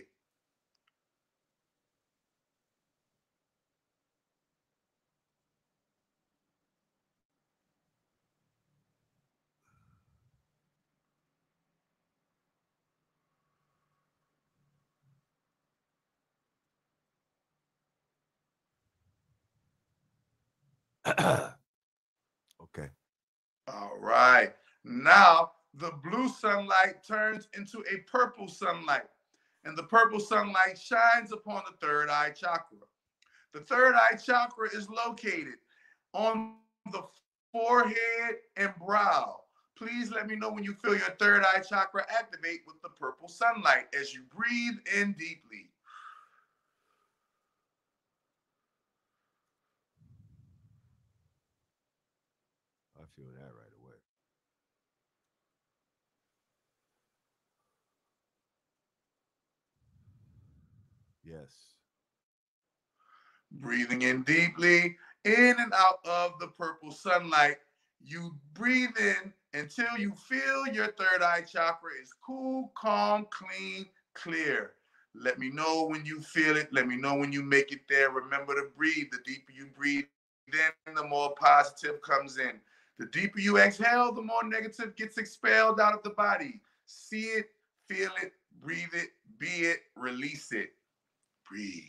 it. All right. Now the blue sunlight turns into a purple sunlight, and the purple sunlight shines upon the third eye chakra. The third eye chakra is located on the forehead and brow. Please let me know when you feel your third eye chakra activate with the purple sunlight as you breathe in deeply. I feel that right away. Yes. Breathing in deeply, in and out of the purple sunlight. You breathe in until you feel your third eye chakra is cool, calm, clean, clear. Let me know when you feel it. Let me know when you make it there. Remember to breathe. The deeper you breathe in, the more positive comes in. The deeper you exhale, the more negative gets expelled out of the body. See it, feel it, breathe it, be it, release it. Breathe.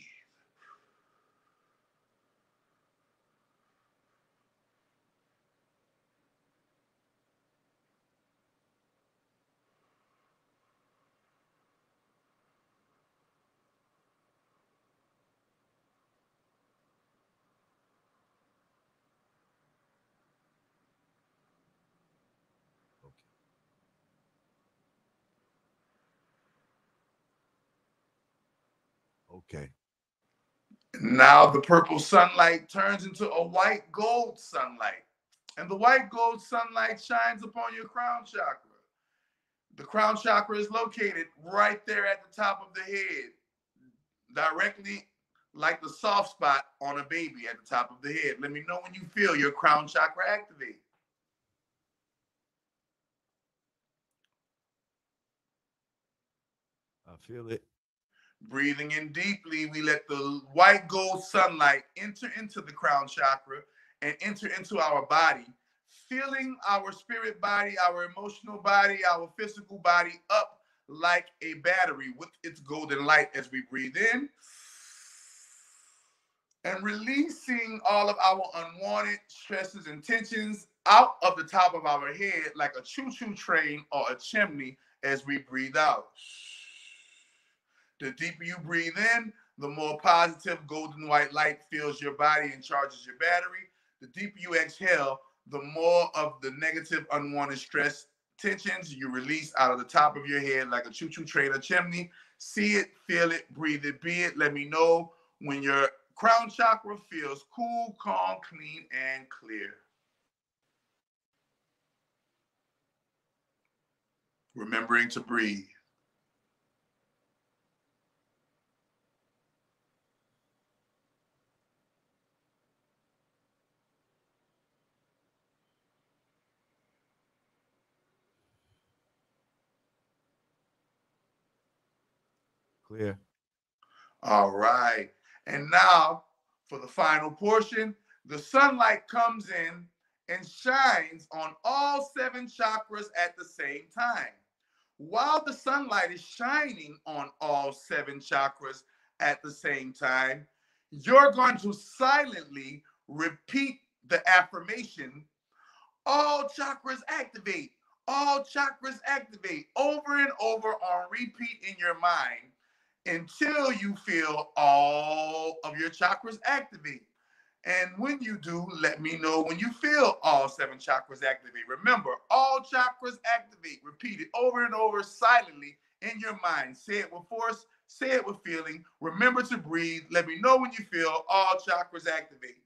Okay. Okay. Now the purple sunlight turns into a white gold sunlight. And the white gold sunlight shines upon your crown chakra. The crown chakra is located right there at the top of the head, directly like the soft spot on a baby at the top of the head. Let me know when you feel your crown chakra activate. I feel it. Breathing in deeply, we let the white gold sunlight enter into the crown chakra and enter into our body, filling our spirit body, our emotional body, our physical body up like a battery with its golden light as we breathe in and releasing all of our unwanted stresses and tensions out of the top of our head like a choo choo train or a chimney as we breathe out. The deeper you breathe in, the more positive golden white light fills your body and charges your battery. The deeper you exhale, the more of the negative, unwanted stress tensions you release out of the top of your head like a choo-choo train or chimney. See it, feel it, breathe it, be it. Let me know when your crown chakra feels cool, calm, clean, and clear. Remembering to breathe. Clear. All right. And now for the final portion, the sunlight comes in and shines on all seven chakras at the same time. While the sunlight is shining on all seven chakras at the same time, you're going to silently repeat the affirmation all chakras activate, all chakras activate over and over on repeat in your mind until you feel all of your chakras activate. And when you do, let me know when you feel all seven chakras activate. Remember, all chakras activate. Repeat it over and over silently in your mind. Say it with force, say it with feeling. Remember to breathe. Let me know when you feel all chakras activate.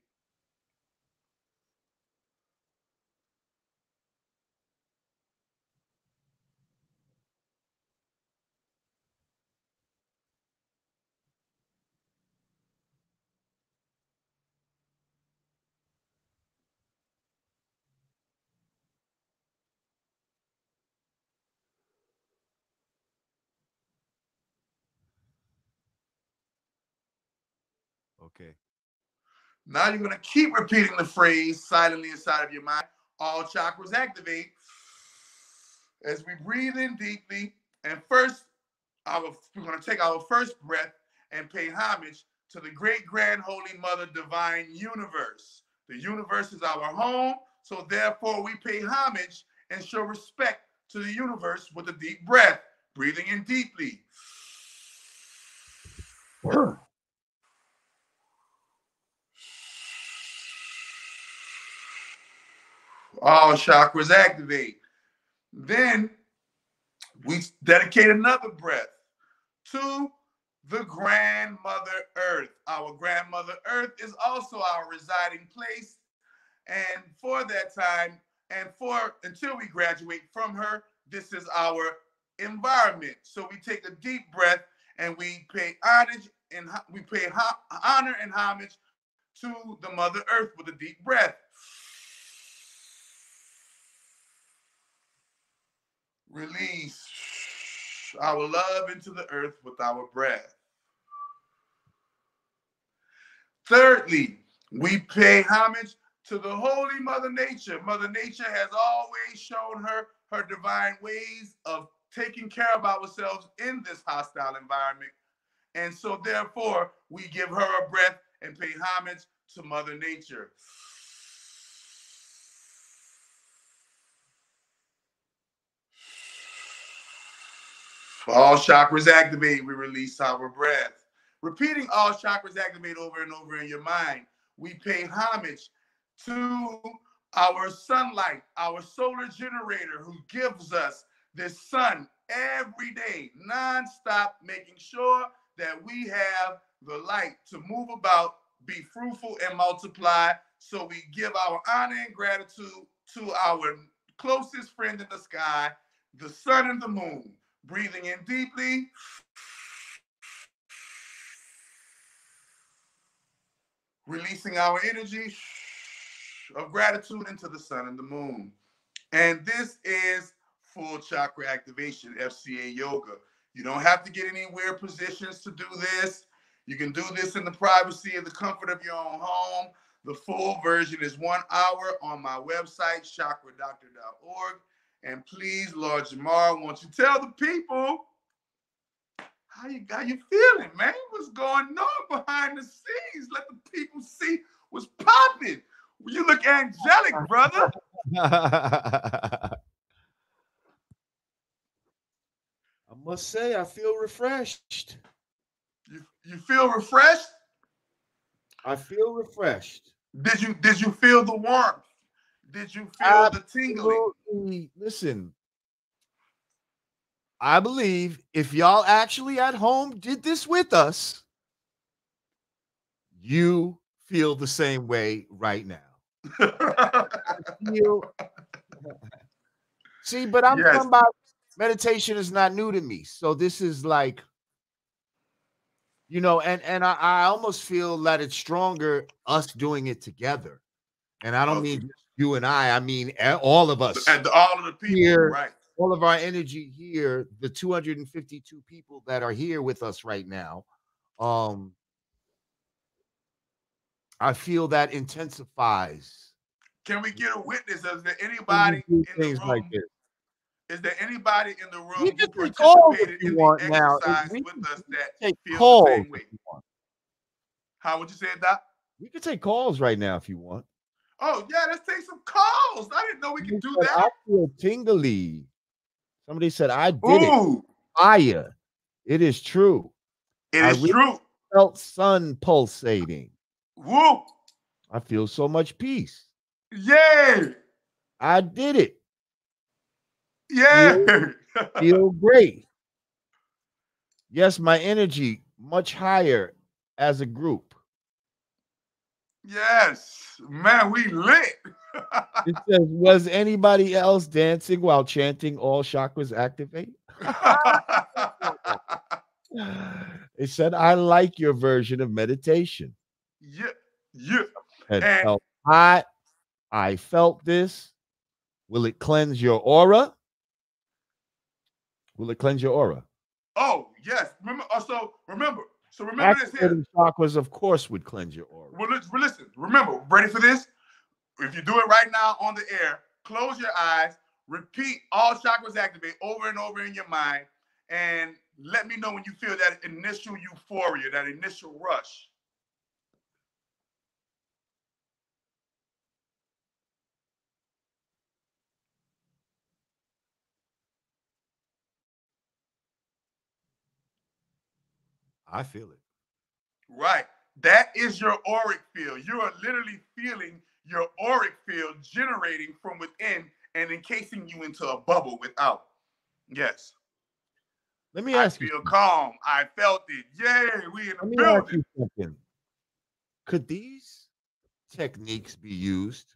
Okay. Now you're going to keep repeating the phrase silently inside of your mind. All chakras activate as we breathe in deeply. And first, our, we're going to take our first breath and pay homage to the great grand holy mother divine universe. The universe is our home, so therefore we pay homage and show respect to the universe with a deep breath, breathing in deeply. All chakras activate. Then we dedicate another breath to the grandmother earth. Our grandmother earth is also our residing place. And for that time, and for until we graduate from her, this is our environment. So we take a deep breath and we pay homage and we pay honor and homage to the mother earth with a deep breath. Release our love into the earth with our breath. Thirdly, we pay homage to the holy Mother Nature. Mother Nature has always shown her her divine ways of taking care of ourselves in this hostile environment. And so, therefore, we give her a breath and pay homage to Mother Nature. All chakras activate, we release our breath. Repeating all chakras activate over and over in your mind, we pay homage to our sunlight, our solar generator who gives us this sun every day, nonstop, making sure that we have the light to move about, be fruitful, and multiply. So we give our honor and gratitude to our closest friend in the sky, the sun and the moon breathing in deeply. Releasing our energy of gratitude into the sun and the moon. And this is full chakra activation, FCA yoga. You don't have to get any weird positions to do this. You can do this in the privacy and the comfort of your own home. The full version is one hour on my website, chakradoctor.org. And please, Lord Jamar, won't you tell the people how you got you feeling, man? What's going on behind the scenes? Let the people see what's popping. You look angelic, brother. I must say, I feel refreshed. You you feel refreshed? I feel refreshed. Did you did you feel the warmth? Did you feel the tingling? Listen, I believe if y'all actually at home did this with us, you feel the same way right now. feel... See, but I'm yes. talking about meditation is not new to me. So this is like, you know, and and I, I almost feel that it's stronger us doing it together. And I don't okay. mean you and I, I mean all of us. And all of the people, here, right? All of our energy here, the 252 people that are here with us right now. Um, I feel that intensifies. Can we get a witness? Is there anybody in the room? Like this? Is there anybody in the room who participated in the exercise now. with us that feels the same way? How would you say that? We can take calls right now if you want. Oh yeah, let's take some calls. I didn't know we could do that. I feel tingly. Somebody said I did Ooh. it. Fire. It is true. It is true. Felt sun pulsating. Whoop! I feel so much peace. Yeah. I did it. Yeah. Feel, feel great. Yes, my energy much higher as a group. Yes, man, we lit. it says, was anybody else dancing while chanting all chakras activate? it said, I like your version of meditation. Yeah, yeah. Had and felt hot. I felt this. Will it cleanse your aura? Will it cleanse your aura? Oh, yes. Remember, uh, so remember, so remember Activating this here. chakras, of course, would cleanse your aura. Well, listen, remember, ready for this? If you do it right now on the air, close your eyes, repeat all chakras activate over and over in your mind, and let me know when you feel that initial euphoria, that initial rush. I feel it. Right. That is your auric field. You are literally feeling your auric field generating from within and encasing you into a bubble without. Yes. Let me ask I you. Feel calm. I felt it. Yay, we in the Let building. ask you something. Could these techniques be used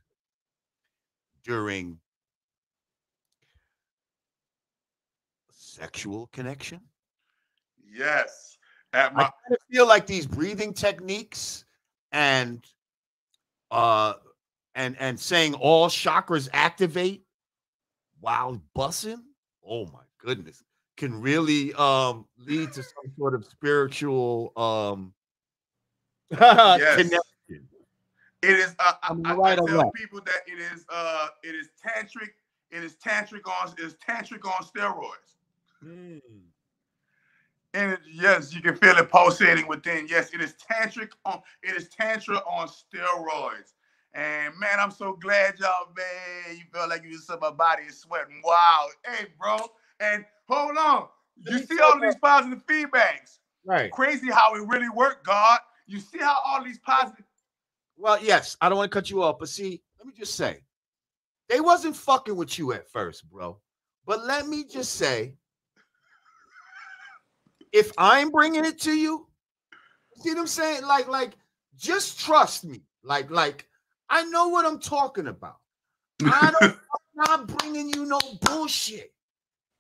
during sexual connection? Yes. At my- I kind of feel like these breathing techniques and uh and and saying all chakras activate while bussing. Oh my goodness, can really um lead to some sort of spiritual um yes. connection. It is. Uh, I, I, right I tell people that it is. Uh, it is tantric. It is tantric on. It is tantric on steroids. Mm. And yes, you can feel it pulsating within. Yes, it is tantric on it is tantra on steroids. And man, I'm so glad y'all, man. You felt like you just said my body is sweating. Wow. Hey, bro. And hold on. You see all these positive feedbacks. Right. Crazy how it really worked, God. You see how all these positive. Well, yes, I don't want to cut you off, but see, let me just say, they wasn't fucking with you at first, bro. But let me just say, if I'm bringing it to you, see what I'm saying? Like, like, just trust me. Like, like, I know what I'm talking about. I don't, I'm not bringing you no bullshit.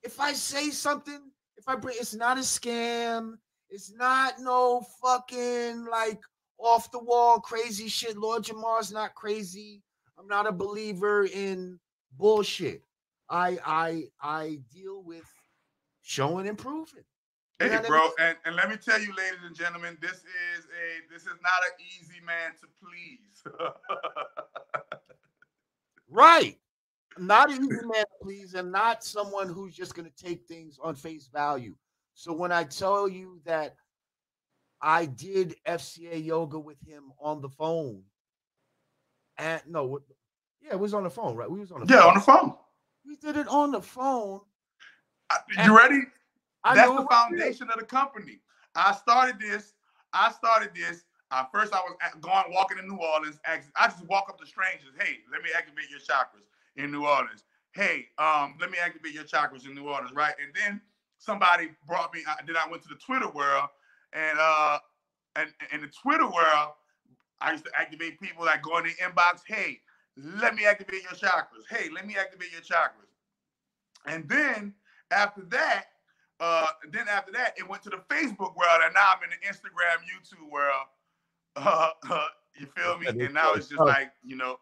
If I say something, if I bring, it's not a scam. It's not no fucking like off the wall crazy shit. Lord Jamar's not crazy. I'm not a believer in bullshit. I I I deal with showing and proving. Hey, bro, and, and let me tell you, ladies and gentlemen, this is a this is not an easy man to please. right. Not an easy man to please, and not someone who's just gonna take things on face value. So when I tell you that I did FCA yoga with him on the phone, and no, yeah, it was on the phone, right? We was on the yeah, phone. on the phone. We did it on the phone. Uh, you ready? I That's the foundation of the company. I started this. I started this. uh, first I was going walking in New Orleans. I just walk up to strangers. Hey, let me activate your chakras in New Orleans. Hey, um, let me activate your chakras in New Orleans, right? And then somebody brought me. Uh, then I went to the Twitter world, and uh, and in the Twitter world, I used to activate people that go in the inbox. Hey, let me activate your chakras. Hey, let me activate your chakras. And then after that, uh, then after that, it went to the Facebook world, and now I'm in the Instagram, YouTube world. Uh, uh, you feel me? And now it's just like you know,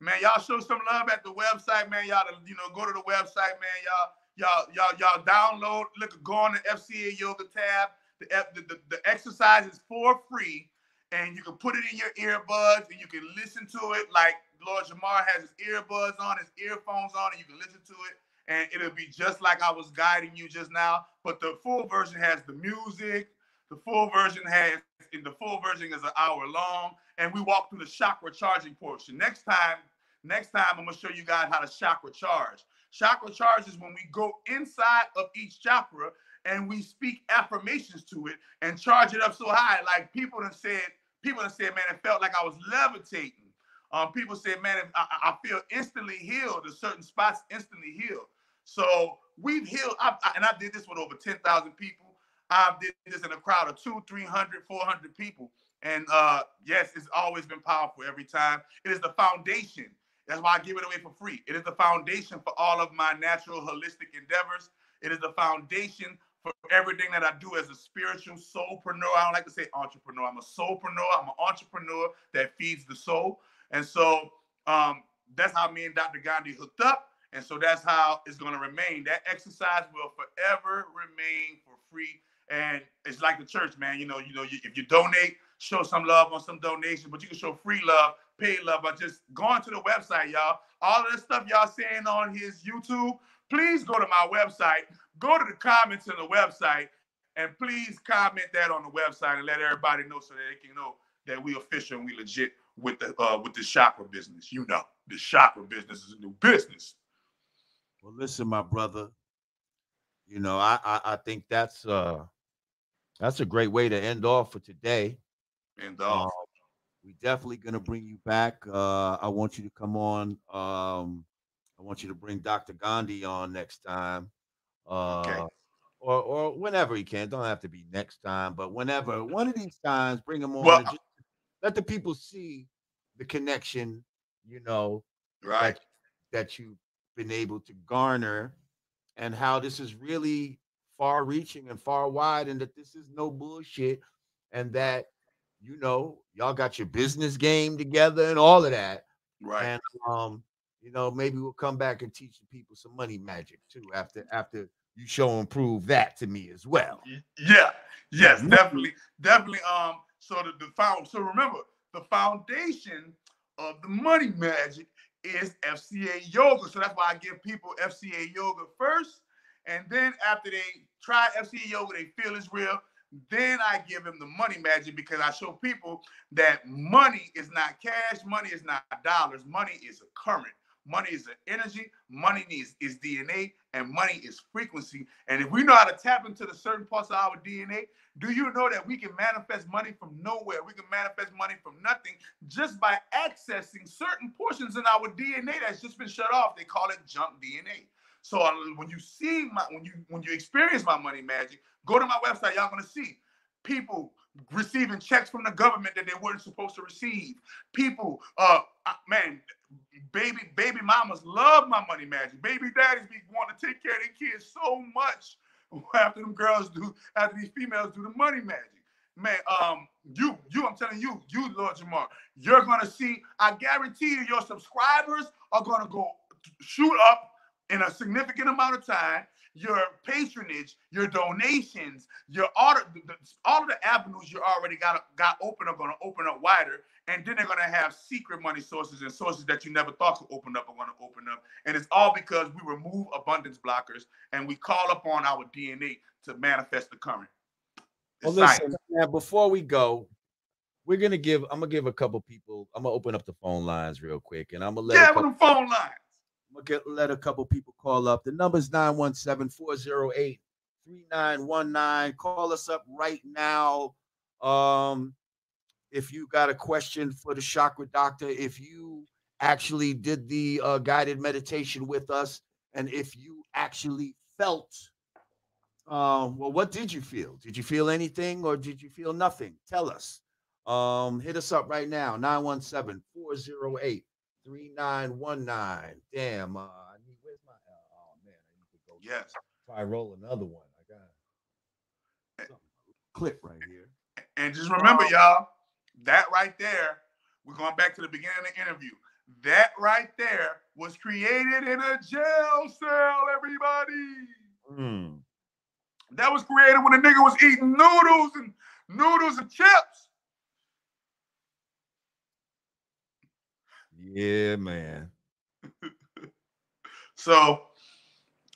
man, y'all show some love at the website, man. Y'all, you know, go to the website, man. Y'all, y'all, y'all, y'all download. Look, go on the FCA Yoga tab. The, the, the, the exercise is for free, and you can put it in your earbuds, and you can listen to it like Lord Jamar has his earbuds on, his earphones on, and you can listen to it and it'll be just like I was guiding you just now. But the full version has the music. The full version has, in the full version is an hour long, and we walk through the chakra charging portion. Next time, next time I'm gonna show you guys how to chakra charge. Chakra charge is when we go inside of each chakra and we speak affirmations to it and charge it up so high. Like people have said, people have said, man, it felt like I was levitating. Um, people said, man, I, I feel instantly healed. The certain spots instantly healed. So we've healed, I, I, and I did this with over 10,000 people. I did this in a crowd of two, 300, 400 people. And uh, yes, it's always been powerful every time. It is the foundation. That's why I give it away for free. It is the foundation for all of my natural holistic endeavors. It is the foundation for everything that I do as a spiritual soulpreneur. I don't like to say entrepreneur. I'm a soulpreneur. I'm an entrepreneur that feeds the soul. And so um, that's how me and Dr. Gandhi hooked up. And so that's how it's going to remain. That exercise will forever remain for free. And it's like the church, man. You know, you know, if you donate, show some love on some donation, but you can show free love, paid love by just going to the website, y'all. All of the stuff y'all saying on his YouTube, please go to my website. Go to the comments in the website, and please comment that on the website and let everybody know so that they can know that we official and we legit with the uh, with the chakra business. You know, the chakra business is a new business. Well, listen, my brother. You know, I, I I, think that's uh that's a great way to end off for today. End off. Um, we definitely gonna bring you back. Uh, I want you to come on. Um, I want you to bring Dr. Gandhi on next time. Uh, okay. Or, or whenever he can. Don't have to be next time, but whenever one of these times, bring him on. Well, just let the people see the connection. You know, right? That, that you been able to garner and how this is really far reaching and far wide and that this is no bullshit and that you know y'all got your business game together and all of that. Right. And um you know maybe we'll come back and teach the people some money magic too after after you show and prove that to me as well. Yeah yes definitely definitely um so the, the found so remember the foundation of the money magic is FCA yoga. So that's why I give people FCA yoga first. And then after they try FCA yoga, they feel it's real. Then I give them the money magic because I show people that money is not cash, money is not dollars, money is a current. Money is energy, money is, is DNA, and money is frequency. And if we know how to tap into the certain parts of our DNA, do you know that we can manifest money from nowhere? We can manifest money from nothing just by accessing certain portions in our DNA that's just been shut off. They call it junk DNA. So uh, when you see my when you when you experience my money magic, go to my website. Y'all gonna see people receiving checks from the government that they weren't supposed to receive. People, uh, man, baby baby mamas love my money magic. Baby daddies be wanting to take care of their kids so much after them girls do, after these females do the money magic. Man, um, you, you, I'm telling you, you, Lord Jamar, you're gonna see. I guarantee you, your subscribers are gonna go shoot up in a significant amount of time. Your patronage, your donations, your order, all of the avenues you already got got open are gonna open up wider, and then they're going to have secret money sources and sources that you never thought could open up are going to open up. And it's all because we remove abundance blockers and we call upon our DNA to manifest the current. It's well, listen, man, before we go, we're gonna give. I'm gonna give a couple people. I'm gonna open up the phone lines real quick, and I'm gonna let. Yeah, with the phone lines. I'm gonna let a couple people call up. The number's 917-408-3919. Call us up right now. Um, if you got a question for the chakra doctor, if you actually did the uh, guided meditation with us, and if you actually felt, um, well, what did you feel? Did you feel anything or did you feel nothing? Tell us. Um, hit us up right now 917 408 3919. Damn, uh, I need, where's my, uh, oh man, I need to go. Yes. Try roll another one. I got a clip right here. And just remember, y'all, that right there, we're going back to the beginning of the interview. That right there was created in a jail cell, everybody. Mm. That was created when a nigga was eating noodles and noodles and chips. Yeah, man. So,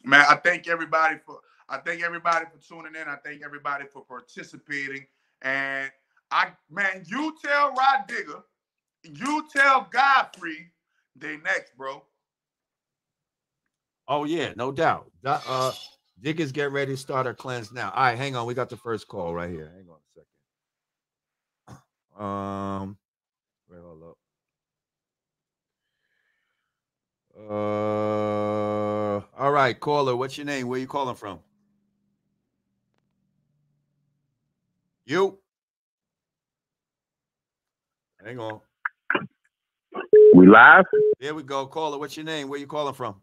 man, I thank everybody for I thank everybody for tuning in. I thank everybody for participating. And I man, you tell Rod Digger, you tell Godfrey, they next, bro. Oh yeah, no doubt. Do- Uh, Dickens, get ready to start our cleanse now. All right, hang on. We got the first call right here. Hang on a second. Um, wait, hold up. Uh, all right, caller. What's your name? Where you calling from? You. Hang on. We live? There we go. Caller, what's your name? Where you calling from?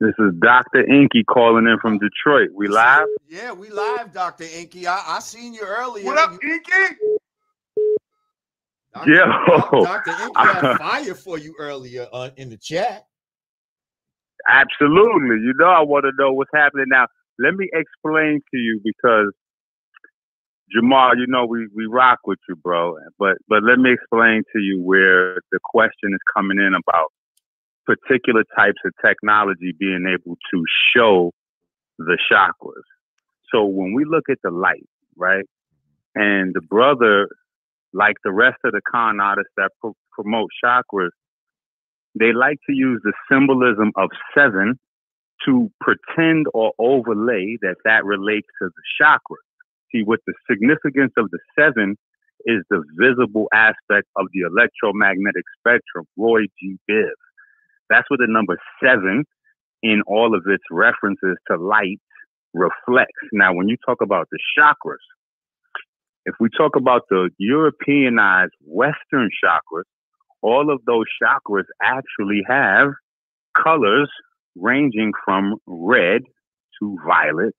This is Dr. Inky calling in from Detroit. We live? Yeah, we live, Dr. Inky. I, I seen you earlier. What up, You- Inky? Dr. Yo. Dr. Inky had fire for you earlier uh, in the chat. Absolutely. You know, I want to know what's happening now. Let me explain to you because Jamal, you know, we, we rock with you, bro. But but let me explain to you where the question is coming in about particular types of technology being able to show the chakras. So when we look at the light, right, and the brother, like the rest of the con artists that pro- promote chakras, they like to use the symbolism of seven to pretend or overlay that that relates to the chakras. See, what the significance of the seven is the visible aspect of the electromagnetic spectrum, Roy G. Biv. That's what the number seven in all of its references to light reflects. Now, when you talk about the chakras, if we talk about the Europeanized Western chakras, all of those chakras actually have colors ranging from red to violet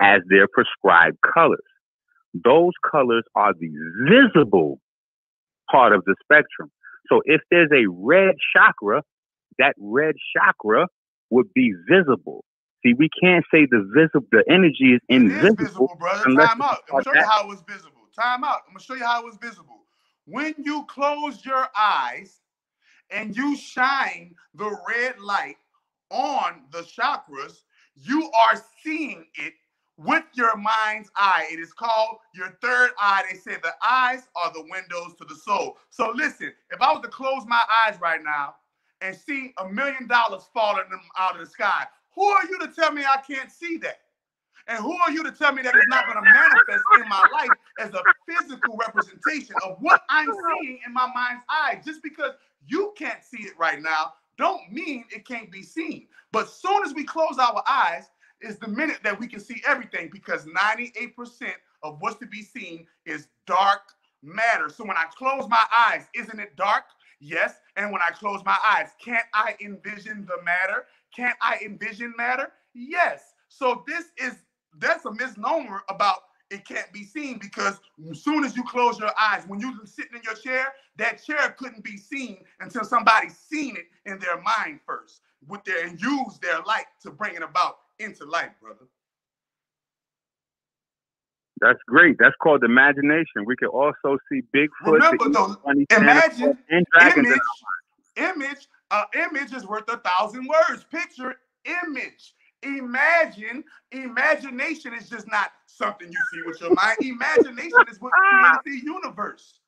as their prescribed colors. Those colors are the visible part of the spectrum. So if there's a red chakra, that red chakra would be visible. See, we can't say the visible, the energy is invisible. It is visible, brother. Time out. I'm gonna show you how it was visible. Time out. I'm gonna show you how it was visible. When you close your eyes and you shine the red light on the chakras, you are seeing it with your mind's eye. It is called your third eye. They say the eyes are the windows to the soul. So listen, if I was to close my eyes right now and see a million dollars falling out of the sky, who are you to tell me I can't see that? And who are you to tell me that it's not going to manifest in my life as a physical representation of what I'm seeing in my mind's eye? Just because you can't see it right now, don't mean it can't be seen. But soon as we close our eyes, is the minute that we can see everything because 98% of what's to be seen is dark matter. So when I close my eyes, isn't it dark? Yes. And when I close my eyes, can't I envision the matter? Can't I envision matter? Yes. So this is that's a misnomer about it can't be seen because as soon as you close your eyes, when you're sitting in your chair, that chair couldn't be seen until somebody seen it in their mind first, with their and use their light to bring it about into life, brother. That's great. That's called imagination. We can also see Bigfoot, Remember, though, imagine and dragons. image, image, uh, image is worth a thousand words. Picture, image. Imagine, imagination is just not something you see with your mind. Imagination is what created the universe.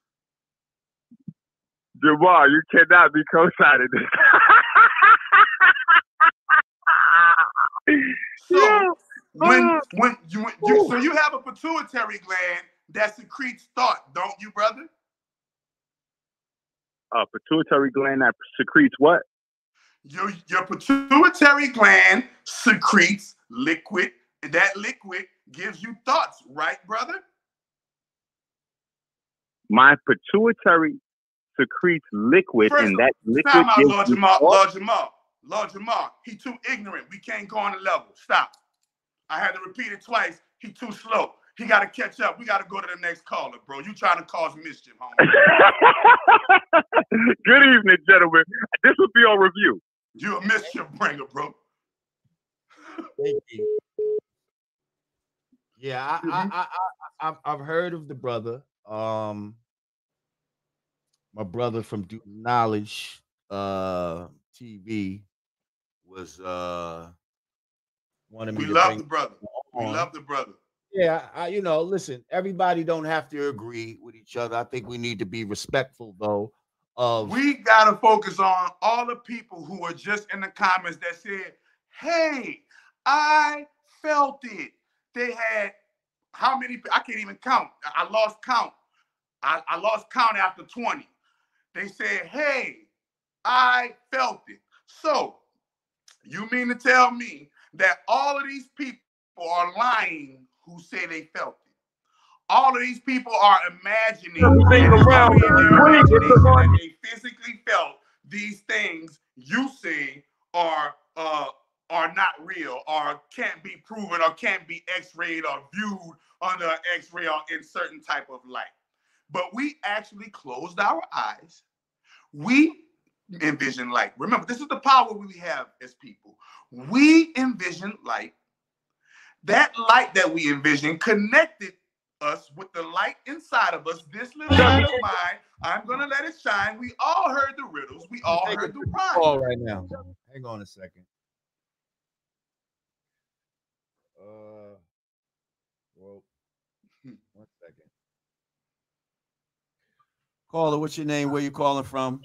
Jamal, you cannot be co-signing this. So Yeah. when when you, when you so you have a pituitary gland that secretes thought, don't you, brother? A pituitary gland that secretes what? Your, your pituitary gland secretes liquid. That liquid gives you thoughts, right, brother? My pituitary secretes liquid, First, and that liquid Time out, gives Lord Jamal. Lord Jamal. Lord Jamal. He too ignorant. We can't go on the level. Stop. I had to repeat it twice. He too slow. He got to catch up. We got to go to the next caller, bro. You trying to cause mischief, homie. Good evening, gentlemen. This will be on review. You a mischief bringer, bro. Thank you. Yeah, I, Mhm. I, I, I, I've, I've heard of the brother. Um, my brother from Duke Knowledge uh, TV was uh wanted me We to love bring the brother. We love the brother. Yeah, I, you know, listen, everybody don't have to agree with each other. I think we need to be respectful though of We got to focus on all the people who were just in the comments that said, hey, I felt it. They had how many? I can't even count. I lost count. I, I lost count after 20. They said, hey, I felt it. So you mean to tell me that all of these people are lying who say they felt it? All of these people are imagining around them. imagination that they physically felt these things you say are uh are not real or can't be proven or can't be x-rayed or viewed under an x-ray or in certain type of light. But we actually closed our eyes. We envision light. Remember, this is the power we have as people. We envision light. That light that we envision connected us with the light inside of us. This little light of mine, I'm gonna let it shine. We all heard the riddles. We all heard the to rhymes. call right now. Hang on a second. Uh, well, one second. Caller, what's your name? Where you calling from?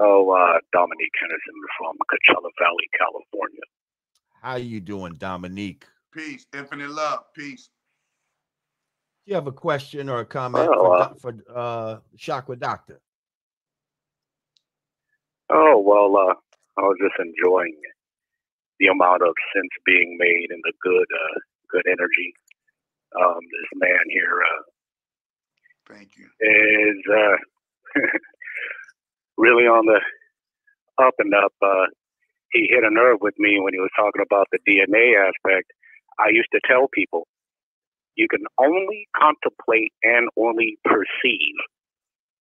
Oh, uh, Dominique Henderson from Coachella Valley, California. How you doing, Dominique? Peace, infinite love, peace. Do you have a question or a comment Well, for, uh, doc- for uh Chakra Doctor? Oh, well, uh, I was just enjoying the amount of sense being made and the good, uh, good energy. Um, this man here, uh, Thank you. is, uh, really on the up and up. Uh, he hit a nerve with me when he was talking about the DNA aspect. I used to tell people you can only contemplate and only perceive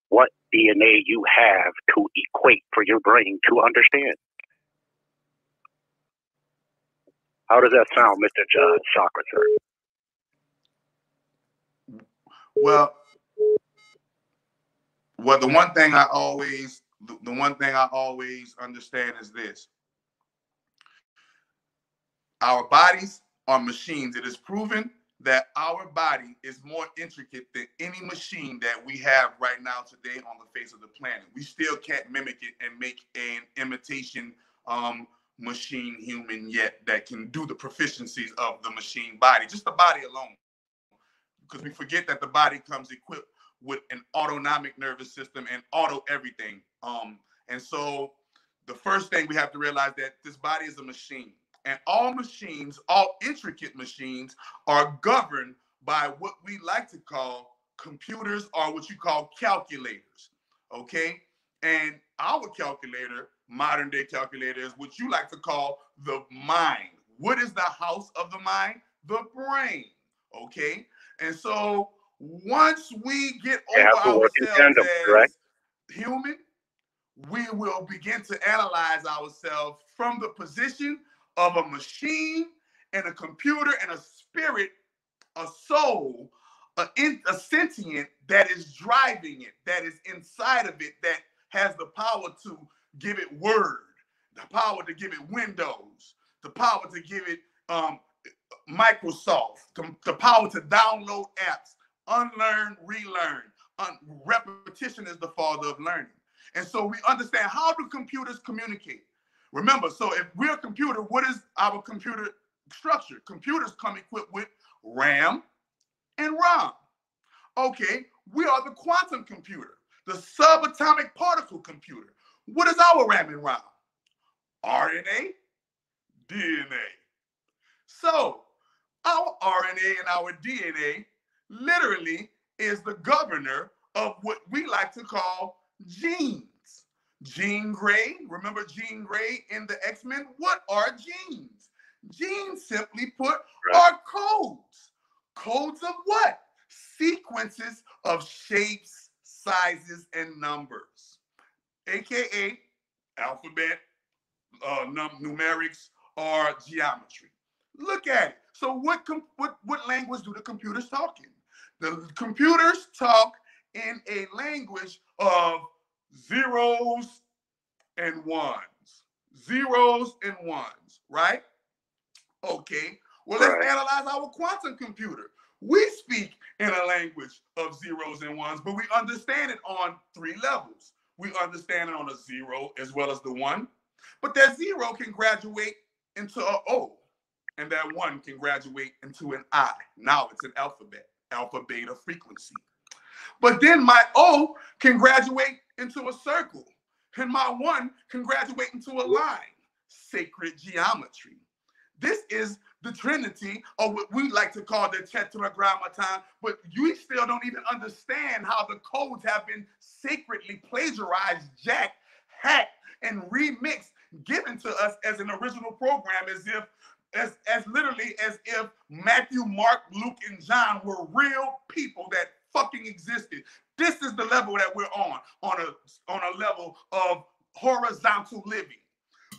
what DNA you have to equate for your brain to understand. How does that sound, Mr. John sir? Well, well, the one thing I always, the one thing I always understand is this: our bodies are machines. It is proven that our body is more intricate than any machine that we have right now today on the face of the planet. We still can't mimic it and make an imitation um, machine human yet that can do the proficiencies of the machine body, just the body alone because we forget that the body comes equipped with an autonomic nervous system and auto everything. Um, and so the first thing we have to realize that this body is a machine, and all machines, all intricate machines, are governed by what we like to call computers or what you call calculators. Okay, and our calculator, modern day calculator, is what you like to call the mind. What is the house of the mind? The brain. Okay, and so once we get over to work in ourselves tandem, as correct? human, we will begin to analyze ourselves from the position of a machine and a computer and a spirit, a soul, a, a sentient that is driving it, that is inside of it, that has the power to give it word, the power to give it windows, the power to give it um, Microsoft, the, the power to download apps, unlearn, relearn. Un- repetition is the father of learning. And so we understand how do computers communicate? Remember, so if we're a computer, what is our computer structure? Computers come equipped with RAM, and ROM. Okay, we are the quantum computer, the subatomic particle computer. What is our RAM and ROM? RNA, DNA. So our RNA and our DNA literally is the governor of what we like to call genes. Jean Grey, remember Jean Grey in the X-Men? What are genes? Genes, simply put, right. are codes. Codes of what? Sequences of shapes, sizes, and numbers, aka alphabet, uh, num- numerics, or geometry. Look at it. So, what, com- what what language do the computers talk in? The computers talk in a language of zeros and ones. Zeros and ones, right? Okay. Well, let's right. analyze our quantum computer. We speak in a language of zeros and ones, but we understand it on three levels. We understand it on a zero as well as the one, but that zero can graduate into a O, and that one can graduate into an I. Now it's an alphabet, alpha beta frequency. But then my O can graduate into a circle, and my one can graduate into a line, sacred geometry. This is the Trinity, or what we like to call the Tetragrammaton, but you still don't even understand how the codes have been sacredly plagiarized, jacked, hacked, and remixed, given to us as an original program, as if as, as literally as if Matthew, Mark, Luke, and John were real people that fucking existed. This is the level that we're on, on a on a level of horizontal living.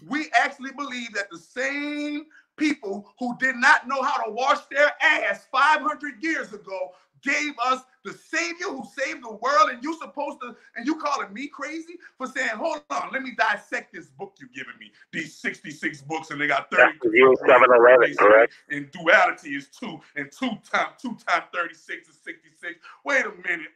We actually believe that the same people who did not know how to wash their ass 500 years ago gave us the savior who saved the world and you supposed to and you calling me crazy for saying hold on let me dissect this book you're giving me these 66 books and they got 30 711 correct and duality is two and two times two times 36 is 66 wait a minute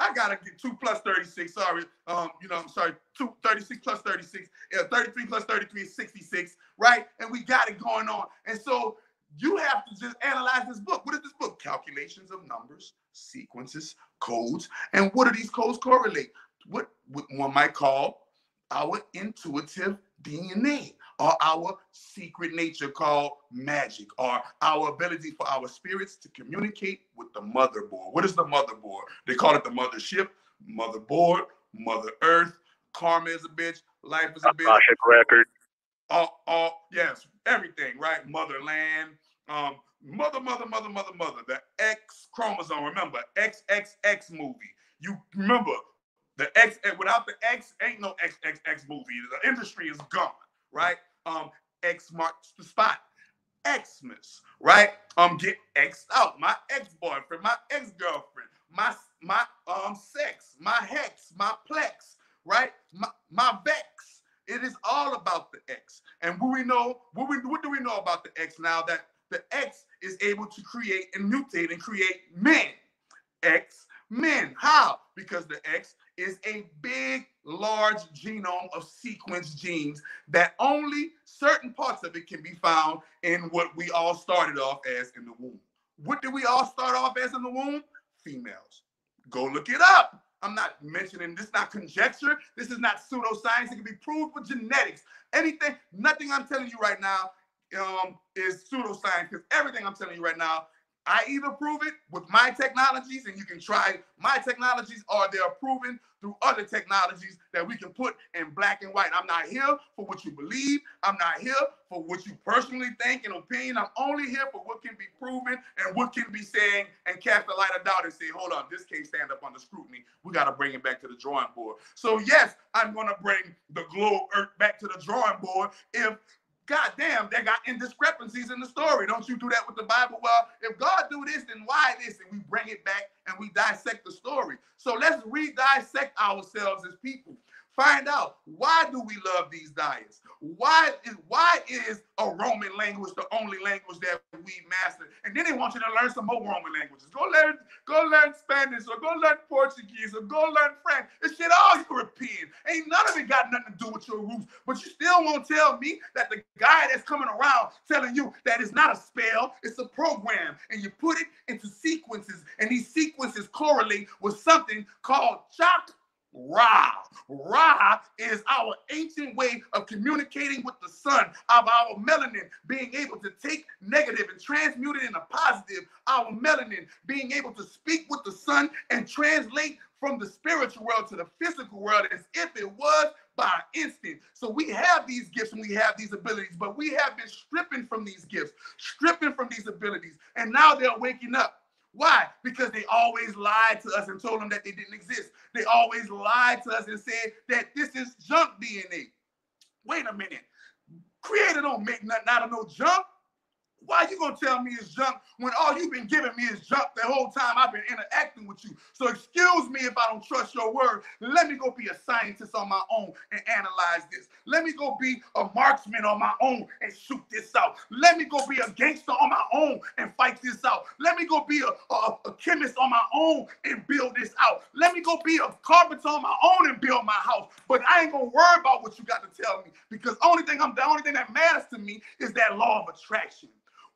I gotta get two plus 36. Sorry. Um, you know, I'm sorry, two 36 plus 36. Yeah, 33 plus 33 is 66, right? And we got it going on. And so you have to just analyze this book. What is this book? Calculations of numbers, sequences, codes. And what do these codes correlate? What, what one might call our intuitive DNA or our secret nature called magic or our ability for our spirits to communicate with the motherboard. What is the motherboard? They call it the mothership, motherboard, mother earth, karma is a bitch, life is a bitch. Akashic record. All, all, yes, everything, right? Motherland, um, mother, mother, mother, mother, mother, the X chromosome. Remember, XXX movie. You remember the X, without the X, ain't no XXX movie. The industry is gone, right? um, X marks the spot. Xmas, right? Um, get X out. My ex-boyfriend, my ex-girlfriend, my my um sex, my hex, my plex, right? My my. It is all about the X. And what we know, what we what do we know about the X now? That the X is able to create and mutate and create men. X men. How? Because the X is a big, large genome of sequence genes that only certain parts of it can be found in what we all started off as in the womb. What did we all start off as in the womb? Females. Go look it up. I'm not mentioning this, not conjecture. This is not pseudoscience. It can be proved with genetics. Anything, nothing I'm telling you right now um, is pseudoscience because everything I'm telling you right now I either prove it with my technologies, and you can try my technologies, or they're proven through other technologies that we can put in black and white. I'm not here for what you believe. I'm not here for what you personally think and opinion. I'm only here for what can be proven and what can be saying and cast a light of doubt and say, hold on, this can't stand up under scrutiny. We got to bring it back to the drawing board. So yes, I'm going to bring the globe earth back to the drawing board if God damn, they got indiscrepancies in the story. Don't you do that with the Bible? Well, if God do this, then why this? And we bring it back and we dissect the story. So let's re-dissect ourselves as people. Find out why do we love these diets? Why is why is a Roman language the only language that we master? And then they want you to learn some more Roman languages. Go learn, go learn Spanish. Or go learn Portuguese or go learn French. It's shit all European. Ain't none of it got nothing to do with your roots. But you still won't tell me that the guy that's coming around telling you that it's not a spell, it's a program. And you put it into sequences, and these sequences correlate with something called chakra Ra. Ra is our ancient way of communicating with the sun, of our melanin being able to take negative and transmute it into positive, our melanin being able to speak with the sun and translate from the spiritual world to the physical world as if it was by instant. So we have these gifts and we have these abilities, but we have been stripping from these gifts, stripping from these abilities, and now they're waking up. Why? Because they always lied to us and told them that they didn't exist. They always lied to us and said that this is junk DNA. Wait a minute. Creator don't make nothing out of no junk. Why you gonna tell me it's junk when all you've been giving me is junk the whole time I've been interacting with you? So excuse me if I don't trust your word. Let me go be a scientist on my own and analyze this. Let me go be a marksman on my own and shoot this out. Let me go be a gangster on my own and fight this out. Let me go be a, a, a chemist on my own and build this out. Let me go be a carpenter on my own and build my house. But I ain't gonna worry about what you got to tell me because only thing I'm the only thing that matters to me is that law of attraction.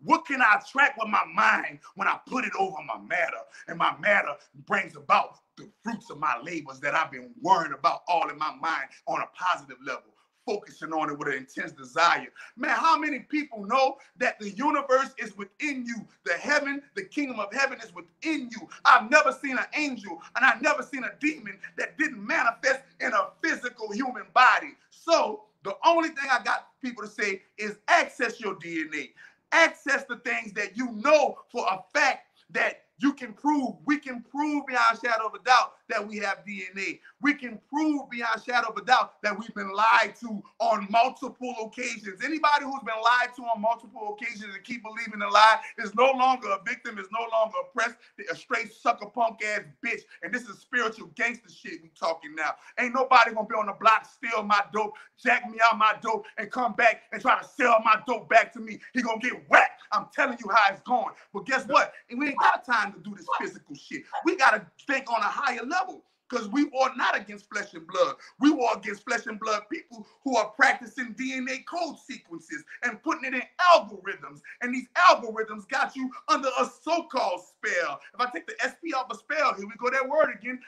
What can I attract with my mind when I put it over my matter? And my matter brings about the fruits of my labors that I've been worrying about all in my mind on a positive level, focusing on it with an intense desire. Man, how many people know that the universe is within you? The heaven, the kingdom of heaven is within you. I've never seen an angel and I've never seen a demon that didn't manifest in a physical human body. So, the only thing I got people to say is access your DNA access the things that you know for a fact that you can prove, we can prove beyond shadow of a doubt that we have DNA. We can prove beyond shadow of a doubt that we've been lied to on multiple occasions. Anybody who's been lied to on multiple occasions and keep believing the lie is no longer a victim, is no longer oppressed, a straight sucker punk ass bitch. And this is spiritual gangster shit we talking now. Ain't nobody gonna be on the block, steal my dope, jack me out my dope, and come back and try to sell my dope back to me. He gonna get whacked. I'm telling you how it's going. But guess what? And we ain't got time to do this physical shit. We gotta think on a higher level because we war not against flesh and blood. We war against flesh and blood people who are practicing DNA code sequences and putting it in algorithms. And these algorithms got you under a so-called spell. If I take the SP off a spell, here we go that word again,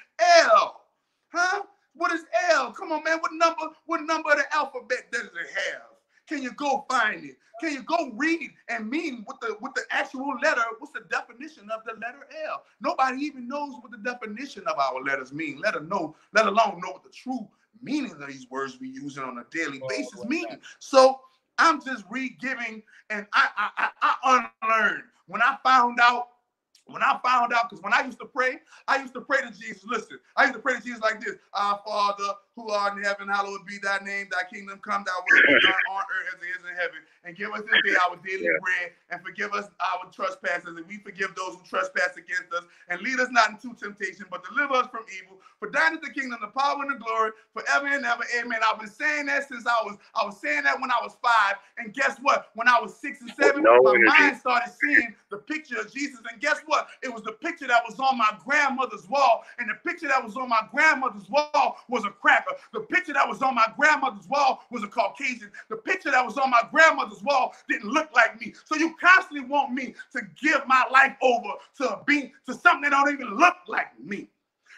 L. Huh? What is L? Come on, man. What number? What number of the alphabet does it have? Can you go find it? Can you go read and mean what the what the actual letter? What's the definition of the letter L? Nobody even knows what the definition of our letters mean. Let alone know, let alone know what the true meaning of these words we using on a daily oh, basis mean. So I'm just re-giving and I, I I I unlearned when I found out when I found out, because when I used to pray, I used to pray to Jesus. Listen, I used to pray to Jesus like this Our Father, who art in heaven, hallowed be thy name, thy kingdom come, thy will be done on earth as it is in heaven. And give us this day our daily bread, and forgive us our trespasses, and we forgive those who trespass against us. And lead us not into temptation, but deliver us from evil. For thine is the kingdom, the power, and the glory, forever and ever. Amen. I've been saying that since I was I was saying that when I was five. And guess what? When I was six and seven, no my mind started seeing the picture of Jesus. And guess what? It was the picture that was on my grandmother's wall. And the picture that was on my grandmother's wall was a crack the picture that was on my grandmother's wall was a Caucasian. The picture that was on my grandmother's wall didn't look like me. So you constantly want me to give my life over to be to something that don't even look like me.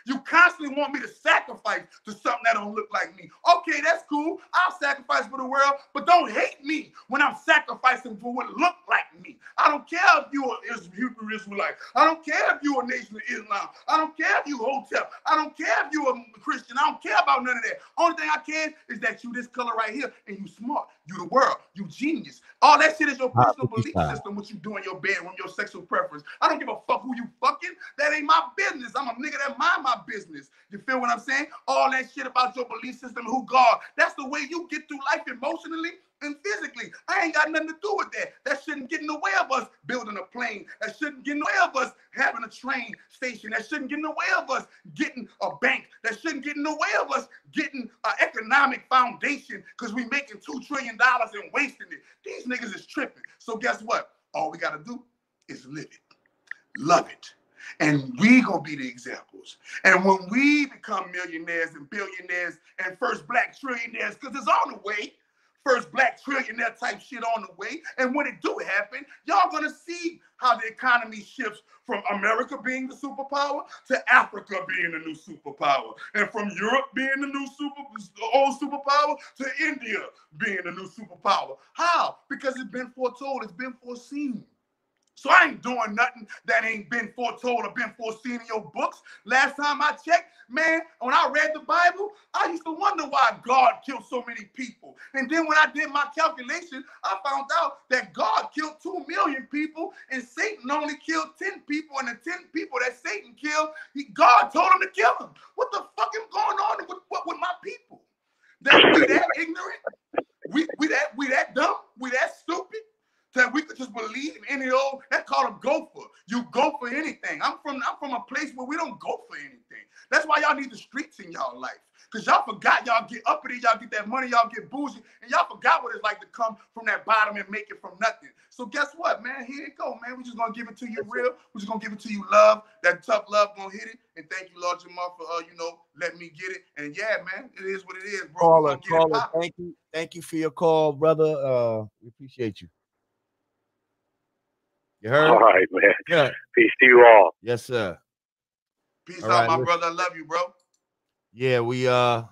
You constantly want me to sacrifice to something that don't look like me. Okay, that's cool. I'll sacrifice for the world, but don't hate me when I'm sacrificing for what look like me. I don't care if you're an Hebrew Israelite. I don't care if you're a nation of Islam. I don't care if you hotel. I don't care if you're a Christian. I don't care about none of that. Only thing I care is that you this color right here and you smart. You the world. You genius. All that shit is your personal belief system, what you do in your bedroom, your sexual preference. I don't give a fuck who you fucking. That ain't my business. I'm a nigga that mind my business. You feel what I'm saying? All that shit about your belief system, who God. That's the way you get through life emotionally and physically. I ain't got nothing to do with that. That shouldn't get in the way of us building a plane. That shouldn't get in the way of us having a train station. That shouldn't get in the way of us getting a bank. That shouldn't get in the way of us getting an economic foundation because we making two trillion dollars and wasting it. These niggas is tripping. So guess what? All we gotta do is live it, love it, And we gonna be the examples. And when we become millionaires and billionaires and first black trillionaires, because it's on the way, first black trillionaire type shit on the way. And when it do happen, y'all gonna see how the economy shifts from America being the superpower to Africa being the new superpower, and from Europe being the new super old superpower to India being the new superpower. How? Because it's been foretold, it's been foreseen. So I ain't doing nothing that ain't been foretold or been foreseen in your books. Last time I checked, man, when I read the Bible, I used to wonder why God killed so many people. And then when I did my calculation, I found out that God killed 2 million people and Satan only killed 10 people. And the 10 people that Satan killed, he, God told him to kill them. What the fuck is going on with, with, with my people? That we that ignorant? We, we that we that dumb? We that stupid? That we could just believe in any old that called a gopher. You go for anything. I'm from I'm from a place where we don't go for anything. That's why y'all need the streets in y'all life. Cause y'all forgot y'all get uppity, y'all get that money, y'all get bougie, and y'all forgot what it's like to come from that bottom and make it from nothing. So guess what, man? Here you go, man. We're just gonna give it to you real. We're just gonna give it to you love. That tough love gonna hit it. And thank you, Lord Jamal, for uh, you know, let me get it. And yeah, man, it is what it is, bro. Caller, caller, thank you, thank you for your call, brother. Uh, we appreciate you. You heard? All right, man. Yeah. Peace to you all. Yes, sir. Peace all out, right, my listen. brother. I love you, bro. Yeah, we uh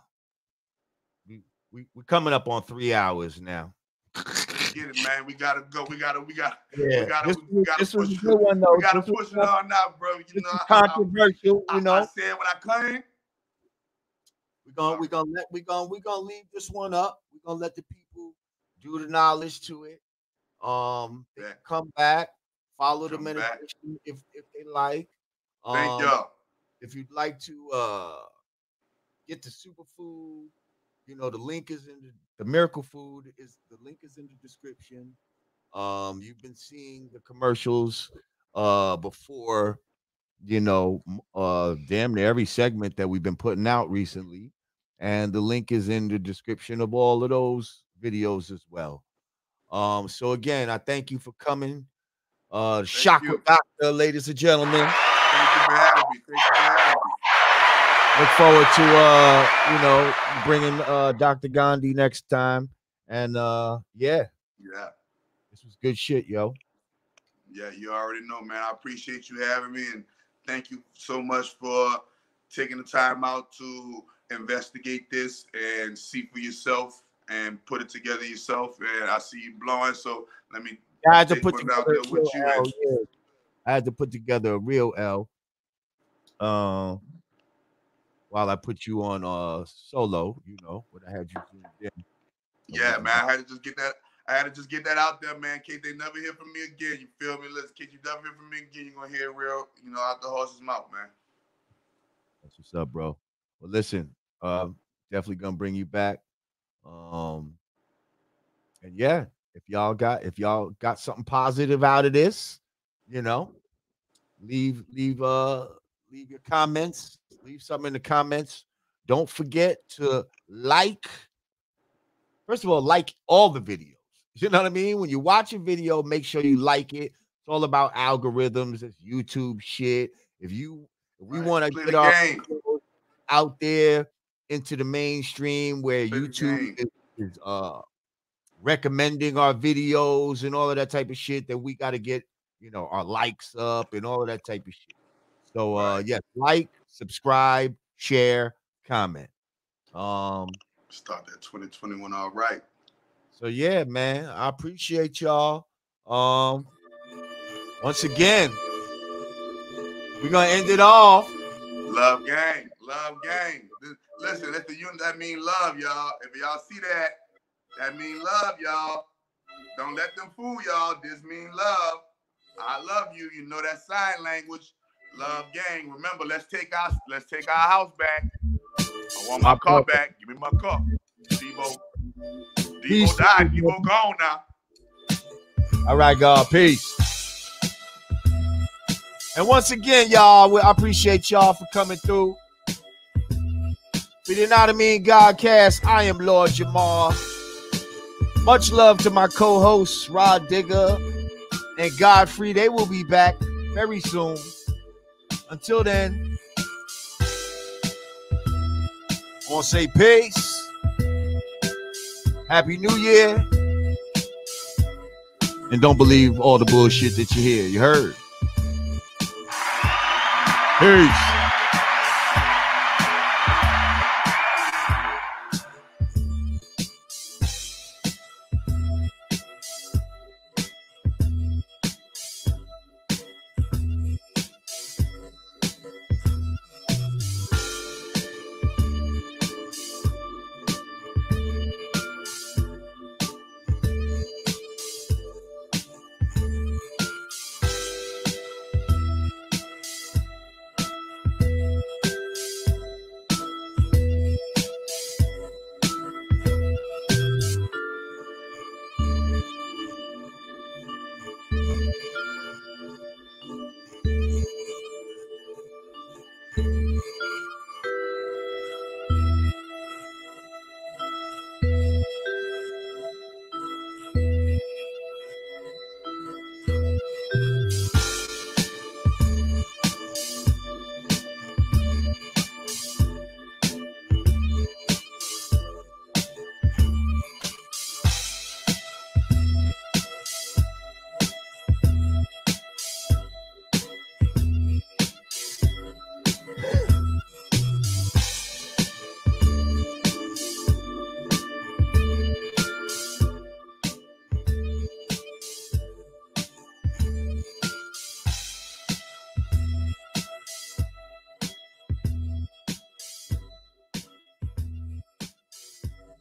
we we we coming up on three hours now. Get it, man. We gotta go. We gotta. We gotta. Yeah. We gotta. This, we gotta this push. Was a good one, though. We gotta this push it on now, bro. You know, controversial. I, you know, I said when I came. We're gonna we gonna let we gonna we gonna leave this one up. We're gonna let the people do the knowledge to it. Um, yeah. come back, follow the meditation if if they like. Thank um, y'all. If you'd like to uh get the superfood, you know the link is in the, the miracle food is the link is in the description. Um, you've been seeing the commercials uh before, you know, uh damn near every segment that we've been putting out recently, and the link is in the description of all of those videos as well. Um, so again, I thank you for coming. Uh, chakra doctor, ladies and gentlemen. Thank you for having me. Thank you for having me. Look forward to uh, you know, bringing uh Dr. Gandhi next time. And uh, yeah, yeah, this was good shit, yo. Yeah, you already know, man. I appreciate you having me, and thank you so much for taking the time out to investigate this and see for yourself and put it together yourself. And I see you blowing, so let me. I had to put together a real L, yeah. I had to put together a real L. Um, while I put you on uh solo, you know, what I had you. Yeah, man, I had to just get that. I had to just get that out there, man. In case they never hear from me again, you feel me? Let's case you never hear from me again, you're gonna hear real, you know, out the horse's mouth, man. That's what's up, bro. Well, listen, um, definitely gonna bring you back. Um, and yeah, if y'all got if y'all got something positive out of this, you know, leave leave uh leave your comments, leave something in the comments. Don't forget to like. First of all, like all the videos. You know what I mean? When you watch a video, make sure you like it. It's all about algorithms. It's YouTube shit. If you if we right. want to get our out there into the mainstream where Play YouTube is, is uh recommending our videos and all of that type of shit, that we got to get you know our likes up and all of that type of shit. So uh yes, like, subscribe, share, comment. Um start that 2021 all right. So yeah, man, I appreciate y'all. Um once again, we're gonna end it off. Love gang, love gang. Listen, that's the unit. That mean love, y'all. If y'all see that, that mean love, y'all. Don't let them fool y'all. This mean love. I love you. You know that sign language. Love gang. Remember, let's take our let's take our house back. I want my car back. Give me my car. Debo. Debo died. Debo gone now. All right, God. Peace. And once again, y'all, I appreciate y'all for coming through. For the Yanadameen Godcast, I am Lord Jamar. Much love to my co-hosts, Rod Digger and Godfrey. They will be back very soon. Until then, I want to say peace. Happy New Year. And don't believe all the bullshit that you hear. You heard? Peace.